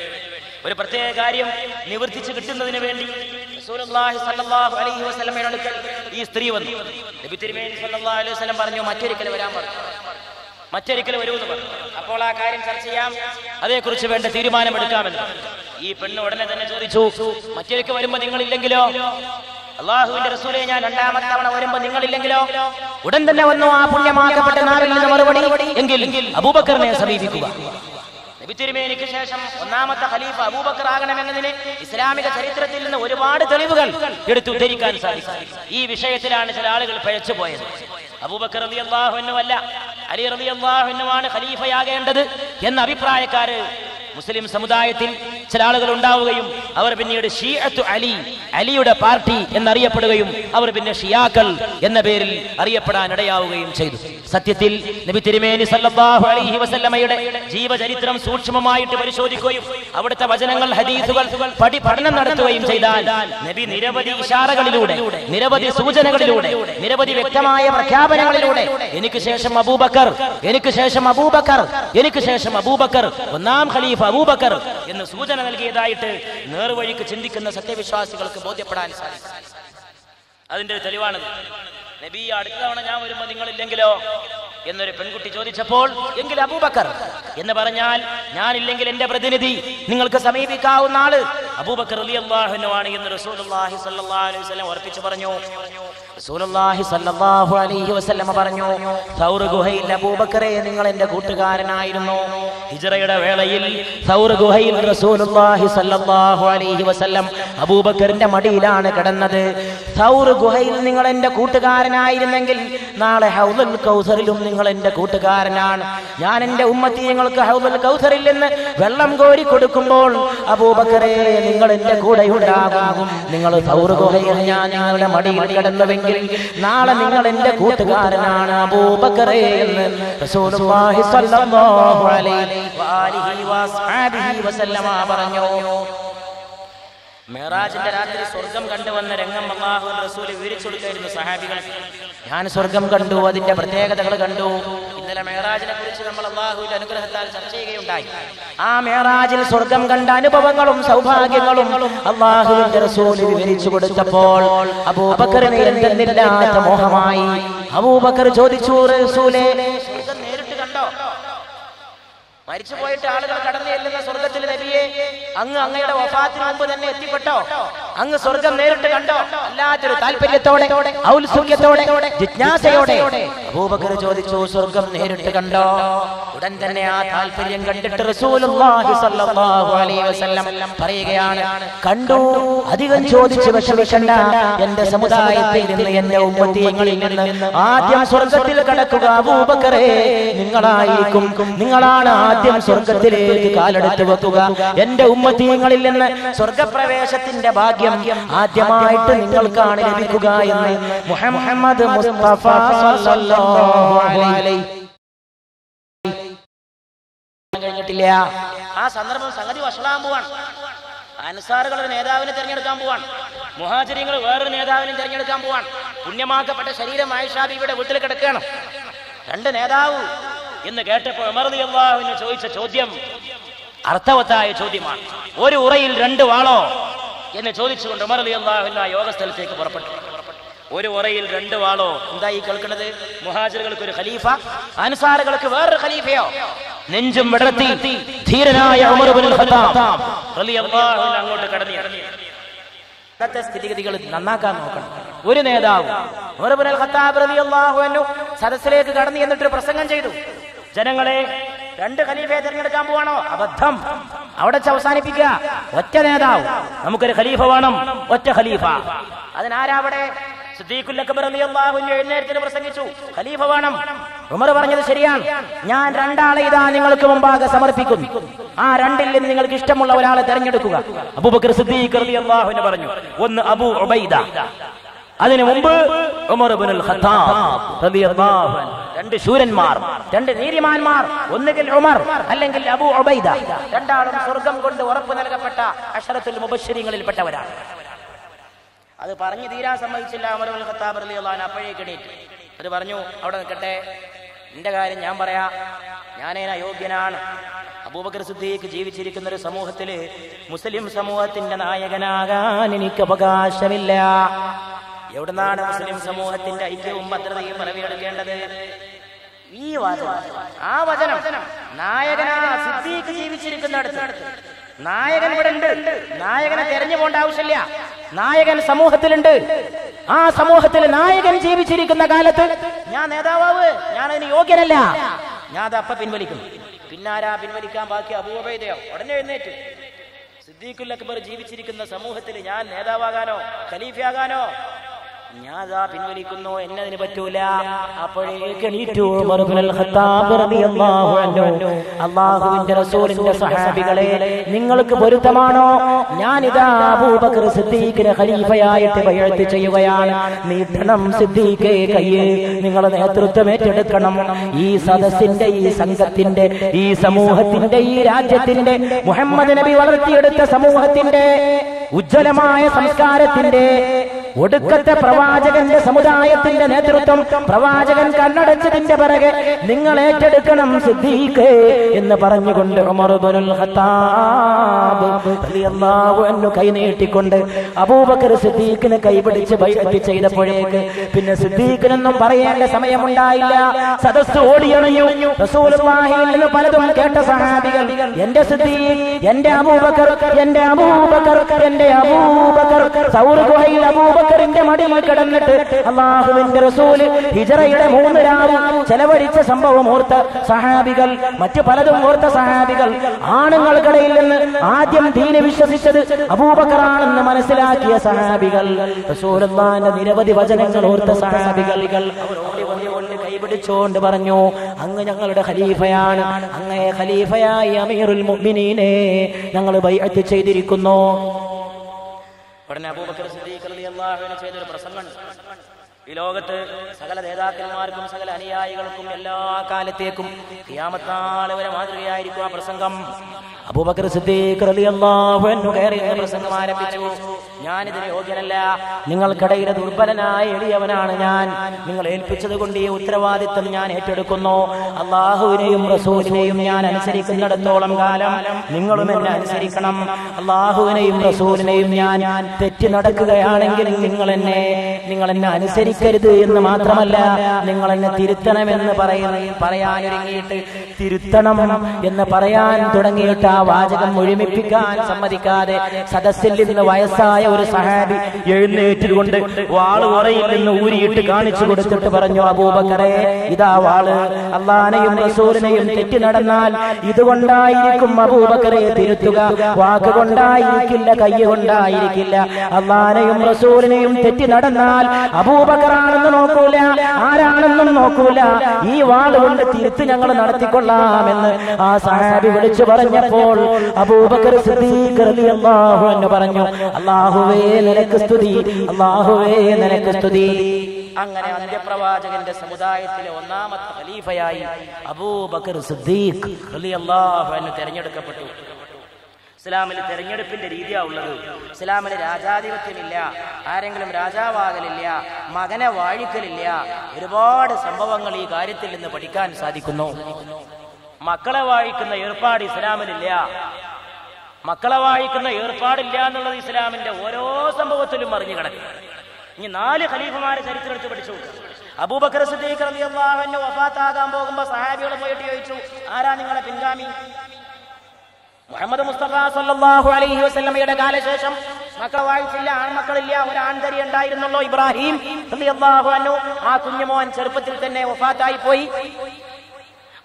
ഒരു പ്രത്യേക കാര്യം നിവർത്തിച്ച് കിട്ടുന്നതിന് വേണ്ടി. അലൈഹി ഈ സ്ത്രീ വന്നു. നബി തിരുമേനി സല്ലല്ലാഹു അലൈഹി വസല്ലം പറഞ്ഞു മറ്റൊരിക്കൽ വരാൻ പറഞ്ഞു മറ്റൊരിക്കൽ വരുമെന്ന് പറഞ്ഞു. അപ്പോൾ ആ കാര്യം ചർച്ച ചെയ്യാം. അതേക്കുറിച്ച് വേണ്ട തീരുമാനമെടുക്കാമെന്ന് ഈ പെണ്ണ് ഉടനെ തന്നെ ചോദിച്ചു മറ്റൊരിക്കൽ വരുമ്പോ നിങ്ങളില്ലെങ്കിലോ? അള്ളാഹുവിന്റെ റസൂലെ ഞാൻ രണ്ടാമത്തെ തവണ വരുമ്പോ നിങ്ങളില്ലെങ്കിലോ? ഉടൻ തന്നെ വന്നു ആ പുണ്യമാക്കപ്പെട്ട നാളിൽ നിന്ന് മറുപടി. എങ്കിൽ അബൂബക്കറിനെ സമീപിക്കുക. തിരുമേനിക്ക് ശേഷം ഒന്നാമത്തെ ഖലീഫ അബൂബക്കർ ആകണമെന്നതിന് ഇസ്ലാമിക ചരിത്രത്തിൽ നിന്ന് ഒരുപാട് തെളിവുകൾ എടുത്തു ഉദ്ധരിക്കാൻ സാധിക്കും ഈ വിഷയത്തിലാണ് ചില ആളുകൾ പഴച്ചു പോയത്. അബൂബക്കർ റതി അള്ളാഹുവിനുമല്ല അലി റതി അള്ളാഹുവിനുമാണ് ഖലീഫയാകേണ്ടത് എന്ന അഭിപ്രായക്കാര് മുസ്ലിം സമുദായത്തിൽ ചില ആളുകൾ ഉണ്ടാവുകയും അവർ പിന്നീട് ഷീഅത്തു അലി അലിയുടെ പാർട്ടി എന്നറിയപ്പെടുകയും അവർ പിന്നെ ഷിയാക്കൾ എന്ന പേരിൽ അറിയപ്പെടാൻ ഇടയാവുകയും ചെയ്തു. സത്യത്തിൽ നബി തിരുമേനി സല്ലല്ലാഹു അലൈഹി വസല്ലമയുടെ ജീവചരിത്രം സൂക്ഷ്മമായിട്ട് പരിശോധിക്കുകയും അവിടുത്തെ വചനങ്ങൾ ഹദീസുകൾ പഠി പഠനം നടത്തുകയും ചെയ്താൽ നബി നിരവധി ഇഷാറകളിലൂടെ നിരവധി സൂചനകളിലൂടെ നിരവധി വ്യക്തമായ പ്രഖ്യാപനങ്ങളിലൂടെ എനിക്ക് ശേഷം അബൂബക്കർ എനിക്ക് ശേഷം അബൂബക്കർ എനിക്ക് ശേഷം അബൂബക്കർ ഒന്നാം ഖലീഫ അബൂബക്കർ എന്ന് സൂചന നൽകിയതായിട്ട് നേർവഴിക്ക് ചിന്തിക്കുന്ന സത്യവിശ്വാസികൾക്ക് ബോധ്യപ്പെടാൻ സാധിക്കും. അതിന്റെ ഒരു തെളിവാണ് നബി അടുത്ത തവണ ഞാൻ വരുമ്പോ നിങ്ങളില്ലെങ്കിലോ? എന്നൊരു പെൺകുട്ടി ചോദിച്ചപ്പോൾ എങ്കിൽ അബൂബക്കർ? എന്ന് പറഞ്ഞാൽ ഞാനില്ലെങ്കിൽ എന്റെ പ്രതിനിധി നിങ്ങൾക്ക് സമീപിക്കാവുന്ന ആൾ അബൂബക്കർ അലി അള്ളാഹുനുമാണ് എന്ന് റസൂലുള്ളാഹി സ്വല്ലല്ലാഹു അലൈഹി വസല്ലം ഉറപ്പിച്ചു പറഞ്ഞു. റസൂലുള്ളാഹി സ്വല്ലല്ലാഹു അലൈഹി വസല്ലം പറഞ്ഞു സൗർ ഗുഹയിൽ അബൂബക്കറെ നിങ്ങൾ എന്റെ കൂട്ടുകാരനായിരുന്നു. ഹിജ്റയുടെ വേളയിൽ സൗർ ഗുഹയിൽ റസൂലുള്ളാഹി സ്വല്ലല്ലാഹു അലൈഹി വസല്ലം അബൂബക്കറിന്റെ മടിയിലാണ് കിടന്നത്. സൗർ ഗുഹയിൽ നിങ്ങൾ എന്റെ കൂട്ടുകാരനായിരുന്നെങ്കിൽ നാളെ ഹൗദുൽ കൗസറിലും നിങ്ങൾ എന്റെ കൂട്ടുകാരനാണ്. ഞാൻ എന്റെ ഉമ്മത്തി നിങ്ങൾക്ക് ഹൗദുൽ കൗസറിൽ നിന്ന് വെള്ളം കോരി കൊടുക്കുമ്പോൾ അബൂബക്കറെ നിങ്ങൾ എന്റെ കൂടെ ഉണ്ടാകും. നിങ്ങൾ സൗർ ഗുഹയിൽ ഞാൻ നിങ്ങളുടെ മടിയിൽ കിടന്നുവെങ്കിൽ നാളെ നിങ്ങൾ എന്റെ കൂട്ടുകാരനാണ് അബൂബക്കറെ എന്ന് പറഞ്ഞു. മേറാജിന്റെ രാത്രി സ്വർഗം കണ്ടുവന്ന രംഗം അള്ളാഹു റസൂൽ വിവരിച്ചു കൊടുക്കായിരുന്നു സഹാബികൾ. ഞാൻ സ്വർഗം കണ്ടു അതിന്റെ പ്രത്യേകതകൾ കണ്ടു. ഇന്നലെ മേറാജിനെ കുറിച്ച് നമ്മൾ അള്ളാഹുവിന്റെ അനുഗ്രഹത്താൽ ചർച്ച ചെയ്യുകയുണ്ടായി. ആ മേറാജിൽ സ്വർഗം കണ്ട അനുഭവങ്ങളും സൗഭാഗ്യങ്ങളും അള്ളാഹുവിന്റെ റസൂൽ വിവരിച്ചു കൊടുത്തപ്പോൾ അബൂബക്കറിന് എന്തെന്നില്ലാത്ത മോഹമായി. അബൂബക്കർ ചോദിച്ചു റസൂലേ മരിച്ചു പോയിട്ട് ആളുകൾ കടന്നു ചെല്ലുന്ന സ്വർഗത്തിൽ നബിയെ അങ്ങ് അങ്ങയുടെ വഫാത്തിന് മുമ്പ് തന്നെ എത്തിപ്പെട്ടോ? അങ്ങ് സ്വർഗം നേരിട്ട് കണ്ടോ? അല്ലാത്തൊരു താല്പര്യത്തോടെ ഔത്സുഖ്യത്തോടെ ജിജ്ഞാസയോടെ അബൂബക്കർ ചോദിച്ചു സ്വർഗം നേരിട്ട് കണ്ടോ? ഉടൻ തന്നെ ആ താല്പര്യം കണ്ടിട്ട് റസൂലുള്ളാഹി സ്വല്ലല്ലാഹു അലൈഹി വസല്ലം പറയുകയാണ് കണ്ടു അധികം ചോദിച്ചു വിഷമിക്കണ്ട എന്റെ സമുദായത്തിൽ നിന്ന് എന്റെ ഉമ്മത്തിയങ്ങളിൽ നിന്ന് ആദ്യം സ്വർഗത്തിൽ കടക്കുക അബൂബക്കറേ നിങ്ങളായിരിക്കും നിങ്ങളാണ് ആദ്യം സ്വർഗത്തിലേക്ക് കാലെടുത്ത് വെക്കുക. എന്റെ ഉമ്മത്തിയങ്ങളിൽ നിന്ന് സ്വർഗപ്രവേശത്തിന്റെ ഭാഗ്യം ആദ്യമായിട്ട് നിങ്ങൾക്കാണ് ലഭിക്കുക എന്ന് മുഹമ്മദ് മുസ്തഫ കഴിഞ്ഞിട്ടില്ല. ആ സന്ദർഭം സംഗതി വഷളാൻ പോവാണ്. അൻസാറുകൾ ഒരു നേതാവിനെ തിരഞ്ഞെടുക്കാൻ പോവാണ്. മുഹാചര്യങ്ങൾ വേറൊരു നേതാവിനെ തിരഞ്ഞെടുക്കാൻ പോവാണ്. പുണ്യമാക്കപ്പെട്ട ശരീരം ആയിഷാബി ഇവിടെ വീട്ടിൽ കിടക്കുകയാണ്. രണ്ട് നേതാവ് എന്ന് കേട്ടപ്പോൾ അള്ളാഹുവിന് ചോദിച്ച ചോദ്യം അർത്ഥവത്തായ ചോദ്യമാണ്. ഒരു ഉറയിൽ രണ്ട് വാളോ? എന്ന് ചോദിച്ചുകൊണ്ട് ഉമർദി അള്ളാഹുവിന് ആ യോഗ സ്ഥലത്തേക്ക് പുറപ്പെട്ടു. ഒരു ഉറയിൽ രണ്ട് വാളോ എന്താ ഈ കേൾക്കുന്നത്? മുഹാജിറുകൾക്ക് ഒരു ഖലീഫ അൻസാറുകൾക്ക് വേറൊരു ഖലീഫയോ? നെഞ്ചും വിടർത്തി ധീരനായ ഉമർ അങ്ങോട്ട് കടന്നു. ഇന്നത്തെ സ്ഥിതിഗതികൾ നന്നാക്കാൻ നോക്കണം. ഒരു നേതാവ് ഉമർ സദസ്സിലേക്ക് കടന്നു എന്നിട്ട് പ്രസംഗം ചെയ്തു. ജനങ്ങളെ രണ്ട് ഖലീഫയെ തിരഞ്ഞെടുക്കാൻ പോവാണോ? അബദ്ധം. അവിടെ വെച്ച് അവസാനിപ്പിക്കുക. ഒറ്റ നേതാവ്. നമുക്കൊരു ഖലീഫ വേണം. ഒറ്റ ഖലീഫ. അതിനാരാവിടെ പ്രസംഗിച്ചു. ഖലീഫ വേണം. ഉമർ പറഞ്ഞത് ശരിയാണ്. ഞാൻ രണ്ടാളെ ഇതാ നിങ്ങൾക്ക് മുമ്പാകെ സമർപ്പിക്കുന്നു ആ രണ്ടിൽ നിന്ന് നിങ്ങൾക്ക് ഇഷ്ടമുള്ള ഒരാളെ തെരഞ്ഞെടുക്കുക. അബൂബക്കർ സിദ്ദീഖ് പറഞ്ഞു. ഒന്ന് അബൂ ഉബൈദ. അതിനു മുമ്പ് രണ്ട് ശൂരന്മാർ രണ്ട് നീതിമാന്മാർ ഒന്നുകിൽ ഉമർ അല്ലെങ്കിൽ അബൂ ഉബൈദ. രണ്ടാളും സ്വർഗം കൊണ്ട് ഉറപ്പ് നൽകപ്പെട്ട അഷറത്തുൽ മുബശ്ശരീങ്ങളിൽപ്പെട്ടവരാണ്. അത് പറഞ്ഞു തീരാൻ സമ്മതിച്ചില്ല ഉമർ ഇബ്നുൽ ഖത്താബ് റളിയല്ലാഹു അൻഹു. അപ്പോഴേക്ക് എണീറ്റു. അത് പറഞ്ഞു അവിടെ നിൽക്കട്ടെ. എന്റെ കാര്യം ഞാൻ പറയാ. ഞാനേന അയോഗ്യനാണ് അബൂബക്കർ സിദ്ദീഖ് ജീവിച്ചിരിക്കുന്ന ഒരു സമൂഹത്തിൽ മുസ്ലിം സമൂഹത്തിന്റെ നായകനാകാൻ എനിക്ക് അവകാശമില്ല. എവിടുന്നാണ് മുസ്ലിം സമൂഹത്തിന്റെ ഐക്യവും ഭദ്രതയും പിറവിയെടുക്കേണ്ടത്? ഈ വചനം ആ വചനം നായകനാ സിദ്ദീഖ് ജീവിച്ചിരിക്കുന്നിടത്ത്. നായകൻ ഇവിടെ ഉണ്ട്. നായകനെ തെരഞ്ഞു പോകേണ്ട ആവശ്യമില്ല. നായകൻ സമൂഹത്തിലുണ്ട്. ആ സമൂഹത്തിൽ നായകൻ ജീവിച്ചിരിക്കുന്ന കാലത്ത് ഞാൻ നേതാവ് ഞാൻ അതിന് യോഗ്യനല്ല. ഞാൻ അത് അപ്പ പിൻവലിക്കും. പിന്നാരാ പിൻവലിക്കാൻ ബാക്കി അബൂബൈദയോ ഉടനെ എഴുന്നേറ്റ്. സിദ്ദീഖുൽ അക്ബർ ജീവിച്ചിരിക്കുന്ന സമൂഹത്തിൽ ഞാൻ നേതാവാകാനോ ഖലീഫയാകാനോ ഞാൻ അതാ പിൻവലിക്കുന്നു എന്നതിന് പറ്റൂല. അപ്പോഴേക്ക് റസൂലിന്റെ സഹാബികളെ നിങ്ങൾക്ക് പൊരുത്തമാണോ? ഞാനിതാ അബൂബക്കർ സിദ്ദീഖിനെ ഖലീഫയായിട്ട് ചെയ്യുകയാണ്. നീട്ടണം സിദ്ദീഖെ കയ്യ് നിങ്ങൾ നേതൃത്വം ഏറ്റെടുക്കണം. ഈ സദസ്സിന്റെ ഈ സംഘത്തിന്റെ ഈ സമൂഹത്തിന്റെ ഈ രാജ്യത്തിന്റെ മുഹമ്മദ് നബി വളർത്തിയെടുത്ത സമൂഹത്തിന്റെ ഉജ്ജ്വലമായ സംസ്കാരത്തിന്റെ ഒടുക്കത്തെ പ്രവാചകന്റെ സമുദായത്തിന്റെ നേതൃത്വം പ്രവാചകൻ കണ്ണടച്ചതിന്റെ പിറകെ നിങ്ങൾ ഏറ്റെടുക്കണം സിദ്ദീഖ് എന്ന് പറഞ്ഞുകൊണ്ട് കൈനീട്ടിക്കൊണ്ട് അബൂബക്കർ സിദ്ദീഖിനെ കൈപിടിച്ച് ബൈബത്തി ചെയ്തപ്പോഴേക്ക് പിന്നെ സിദ്ദീഖിനൊന്നും പറയേണ്ട സമയമുണ്ടായില്ല. സദസ് ഓടിയണഞ്ഞു നിന്ന് പലതും കേട്ട സഹാബികൾ എന്റെ സിദ്ദീഖ് എന്റെ അബൂബക്കർ എന്റെ അബൂബക്കർ എന്റെ അബൂബക്കർ സൗർ ഗുഹയിൽ അബൂബക്കറിന്റെ മടിയിൽ കിടന്നിട്ട് അള്ളാഹുവിന്റെ റസൂൽ ഹിജറയുടെ മൂന്ന് രാവ് ചെലവഴിച്ച സംഭവം ഓർത്ത സഹാബികൾ മറ്റു പലതും ഓർത്ത സഹാബികൾ ആണുങ്ങൾക്കിടയിൽ നിന്ന് ആദ്യം ദീനെ വിശ്വസിച്ചത് അബൂബക്കറാണെന്ന് മനസ്സിലാക്കിയ സഹാബികൾ റസൂലുള്ളാഹിന്റെ നിരവധി വചനങ്ങൾ ഓർത്ത സഹാബികൾ. കൈപിടിച്ചുകൊണ്ട് പറഞ്ഞു അങ്ങ് ഞങ്ങളുടെ ഖലീഫയാണ് അങ്ങയെ ഖലീഫയായി അമീറുൽ മുഅ്മിനീനെ ഞങ്ങൾ ബൈഅത്ത് ചെയ്തിരിക്കുന്നു. ഉടനെ അബൂബക്കർ സിദ്ദീഖ് അൻഹു ചെയ്തൊരു പ്രസംഗം ഈ ലോകത്ത് സകല നേതാക്കന്മാർക്കും സകല അനുയായികൾക്കും എല്ലാ കാലത്തേക്കും ക്യാമത്താളെ വരെ മാതൃകയായിരിക്കും ആ പ്രസംഗം. അബൂബക്കർ സിദ്ദീഖ് റളിയല്ലാഹു പ്രസംഗം ആരംഭിച്ചു. ഞാനിതിന് യോഗ്യനല്ല. നിങ്ങൾക്കിടയിലെ ദുർബലനായ എളിയവനാണ് ഞാൻ. നിങ്ങൾ ഏൽപ്പിച്ചത് കൊണ്ട് ഈ ഉത്തരവാദിത്തം ഞാൻ ഏറ്റെടുക്കുന്നു. അള്ളാഹുവിനെയും റസൂലിനെയും ഞാൻ അനുസരിക്കുന്നിടത്തോളം കാലം നിങ്ങളും എന്നെ അനുസരിക്കണം. അള്ളാഹുവിനെയും റസൂലിനെയും ഞാൻ തെറ്റി നടക്കുകയാണെങ്കിൽ നിങ്ങൾ എന്നെ നിങ്ങൾ എന്നെ അനുസരിക്കരുത് എന്ന് മാത്രമല്ല നിങ്ങൾ എന്നെ തിരുത്തണമെന്ന് പറയുന്ന പറയാനൊരുങ്ങിയിട്ട് തിരുത്തണം എന്ന് പറയാൻ തുടങ്ങിയിട്ട് ആ വാചകം മുഴുമിപ്പിക്കാൻ സമ്മതിക്കാതെ സദസ്സിൽ നിന്ന് വയസ്സായ ഒരു സഹാബി എഴുന്നേറ്റുകൊണ്ട് വാൾ ഉറയിൽ നിന്ന് ഊരിയിട്ട് കാണിച്ചു കൊടുത്തിട്ട് പറഞ്ഞു അബൂബക്കറെ ഇതാ വാൾ. അള്ളാനെയും റസൂലിനെയും തെറ്റി നടന്നാൽ ഇതുകൊണ്ടായിരിക്കും അബൂബക്കറെ തിരുത്തുക. വാക്കുകൊണ്ടായിരിക്കില്ല കൈ കൊണ്ടായിരിക്കില്ല. അള്ളാനെയും റസൂലിനെയും തെറ്റി നടന്നാൽ അബൂബക്കറാണെന്ന് നോക്കൂല ആരാണെന്നും നോക്കൂല. ഈ വാളുകൊണ്ട് തിരുത്ത് ഞങ്ങൾ നടത്തിക്കൊള്ളാമെന്ന് ആ സഹാബി വിളിച്ചു പറഞ്ഞപ്പോൾ അബൂബക്കർ റളിയല്ലാഹു അൻഹു പറഞ്ഞു അല്ലാഹുവേ നിനക്ക് സ്തുതി അല്ലാഹുവേ നിനക്ക് സ്തുതി. അങ്ങനെ അന്ത്യപ്രവാചകന്റെ സമുദായത്തിലെ ഒന്നാമത്തെ ഖലീഫയായി അബൂബക്കർ സിദ്ദീഖ് തെരഞ്ഞെടുക്കപ്പെട്ടു. ഇസ്ലാമിൽ തെരഞ്ഞെടുപ്പിന്റെ രീതിയാവുള്ളത് ഇസ്ലാമിൽ രാജാധിപത്യമില്ല ആരെങ്കിലും രാജാവാകലില്ല മകനെ വാഴിക്കലില്ല ഒരുപാട് സംഭവങ്ങൾ ഈ കാര്യത്തിൽ നിന്ന് പഠിക്കാൻ സാധിക്കുന്നു. മക്കളെ വാഴിക്കുന്ന ഏർപ്പാട് ഇസ്ലാമിലില്ല. മക്കളെ വാഴിക്കുന്ന ഏർപ്പാടില്ല എന്നുള്ളത് ഇസ്ലാമിന്റെ ഓരോ സംഭവത്തിലും അറിഞ്ഞു കിടക്കും. ഇനി നാല് ഖലീഫമാരെ ചരിത്രം എടുത്ത് പഠിച്ചു. അബൂബക്കർ സിദ്ദീഖ് റളിയല്ലാഹു അൻഹു വഫാത്താകാൻ പോകുമ്പോൾ സഹാബികൾ പോയിട്ട് ചോദിച്ചു ആരാ നിങ്ങളെ പിൻഗാമി? മുഹമ്മദ് മുസ്തഫ സല്ലല്ലാഹു അലൈഹി വസ്ലമയുടെ കാലശേഷം മക്കളെ വായിച്ചില്ല ആൺമക്കളില്ല ഒരു ആൺതരി ഉണ്ടായിരുന്നല്ലോ ഇബ്രാഹിം അൻഹു. ആ കുഞ്ഞുമോൻ ചെറുപ്പത്തിൽ തന്നെ ഒഫാത്തായി പോയി.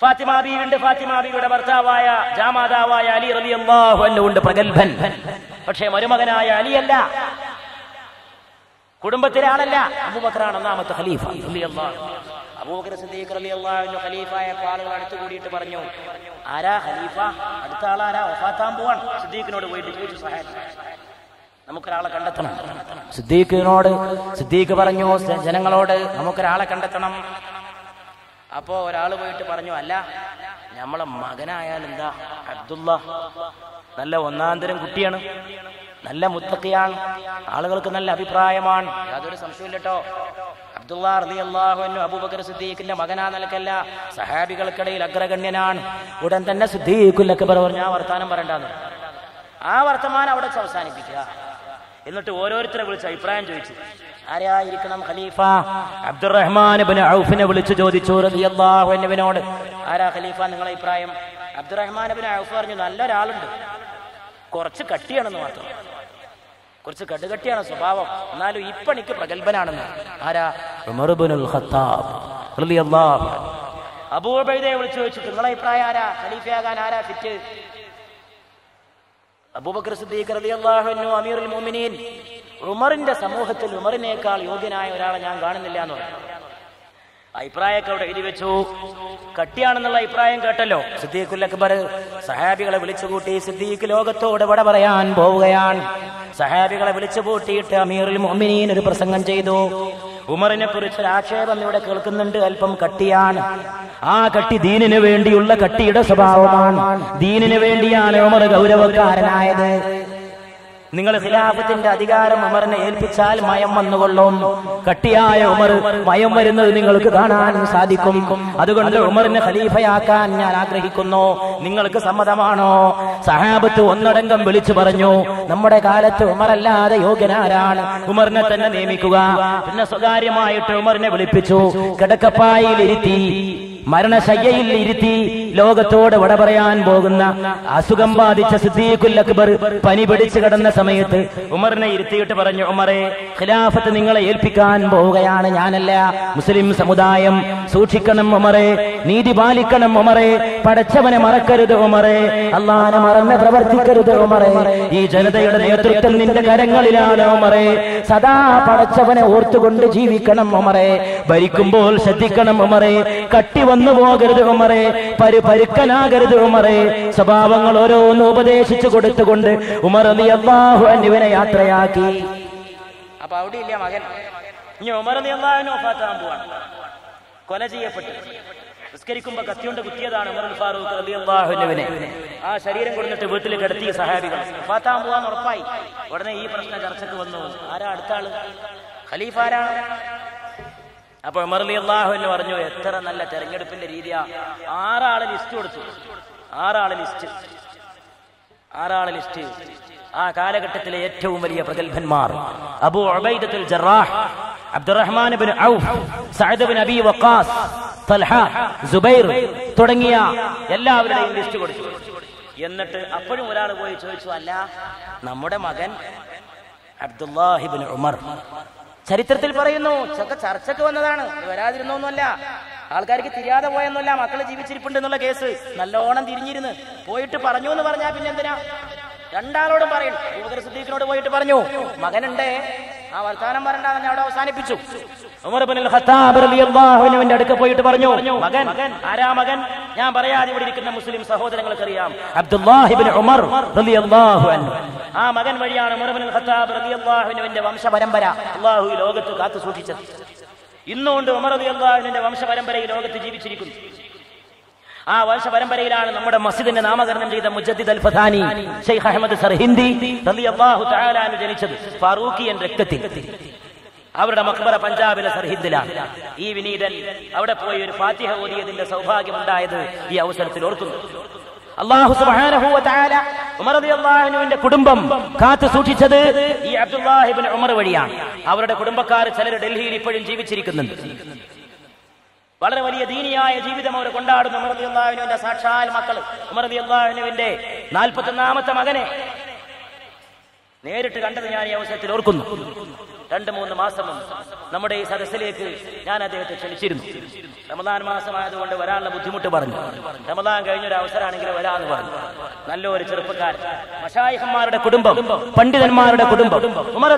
ഫാത്തിമ ബീവിന്റെ ഫാത്തിമ ബീവിയുടെ ഭർത്താവായ ജാമാതാവായ അലി റളിയല്ലാഹു അൻഹു ഉണ്ട് പ്രഗത്ഭൻ. പക്ഷേ മരുമകനായ അലിയല്ല. കുടുംബത്തിലെ ആളല്ല. അബൂബക്കറാണ് ഒന്നാമത്തെ ഖലീഫ. റളിയല്ലാഹു അബൂബക്കർ സിദ്ദീഖ് റളിയല്ലാഹു അൻഹു ഖലീഫായപ്പോൾ ആളുകൾ കൂടിയിട്ട് പറഞ്ഞു ആരാ ഖലീഫ? അടുത്ത സിദ്ദീഖിനോട് പോയിട്ട് ചോദിച്ചു സഹായം നമുക്കൊരാളെ കണ്ടെത്തണം. സിദ്ദീഖിനോട് സിദ്ദീഖ് പറഞ്ഞു ജനങ്ങളോട് നമുക്കൊരാളെ കണ്ടെത്തണം. അപ്പോ ഒരാൾ പോയിട്ട് പറഞ്ഞു അല്ല നമ്മളെ മകനായാൽ എന്താ? അബ്ദുള്ള നല്ല ഒന്നാന്തരം കുട്ടിയാണ് നല്ല മുത്തക്കിയാണ് ആളുകൾക്ക് നല്ല അഭിപ്രായമാണ്. യാതൊരു സംശയമില്ല അബ്ദുള്ള അബൂബക്കർ സിദ്ദീഖിന്റെ മകനാ നിലക്കല്ല. സഹാബികൾക്കിടയിൽ അഗ്രഗണ്യനാണ്. ഉടൻ തന്നെ സിദ്ദീഖുല്ലൊക്കെ പറഞ്ഞു ആ വർത്താനം പറയണ്ടെന്ന്. ആ വർത്തമാനം അവിടെ അവസാനിപ്പിക്കുക. എന്നിട്ട് ഓരോരുത്തരെ വിളിച്ച് അഭിപ്രായം ചോദിച്ചു. ആരായിരിക്കണം ഖലീഫ? അബ്ദുറഹ്മാൻ ഔഫിനെ വിളിച്ചു ചോദിച്ചു റളിയല്ലാഹു അൻഹുവിനോട്. ആരാ ഖലീഫ നിങ്ങളെ അഭിപ്രായം? അബ്ദുറഹ്മാൻ ഔഫ് പറഞ്ഞു നല്ലൊരാളുണ്ട്. കുറച്ച് കട്ടിയാണെന്ന് മാത്രം. കുറച്ച് കടുകട്ടിയാണ് സ്വഭാവം. എന്നാലും ഇപ്പണിക്ക് പണിക്ക് പ്രഗത്ഭനാണെന്ന്. ആരാ? ഉമർബുനുൽ ഖത്താബ് റളിയല്ലാഹു അബൂബൈദയെ വിളിച്ചു ചോദിച്ചു നിങ്ങളെ അഭിപ്രായം ആരാ? ഖലീഫയാകാൻ ആരാ ഫിറ്റ് അബൂബക്കർ സിദ്ദീഖ് റളിയല്ലാഹു അൻഹു അമീറുൽ മുഅ്മിനീൻ ഉമറിന്റെ സമൂഹത്തിൽ ഉമറിനേക്കാൾ യോഗ്യനായ ഒരാളെ ഞാൻ കാണുന്നില്ല എന്ന് പറഞ്ഞു. അഭിപ്രായമൊക്കെ അവിടെ എഴുതി വെച്ചു. കട്ടിയാണെന്നുള്ള അഭിപ്രായം കേട്ടല്ലോ. സിദ്ദീഖുൽ അക്ബർ സഹാബികളെ വിളിച്ചുകൂട്ടി സിദ്ദീഖ് ലോകത്തോട് വട പറയാൻ പോവുകയാണ്. സഹാബികളെ വിളിച്ചു കൂട്ടിയിട്ട് അമീറിൽ മുഅ്മിനീൻ ഒരു പ്രസംഗം ചെയ്തു. ഉമറിനെ കുറിച്ച് ഒരു ആക്ഷേപം ഇവിടെ കേൾക്കുന്നുണ്ട്. അല്പം കട്ടിയാണ്. ആ കട്ടി ദീനിനു വേണ്ടിയുള്ള കട്ടിയുടെ സ്വഭാവമാണ്. ദീനിനു വേണ്ടിയാണ് ഉമർ ഗൗരവക്കാരനായത്. നിങ്ങൾ ഖിലാഫത്തിന്റെ അധികാരം ഉമറിനെ ഏൽപ്പിച്ചാൽ മയം വന്നുകൊള്ളും. കട്ടിയായ ഉമർ മയം വരുന്നത് നിങ്ങൾക്ക് കാണാൻ സാധിക്കും. അതുകൊണ്ട് ഉമറിനെ ഖലീഫയാക്കാൻ ഞാൻ ആഗ്രഹിക്കുന്നു. നിങ്ങൾക്ക് സമ്മതമാണോ? സഹാബത്ത് ഒന്നടങ്കം വിളിച്ചു പറഞ്ഞു നമ്മുടെ കാലത്ത് ഉമറല്ലാതെ യോഗ്യനാരാണ്. ഉമറിനെ തന്നെ നിയമിക്കുക. പിന്നെ സ്വകാര്യമായിട്ട് ഉമറിനെ വിളിപ്പിച്ചു. കിടക്കപ്പായിൽ ഇരുത്തി മരണശയ്യയിൽ ഇരുത്തി ലോകത്തോട് വട പറയാൻ പോകുന്ന അസുഖം ബാധിച്ച സിദ്ദീഖുൽ അക്ബർ പനി പിടിച്ചു കിടന്ന സമയത്ത് ഉമറിനെ ഇരുത്തിയിട്ട് പറഞ്ഞു ഉമറെ ഖിലാഫത്ത് നിങ്ങളെ ഏൽപ്പിക്കാൻ പോവുകയാണ് ഞാനല്ല. മുസ്ലിം സമുദായം സൂക്ഷിക്കണം ഉമറെ നീതി പാലിക്കണം ഉമറെ പടച്ചവനെ മറക്കരുത് ഉമറെ അള്ളാനെ മറന്ന് പ്രവർത്തിക്കരുത് ഉമറെ. ഈ ജനതയുടെ നേതൃത്വം നിന്റെ കരങ്ങളിലാണ് ഉമറെ. സദാ പടച്ചവനെ ഓർത്തുകൊണ്ട് ജീവിക്കണം ഉമറെ. ഭരിക്കുമ്പോൾ ശ്രദ്ധിക്കണം ഉമറെ. കട്ടി വന്നു പോകരുത് ഉമറെ. പരു പരുക്കനാകരുത് ഉമറെ. സ്വഭാവങ്ങൾ ഓരോന്ന് ഉപദേശിച്ചു കൊടുത്തുകൊണ്ട് ഉമർ നീ അള്ളാഹു അനുവിനെ യാത്രയാക്കി. അപ്പൊ അവിടെ ഇല്ല മകൻ? ഇനി ഉമർ നീ പോവാണ്. കൊല ചെയ്യപ്പെട്ടു. നിസ്കരിക്കുമ്പോ കത്തിയോണ്ട് കുത്തിയതാണ് ഉമർ ഫാറൂഖ് റളിയല്ലാഹുവിനെ ആ ശരീരം കൊടുത്തിട്ട് വീട്ടിൽ കിടത്തിയ സഹാബികൾ. ഫാത്താൻ പോവാൻ ഉറപ്പായി. ഉടനെ ഈ പ്രശ്നം ചർച്ചക്ക് വന്നു. ആരാ അടുത്ത ആൾ? ഖലീഫ ആരാണ്? അപ്പൊ ഉമർലി അള്ളാഹു എന്ന് പറഞ്ഞു എത്ര നല്ല തെരഞ്ഞെടുപ്പിന്റെ രീതിയാ. ആറാൾ ലിസ്റ്റ് കൊടുത്തു. ആറാൾ ലിസ്റ്റ്. ആറാൾ ലിസ്റ്റ്. ആ കാലഘട്ടത്തിലെ ഏറ്റവും വലിയ പ്രഗത്ഭന്മാർ Abu Ubaidatul Jarrah Abdurrahman bin Auf Saad bin Abi Waqqas Talha Zubair തുടങ്ങിയ എല്ലാവരുടെയും ലിസ്റ്റ് കൊടുത്തു. എന്നിട്ട് അപ്പോഴും ഒരാൾ പോയി ചോദിച്ചു അല്ല നമ്മുടെ മകൻ അബ്ദുല്ലാഹിബിൻ ഉമർ ചരിത്രത്തിൽ പറയുന്നു ചൊക്കെ ചർച്ചക്ക് വന്നതാണ്. വരാതിരുന്നൊന്നുമല്ല. ആൾക്കാർക്ക് തിരിയാതെ പോയെന്നല്ല മക്കൾ ജീവിച്ചിരിപ്പുണ്ട് എന്നുള്ള കേസ്. നല്ലോണം തിരിഞ്ഞിരുന്ന് പോയിട്ട് പറഞ്ഞു എന്ന് പറഞ്ഞാ പിന്നെ എന്തിനാ രണ്ടാളോടും പറയും അബൂബക്കർ സിദ്ദീഖിനോട് പോയിട്ട് പറഞ്ഞു മകനുണ്ടേ ആ വർത്താനം പറയണ്ടെന്ന് അവിടെ അവസാനിപ്പിച്ചു. ഖത്താബ് അടുക്ക പോയിട്ട് പറഞ്ഞു മകൻ ആരാ മകൻ? ഞാൻ പറയാതെ ഇവിടെ ഇരിക്കുന്ന മുസ്ലിം സഹോദരങ്ങൾക്ക് അറിയാം അബ്ദുല്ലാഹിബിൻ ഉമർ റളിയല്ലാഹു അൻഹു. ആ മകൻ വഴിയാണ് ഉമർ ഇബ്നുൽ ഖത്താബ് റളിയല്ലാഹു അൻഹുവിന്റെ വംശപരമ്പര അല്ലാഹു ഈ ലോകത്ത് കാത്തു സൂക്ഷിച്ചത് ഇന്നുകൊണ്ട് ഉമർ റളിയല്ലാഹു അള്ളാഹുവിന്റെ വംശപരമ്പര ഈ ലോകത്ത് ജീവിച്ചിരിക്കുന്നു. ആ വംശ പരമ്പരയിലാണ് നമ്മുടെ മസ്ജിദിന്റെ നാമകരണം ചെയ്ത മുജദ്ദിദ് അൽ ഫഥാനി ഷെയ്ഖ് അഹമ്മദ് സർഹിന്ദി റളിയല്ലാഹു തആല അൻഹു ജനിച്ചത് ഫാറൂഖിയൻ രക്തത്തിൽ. അവരുടെ മക്ബറ പഞ്ചാബിലെ സർഹിന്ദിലാണ് ഈ വിനീതൻ അവിടെ പോയി ഒരു ഫാത്തിഹ ഓതിയതിന്റെ സൗഭാഗ്യം സൗഭാഗ്യമുണ്ടായത് ഈ അവസരത്തിൽ ഓർക്കുന്നു. അള്ളാഹു സുബ്ഹാനഹു വ തആല ഉമർ റളിയല്ലാഹു അൻഹുവിന്റെ കുടുംബം കാത്തു സൂക്ഷിച്ചത് ഈ അബ്ദുല്ലാഹിബ്ൻ ഉമർ വഴിയാണ്. അവരുടെ കുടുംബക്കാർ ചിലർ ഡൽഹിയിൽ ഇപ്പോഴും ജീവിച്ചിരിക്കുന്നുണ്ട്. വളരെ വലിയ ദീനിയായ ജീവിതം അവർ കൊണ്ടാടുന്നു. ഉമർദി സാക്ഷാൽ മക്കൾ ഉമർ അള്ളാഹുവിന്റെ നാൽപ്പത്തൊന്നാമത്തെ മകനെ നേരിട്ട് കണ്ടത് ഞാൻ ഈ അവസരത്തിൽ ഓർക്കുന്നു. രണ്ട് മൂന്ന് മാസം നമ്മുടെ ഈ സദസ്സിലേക്ക് ഞാൻ അദ്ദേഹത്തെ ക്ഷണിച്ചിരുന്നു. റമദാൻ മാസമായതുകൊണ്ട് വരാനുള്ള ബുദ്ധിമുട്ട് പറഞ്ഞു. റമദാൻ കഴിഞ്ഞൊരു അവസരമാണെങ്കിൽ വരാന്ന് പറഞ്ഞു. നല്ലൊരു ചെറുപ്പക്കാരൻ. മഷായിഹന്മാരുടെ കുടുംബം പണ്ഡിതന്മാരുടെ കുടുംബം. ഉമർ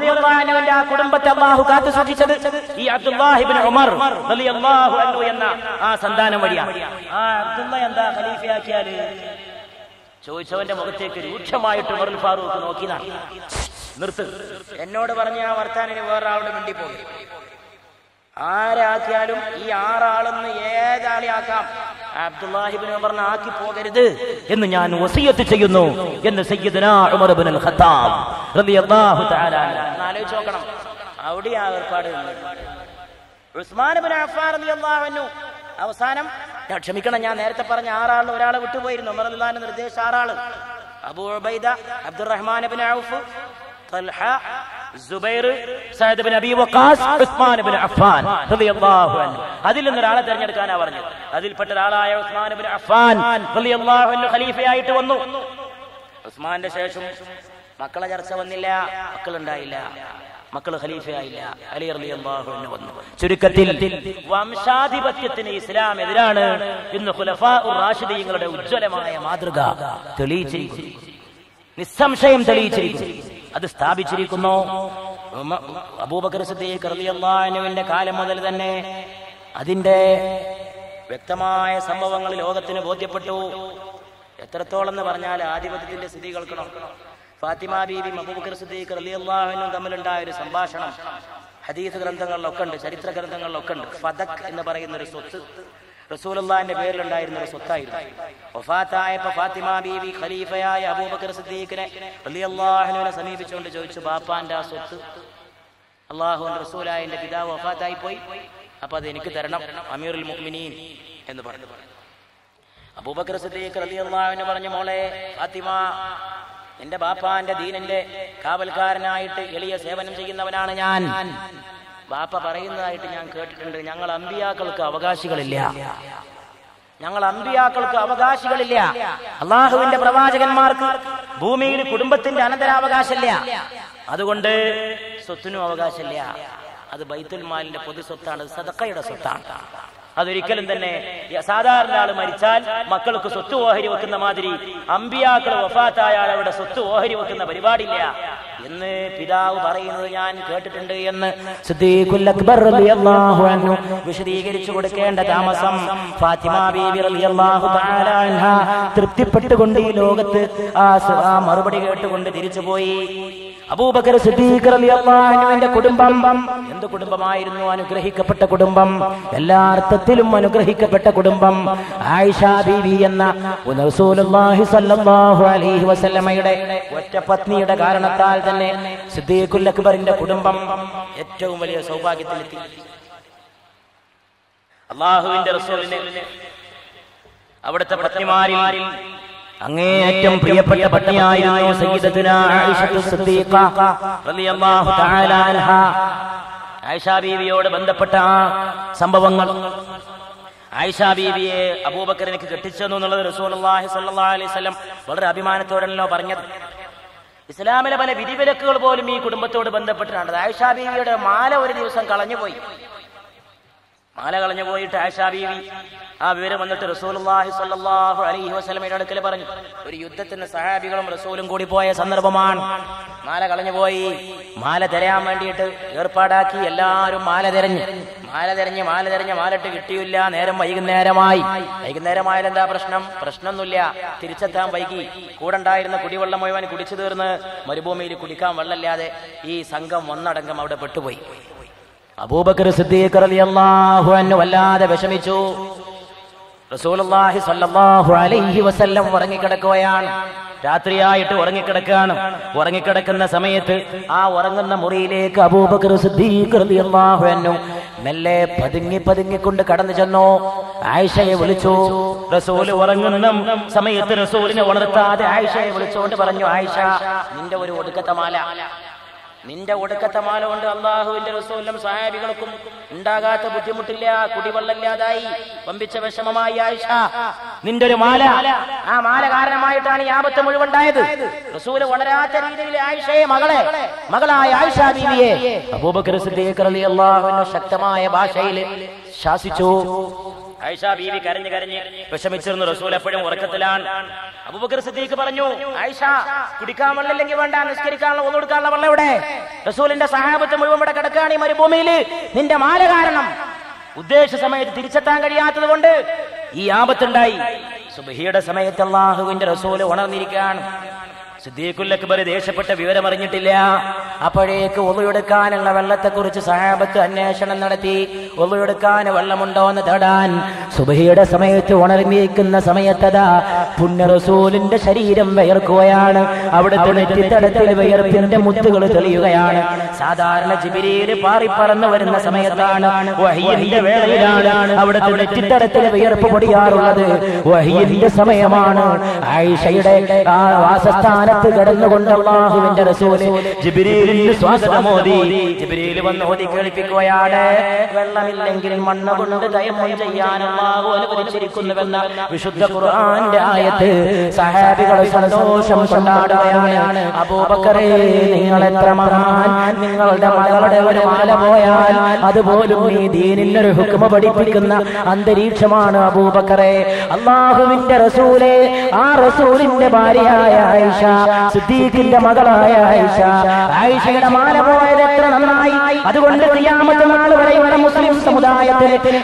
ആ കുടുംബത്തെ അള്ളാഹു കാത്തു സൂക്ഷിച്ചത് ഈ അബ്ദുല്ലാഹിബിൻ ഉമർ അള്ളാഹു എന്ന ആ സന്താനം വഴിയാണ്. ആ അബ്ദുള്ള എന്താ ഖലീഫയാക്കിയാൽ? ചോദിച്ചവന്റെ മുഖത്തേക്ക് രൂക്ഷമായിട്ട് ഉമർ ഫാറൂഖ് നോക്കിയതാണ്. നിർത്ത്. എന്നോട് പറഞ്ഞ ആ വർത്താനിന് വേറെ ആളുടെ മിണ്ടി പോകും ആരാക്കിയാലും ഈ ആറാളെന്ന് ഏതാളിയാക്കാം. അബ്ദുല്ലാഹിബിൻ ഉമറിനെ ആക്കി പോകരുത് എന്ന് ഞാൻ വസിയത്ത് ചെയ്യുന്നു എന്ന് സയ്യിദുനാ ഉമർ ഇബ്നുൽ ഖത്താബ് റളിയല്ലാഹു തആല ആലോചിച്ച് നോക്കണം. അവിടെ ആ ഏർപ്പാട് ഉസ്മാൻ ഇബ്നു അഫ്ഫാൻ റളിയല്ലാഹു അൻഹു. അവസാനം ക്ഷമിക്കണം ഞാൻ നേരത്തെ പറഞ്ഞ ആറാളിൽ ഒരാളെ വിട്ടുപോയിരുന്നു. ഉമർ റളിയല്ലാഹു നിർദ്ദേശ ആറാൾ. അബൂ ഉബൈദ അബ്ദുറഹ്മാൻ ഇബ്നു ഔഫ് അതിൽ നിന്ന് ഒരാളെ തിരഞ്ഞെടുക്കാനാ പറഞ്ഞത്. അതിൽപ്പെട്ട ഒരാളായ ഉസ്മാൻ ഇബ്നു അഫ്ഫാൻ ഖലീഫയായിട്ട് വന്നു. ഉസ്മാന്റെ ശേഷം മക്കളെ ചർച്ച വന്നില്ല മക്കളുണ്ടായില്ല മക്കൾ ഖലീഫയായില്ല. അലി റളിയല്ലാഹു അൻഹു വന്നു. ചുരുക്കത്തിൽ വംശാധിപത്യത്തിന് ഇസ്ലാം എതിരാണ് ഇന്ന് റാഷിദീങ്ങളുടെ ഉജ്ജ്വലമായ മാതൃക തെളിയിച്ചിരിക്കുന്നു. നിസ്സംശയം തെളിയിച്ചിരിക്കുന്നു. അത് സ്ഥാപിച്ചിരിക്കുന്നു. അബൂബക്കർ സിദ്ദീഖ് കാലം മുതൽ തന്നെ അതിന്റെ വ്യക്തമായ സംഭവങ്ങൾ ലോകത്തിന് ബോധ്യപ്പെട്ടു. എത്രത്തോളം എന്ന് പറഞ്ഞാൽ ആധിപത്യത്തിന്റെ സ്ഥിതി കേൾക്കണം ഫാത്തിമ ബീബി അബൂബക്കർ സിദ്ദീഖ് തമ്മിലുണ്ടായ ഒരു സംഭാഷണം ഹദീസ് ഗ്രന്ഥങ്ങളിലൊക്കെ ഉണ്ട് ചരിത്ര ഗ്രന്ഥങ്ങളിലൊക്കെ ഉണ്ട്. ഫതക് എന്ന് പറയുന്ന ഒരു സ്വത്ത് റസൂലുള്ളാഹിന്റെ പേരിലുണ്ടായിരുന്ന ഒരു സ്വത്തായിരുന്നു. വഫാത്തായപ്പോ ഫാത്തിമ ബീവി ഖലീഫയായ അബൂബക്കർ സിദ്ദീഖിനെ റളിയല്ലാഹു അൻഹുവിനെ സമീപിച്ചുകൊണ്ട് ചോദിച്ചു ബാപ്പാന്റെ ആ സ്വത്ത്? അള്ളാഹുവിന്റെ റസൂലായ എന്റെ പിതാവ് വഫാത്തായി പോയി. അപ്പൊ അത് എനിക്ക് തരണം അമീറുൽ മുഅ്മിനീൻ എന്ന് പറഞ്ഞു. അബൂബക്കർ സിദ്ദീഖ് റളിയല്ലാഹു പറഞ്ഞു മോളെ ഫാത്തിമ എന്റെ ബാപ്പാന്റെ ദീനന്റെ കാവൽക്കാരനായിട്ട് എളിയ സേവനം ചെയ്യുന്നവനാണ് ഞാൻ. ബാപ്പ പറയുന്നതായിട്ട് ഞാൻ കേട്ടിട്ടുണ്ട്. ഞങ്ങൾ അമ്പിയാക്കൾക്ക് അവകാശികളില്ല. ഞങ്ങൾ അമ്പിയാക്കൾക്ക് അവകാശികളില്ല. അള്ളാഹുവിന്റെ പ്രവാചകന്മാർക്ക് ഭൂമിയിൽ കുടുംബത്തിന്റെ അനന്തരാവകാശമില്ല. അതുകൊണ്ട് സ്വത്തിനും അവകാശമില്ല. അത് ബൈത്തുൽ മാലിന്റെ പൊതു സ്വത്താണ് സദക്കയുടെ സ്വത്താണ്. അതൊരിക്കലും തന്നെ സാധാരണ ആൾ മരിച്ചാൽ മക്കൾക്ക് സ്വത്ത് ഓഹരി വെക്കുന്ന മാതിരി അമ്പിയാക്കൾ വഫാത്തായ ആളവിടെ സ്വത്ത് ഓഹരി വെക്കുന്ന പരിപാടിയില്ല. എന്ന് പിതാവ് പറയുന്നത് ഞാൻ കേട്ടിട്ടുണ്ട് എന്ന് അക്ബർ റളിയല്ലാഹു അൻഹു വിശദീകരിച്ചു കൊടുക്കേണ്ട താമസം ഫാത്തിമ ബീബി റളിയല്ലാഹു തആല അൻഹ തൃപ്തിപ്പെട്ടുകൊണ്ട് ഈ ലോകത്ത് ആ മറുപടി കേട്ടുകൊണ്ട് തിരിച്ചുപോയി. അബൂബക്കർ സിദ്ദീഖ് റളിയല്ലാഹു അൻഹുവിന്റെ കുടുംബം. എന്ത് കുടുംബമായിരുന്നു? അനുഗ്രഹിക്കപ്പെട്ട കുടുംബം. എല്ലാ അർത്ഥത്തിലും അനുഗ്രഹിക്കപ്പെട്ട കുടുംബം. ആയിഷ ബീവി എന്ന അലൈഹി വസല്ലമയുടെ ഒറ്റ പത്നിയുടെ കാരണത്താൽ തന്നെ സിദ്ദീഖുൽ അക്ബറിന്റെ കുടുംബം ഏറ്റവും വലിയ സൗഭാഗ്യത്തിലെത്തി അള്ളാഹുവിന്റെ റസൂലിനെ അവിടുത്തെ പത്നിമാരിൽ അങ്ങേയറ്റം പ്രിയപ്പെട്ട പട്ടിയായിരുന്നു സയ്യിദത്തുന ആയിഷത്തു സിദ്ദീഖ റളിയല്ലാഹു തആല അൻഹ. ആയിഷ ബീവിയോട് ബന്ധപ്പെട്ട ആ സംഭവങ്ങൾ. ആയിഷാ ബീവിയെ അബൂബക്കർ എനിക്ക് കെട്ടിച്ചെന്നു എന്നുള്ളത് റസൂലുള്ളാഹി സ്വല്ലല്ലാഹി അലൈഹി വസല്ലം വളരെ അഭിമാനത്തോടല്ലോ പറഞ്ഞത്. ഇസ്ലാമിലെ പല വിധിവിലക്കുകൾ പോലും ഈ കുടുംബത്തോട് ബന്ധപ്പെട്ടിട്ടുണ്ട്. ആയിഷാ ബീവിയുടെ മാല ഒരു ദിവസം കളഞ്ഞുപോയി. മാല കളഞ്ഞു പോയിട്ട് ആശാ ബീവി ആ വിവരം വന്നിട്ട് റസൂലുള്ളാഹി സ്വല്ലല്ലാഹു അലൈഹി വസല്ലമയുടെ അടുക്കൽ പറഞ്ഞു. ഒരു യുദ്ധത്തിന് സഹാബികളും റസൂലും കൂടി പോയ സന്ദർഭമാണ്. മാല കളഞ്ഞു പോയി. മാല തരാൻ വേണ്ടിയിട്ട് ഏർപ്പാടാക്കി എല്ലാവരും മാല തിരഞ്ഞു. മാല തിരഞ്ഞ് മാല തിരഞ്ഞ് മാലിട്ട് കിട്ടിയില്ല. നേരം വൈകുന്നേരമായി. വൈകുന്നേരമായാലും എന്താ പ്രശ്നം? പ്രശ്നമൊന്നുമില്ല. തിരിച്ചെത്താൻ വൈകി. കൂടെ ഉണ്ടായിരുന്ന കുടിവെള്ളം മുഴുവൻ കുടിച്ചു തീർന്ന് മരുഭൂമിയിൽ കുടിക്കാൻ വെള്ളമില്ലാതെ ഈ സംഘം ഒന്നടങ്കം അവിടെ പെട്ടുപോയി. അബൂബക്കർ സിദ്ദീഖ് റളിയല്ലാഹു അൻഹു വല്ലാതെ വിഷമിച്ചു. റസൂലുള്ളാഹി സ്വല്ലല്ലാഹു അലൈഹി വസല്ലം ഉറങ്ങിക്കിടക്കുകയാണ്. രാത്രിയായിട്ട് ഉറങ്ങിക്കിടക്കുകയാണ്. ഉറങ്ങിക്കിടക്കുന്ന സമയത്ത് ആ ഉറങ്ങുന്ന മുറിയിലേക്ക് അബൂബക്കർ സിദ്ദീഖ് റളിയല്ലാഹു അൻഹു മെല്ലെ പതുങ്ങി പതുങ്ങിക്കൊണ്ട് കടന്നു ചെന്നു. ആയിഷയെ വിളിച്ചു. റസൂൽ ഉറങ്ങുന്ന സമയത്ത് റസൂലിനെ ഉണർത്താതെ ആയിഷയെ വിളിച്ചുകൊണ്ട് പറഞ്ഞു ആയിഷ നിന്റെ ഒരു ഒടുക്കത്തെ മാല. നിന്റെ ഒടുക്കത്തെ മാല കൊണ്ട് അള്ളാഹുവിന്റെ റസൂലും സഹാബികൾക്കും ഉണ്ടാകാത്ത ബുദ്ധിമുട്ടില്ല കുടിവെള്ളമില്ലാതായി. വമ്പിച്ച വിഷമമായി ആയിഷ നിന്റെ ഒരു മാല. ആ മാല കാരണമായിട്ടാണ് ഈ ആപത്ത് മുഴുവൻ ഉണ്ടായത് റസൂൽ വളരാത്ത രീതിയിൽ ആയിഷയെ മകളെ മകളായ ആയിഷ ബീവിയെ അബൂബക്കർ സിദ്ദീഖ് റളിയല്ലാഹു അൻഹു ശക്തമായ ഭാഷയിൽ ശാസിച്ചു. ആയിഷ ബീവി കരഞ്ഞു കരഞ്ഞ് വിഷമിച്ചിരുന്നു റസൂൽ എപ്പോഴും ഉറക്കത്തിലാണ്. അബൂബക്കർ സിദ്ദീഖ് പറഞ്ഞു ആയിഷ കുടിക്കാൻ വെള്ളമില്ലെങ്കിൽ വേണ്ട നിസ്കരിക്കാനുള്ള ഒന്നു കൊടുക്കാനുള്ള വെള്ളം ഇവിടെ റസൂലിന്റെ സഹാബത്ത് മുഴുവൻ ഇവിടെ കിടക്കുകയാണ് ഈ മരുഭൂമിയിൽ. നിന്റെ മാല കാരണം. ഉദ്ദേശ സമയത്ത് തിരിച്ചെത്താൻ കഴിയാത്തത് കൊണ്ട് ഈ ആപത്തുണ്ടായി. സുബഹിയുടെ സമയത്ത് അള്ളാഹുവിന്റെ റസൂൽ ഉണർന്നിരിക്കുകയാണ്. സിദ്ദീഖുൽ അക്ബർ ദേഷ്യപ്പെട്ട വിവരം അറിഞ്ഞിട്ടില്ല. അപ്പോഴേക്ക് ഒളിയെടുക്കാനുള്ള വെള്ളത്തെക്കുറിച്ച് സഹാബത്ത് അന്വേഷണം നടത്തി. ഒളിയെടുക്കാൻ വെള്ളമുണ്ടോ എന്ന് തേടാൻ. സുബഹിയുടെ സമയത്ത് ഉണർന്നിരിക്കുന്ന സമയത്തതാ പുണ്യറസൂലിന്റെ ശരീരം വയർക്കുകയാണ്. അവിടുത്തെ നെറ്റിത്തടത്തിൽ വിയർപ്പിന്റെ മുത്തുകൾ തെളിയുകയാണ്. സാധാരണ ജിബിരിയിൽ പാറിപ്പറന്നു വരുന്ന സമയത്താണ് വഹിയിന്റെ വേളയിലാണ് അവിടുത്തെ നെറ്റിത്തടത്തിൽ വിയർപ്പ് പൊടിയാറുള്ളത്. വഹിയിന്റെ സമയമാണ്. ആയിഷയുടെ ആ വാസസ്ഥാന സ്ഥാനത്ത് കിടന്നുകൊണ്ട് അള്ളാഹുവിന്റെ റസൂൽ ജിബ്രീലിന് സ്വാഗതമോദി ജിബ്രീൽ വന്ന് ഓതി കേൾപ്പിക്കുകയാണ്. വെള്ളമില്ലെങ്കിൽ മണ്ണ് കൊണ്ട് തയമ്മം ചെയ്യാൻ അള്ളാഹു അനുവദിച്ചിരിക്കുന്നുവെന്ന വിശുദ്ധ ഖുർആന്റെ ആയത്ത് സഹാബികൾ സന്തോഷം കൊണ്ടാടുകയാണ്. അബൂബക്കറേ നിങ്ങൾ എത്ര മഹാൻ നിങ്ങളുടെ മകളുടെ ഒരു മാല പോയാൽ അതുപോലും ഈ ദീനിനൊരു ഹുക്മ പഠിപ്പിക്കുന്ന അന്തരീക്ഷമാണ് അബൂബക്കറെ. അള്ളാഹുവിന്റെ റസൂലെ. ആ റസൂലിന്റെ ഭാര്യയായ ആയിഷ. സിദ്ദീഖിന്റെ മകളായ ആയിഷ. ആയിഷയുടെ മാല പോയത് എത്ര നന്നായി. അതുകൊണ്ട് ക്രിയാമത്ത് നാൾ വരെയുള്ള മുസ്ലിം സമുദായത്തിന്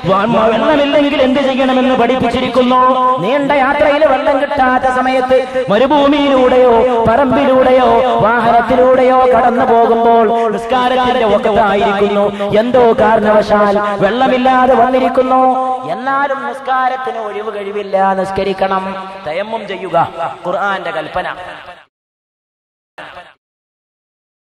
വെള്ളമില്ലെങ്കിൽ എന്ത് ചെയ്യണമെന്ന് പഠിപ്പിച്ചിരിക്കുന്നു. നീണ്ട യാത്രയിൽ വെള്ളം കിട്ടാത്ത സമയത്ത് മരുഭൂമിയിലൂടെയോ പറമ്പിലൂടെയോ വാഹനത്തിലൂടെയോ കടന്നു പോകുമ്പോൾ നിസ്കാരത്തിന്റെ ഒക്കത്തായിരിക്കുന്നു എന്തോ കാരണവശാൽ വെള്ളമില്ലാതെ വന്നിരിക്കുന്നു. എന്നാലും നിസ്കാരത്തിന് ഒഴിവ് കഴിവില്ല. നിസ്കരിക്കണം. തയമ്മം ചെയ്യുക. ഖുർആന്റെ കൽപ്പന.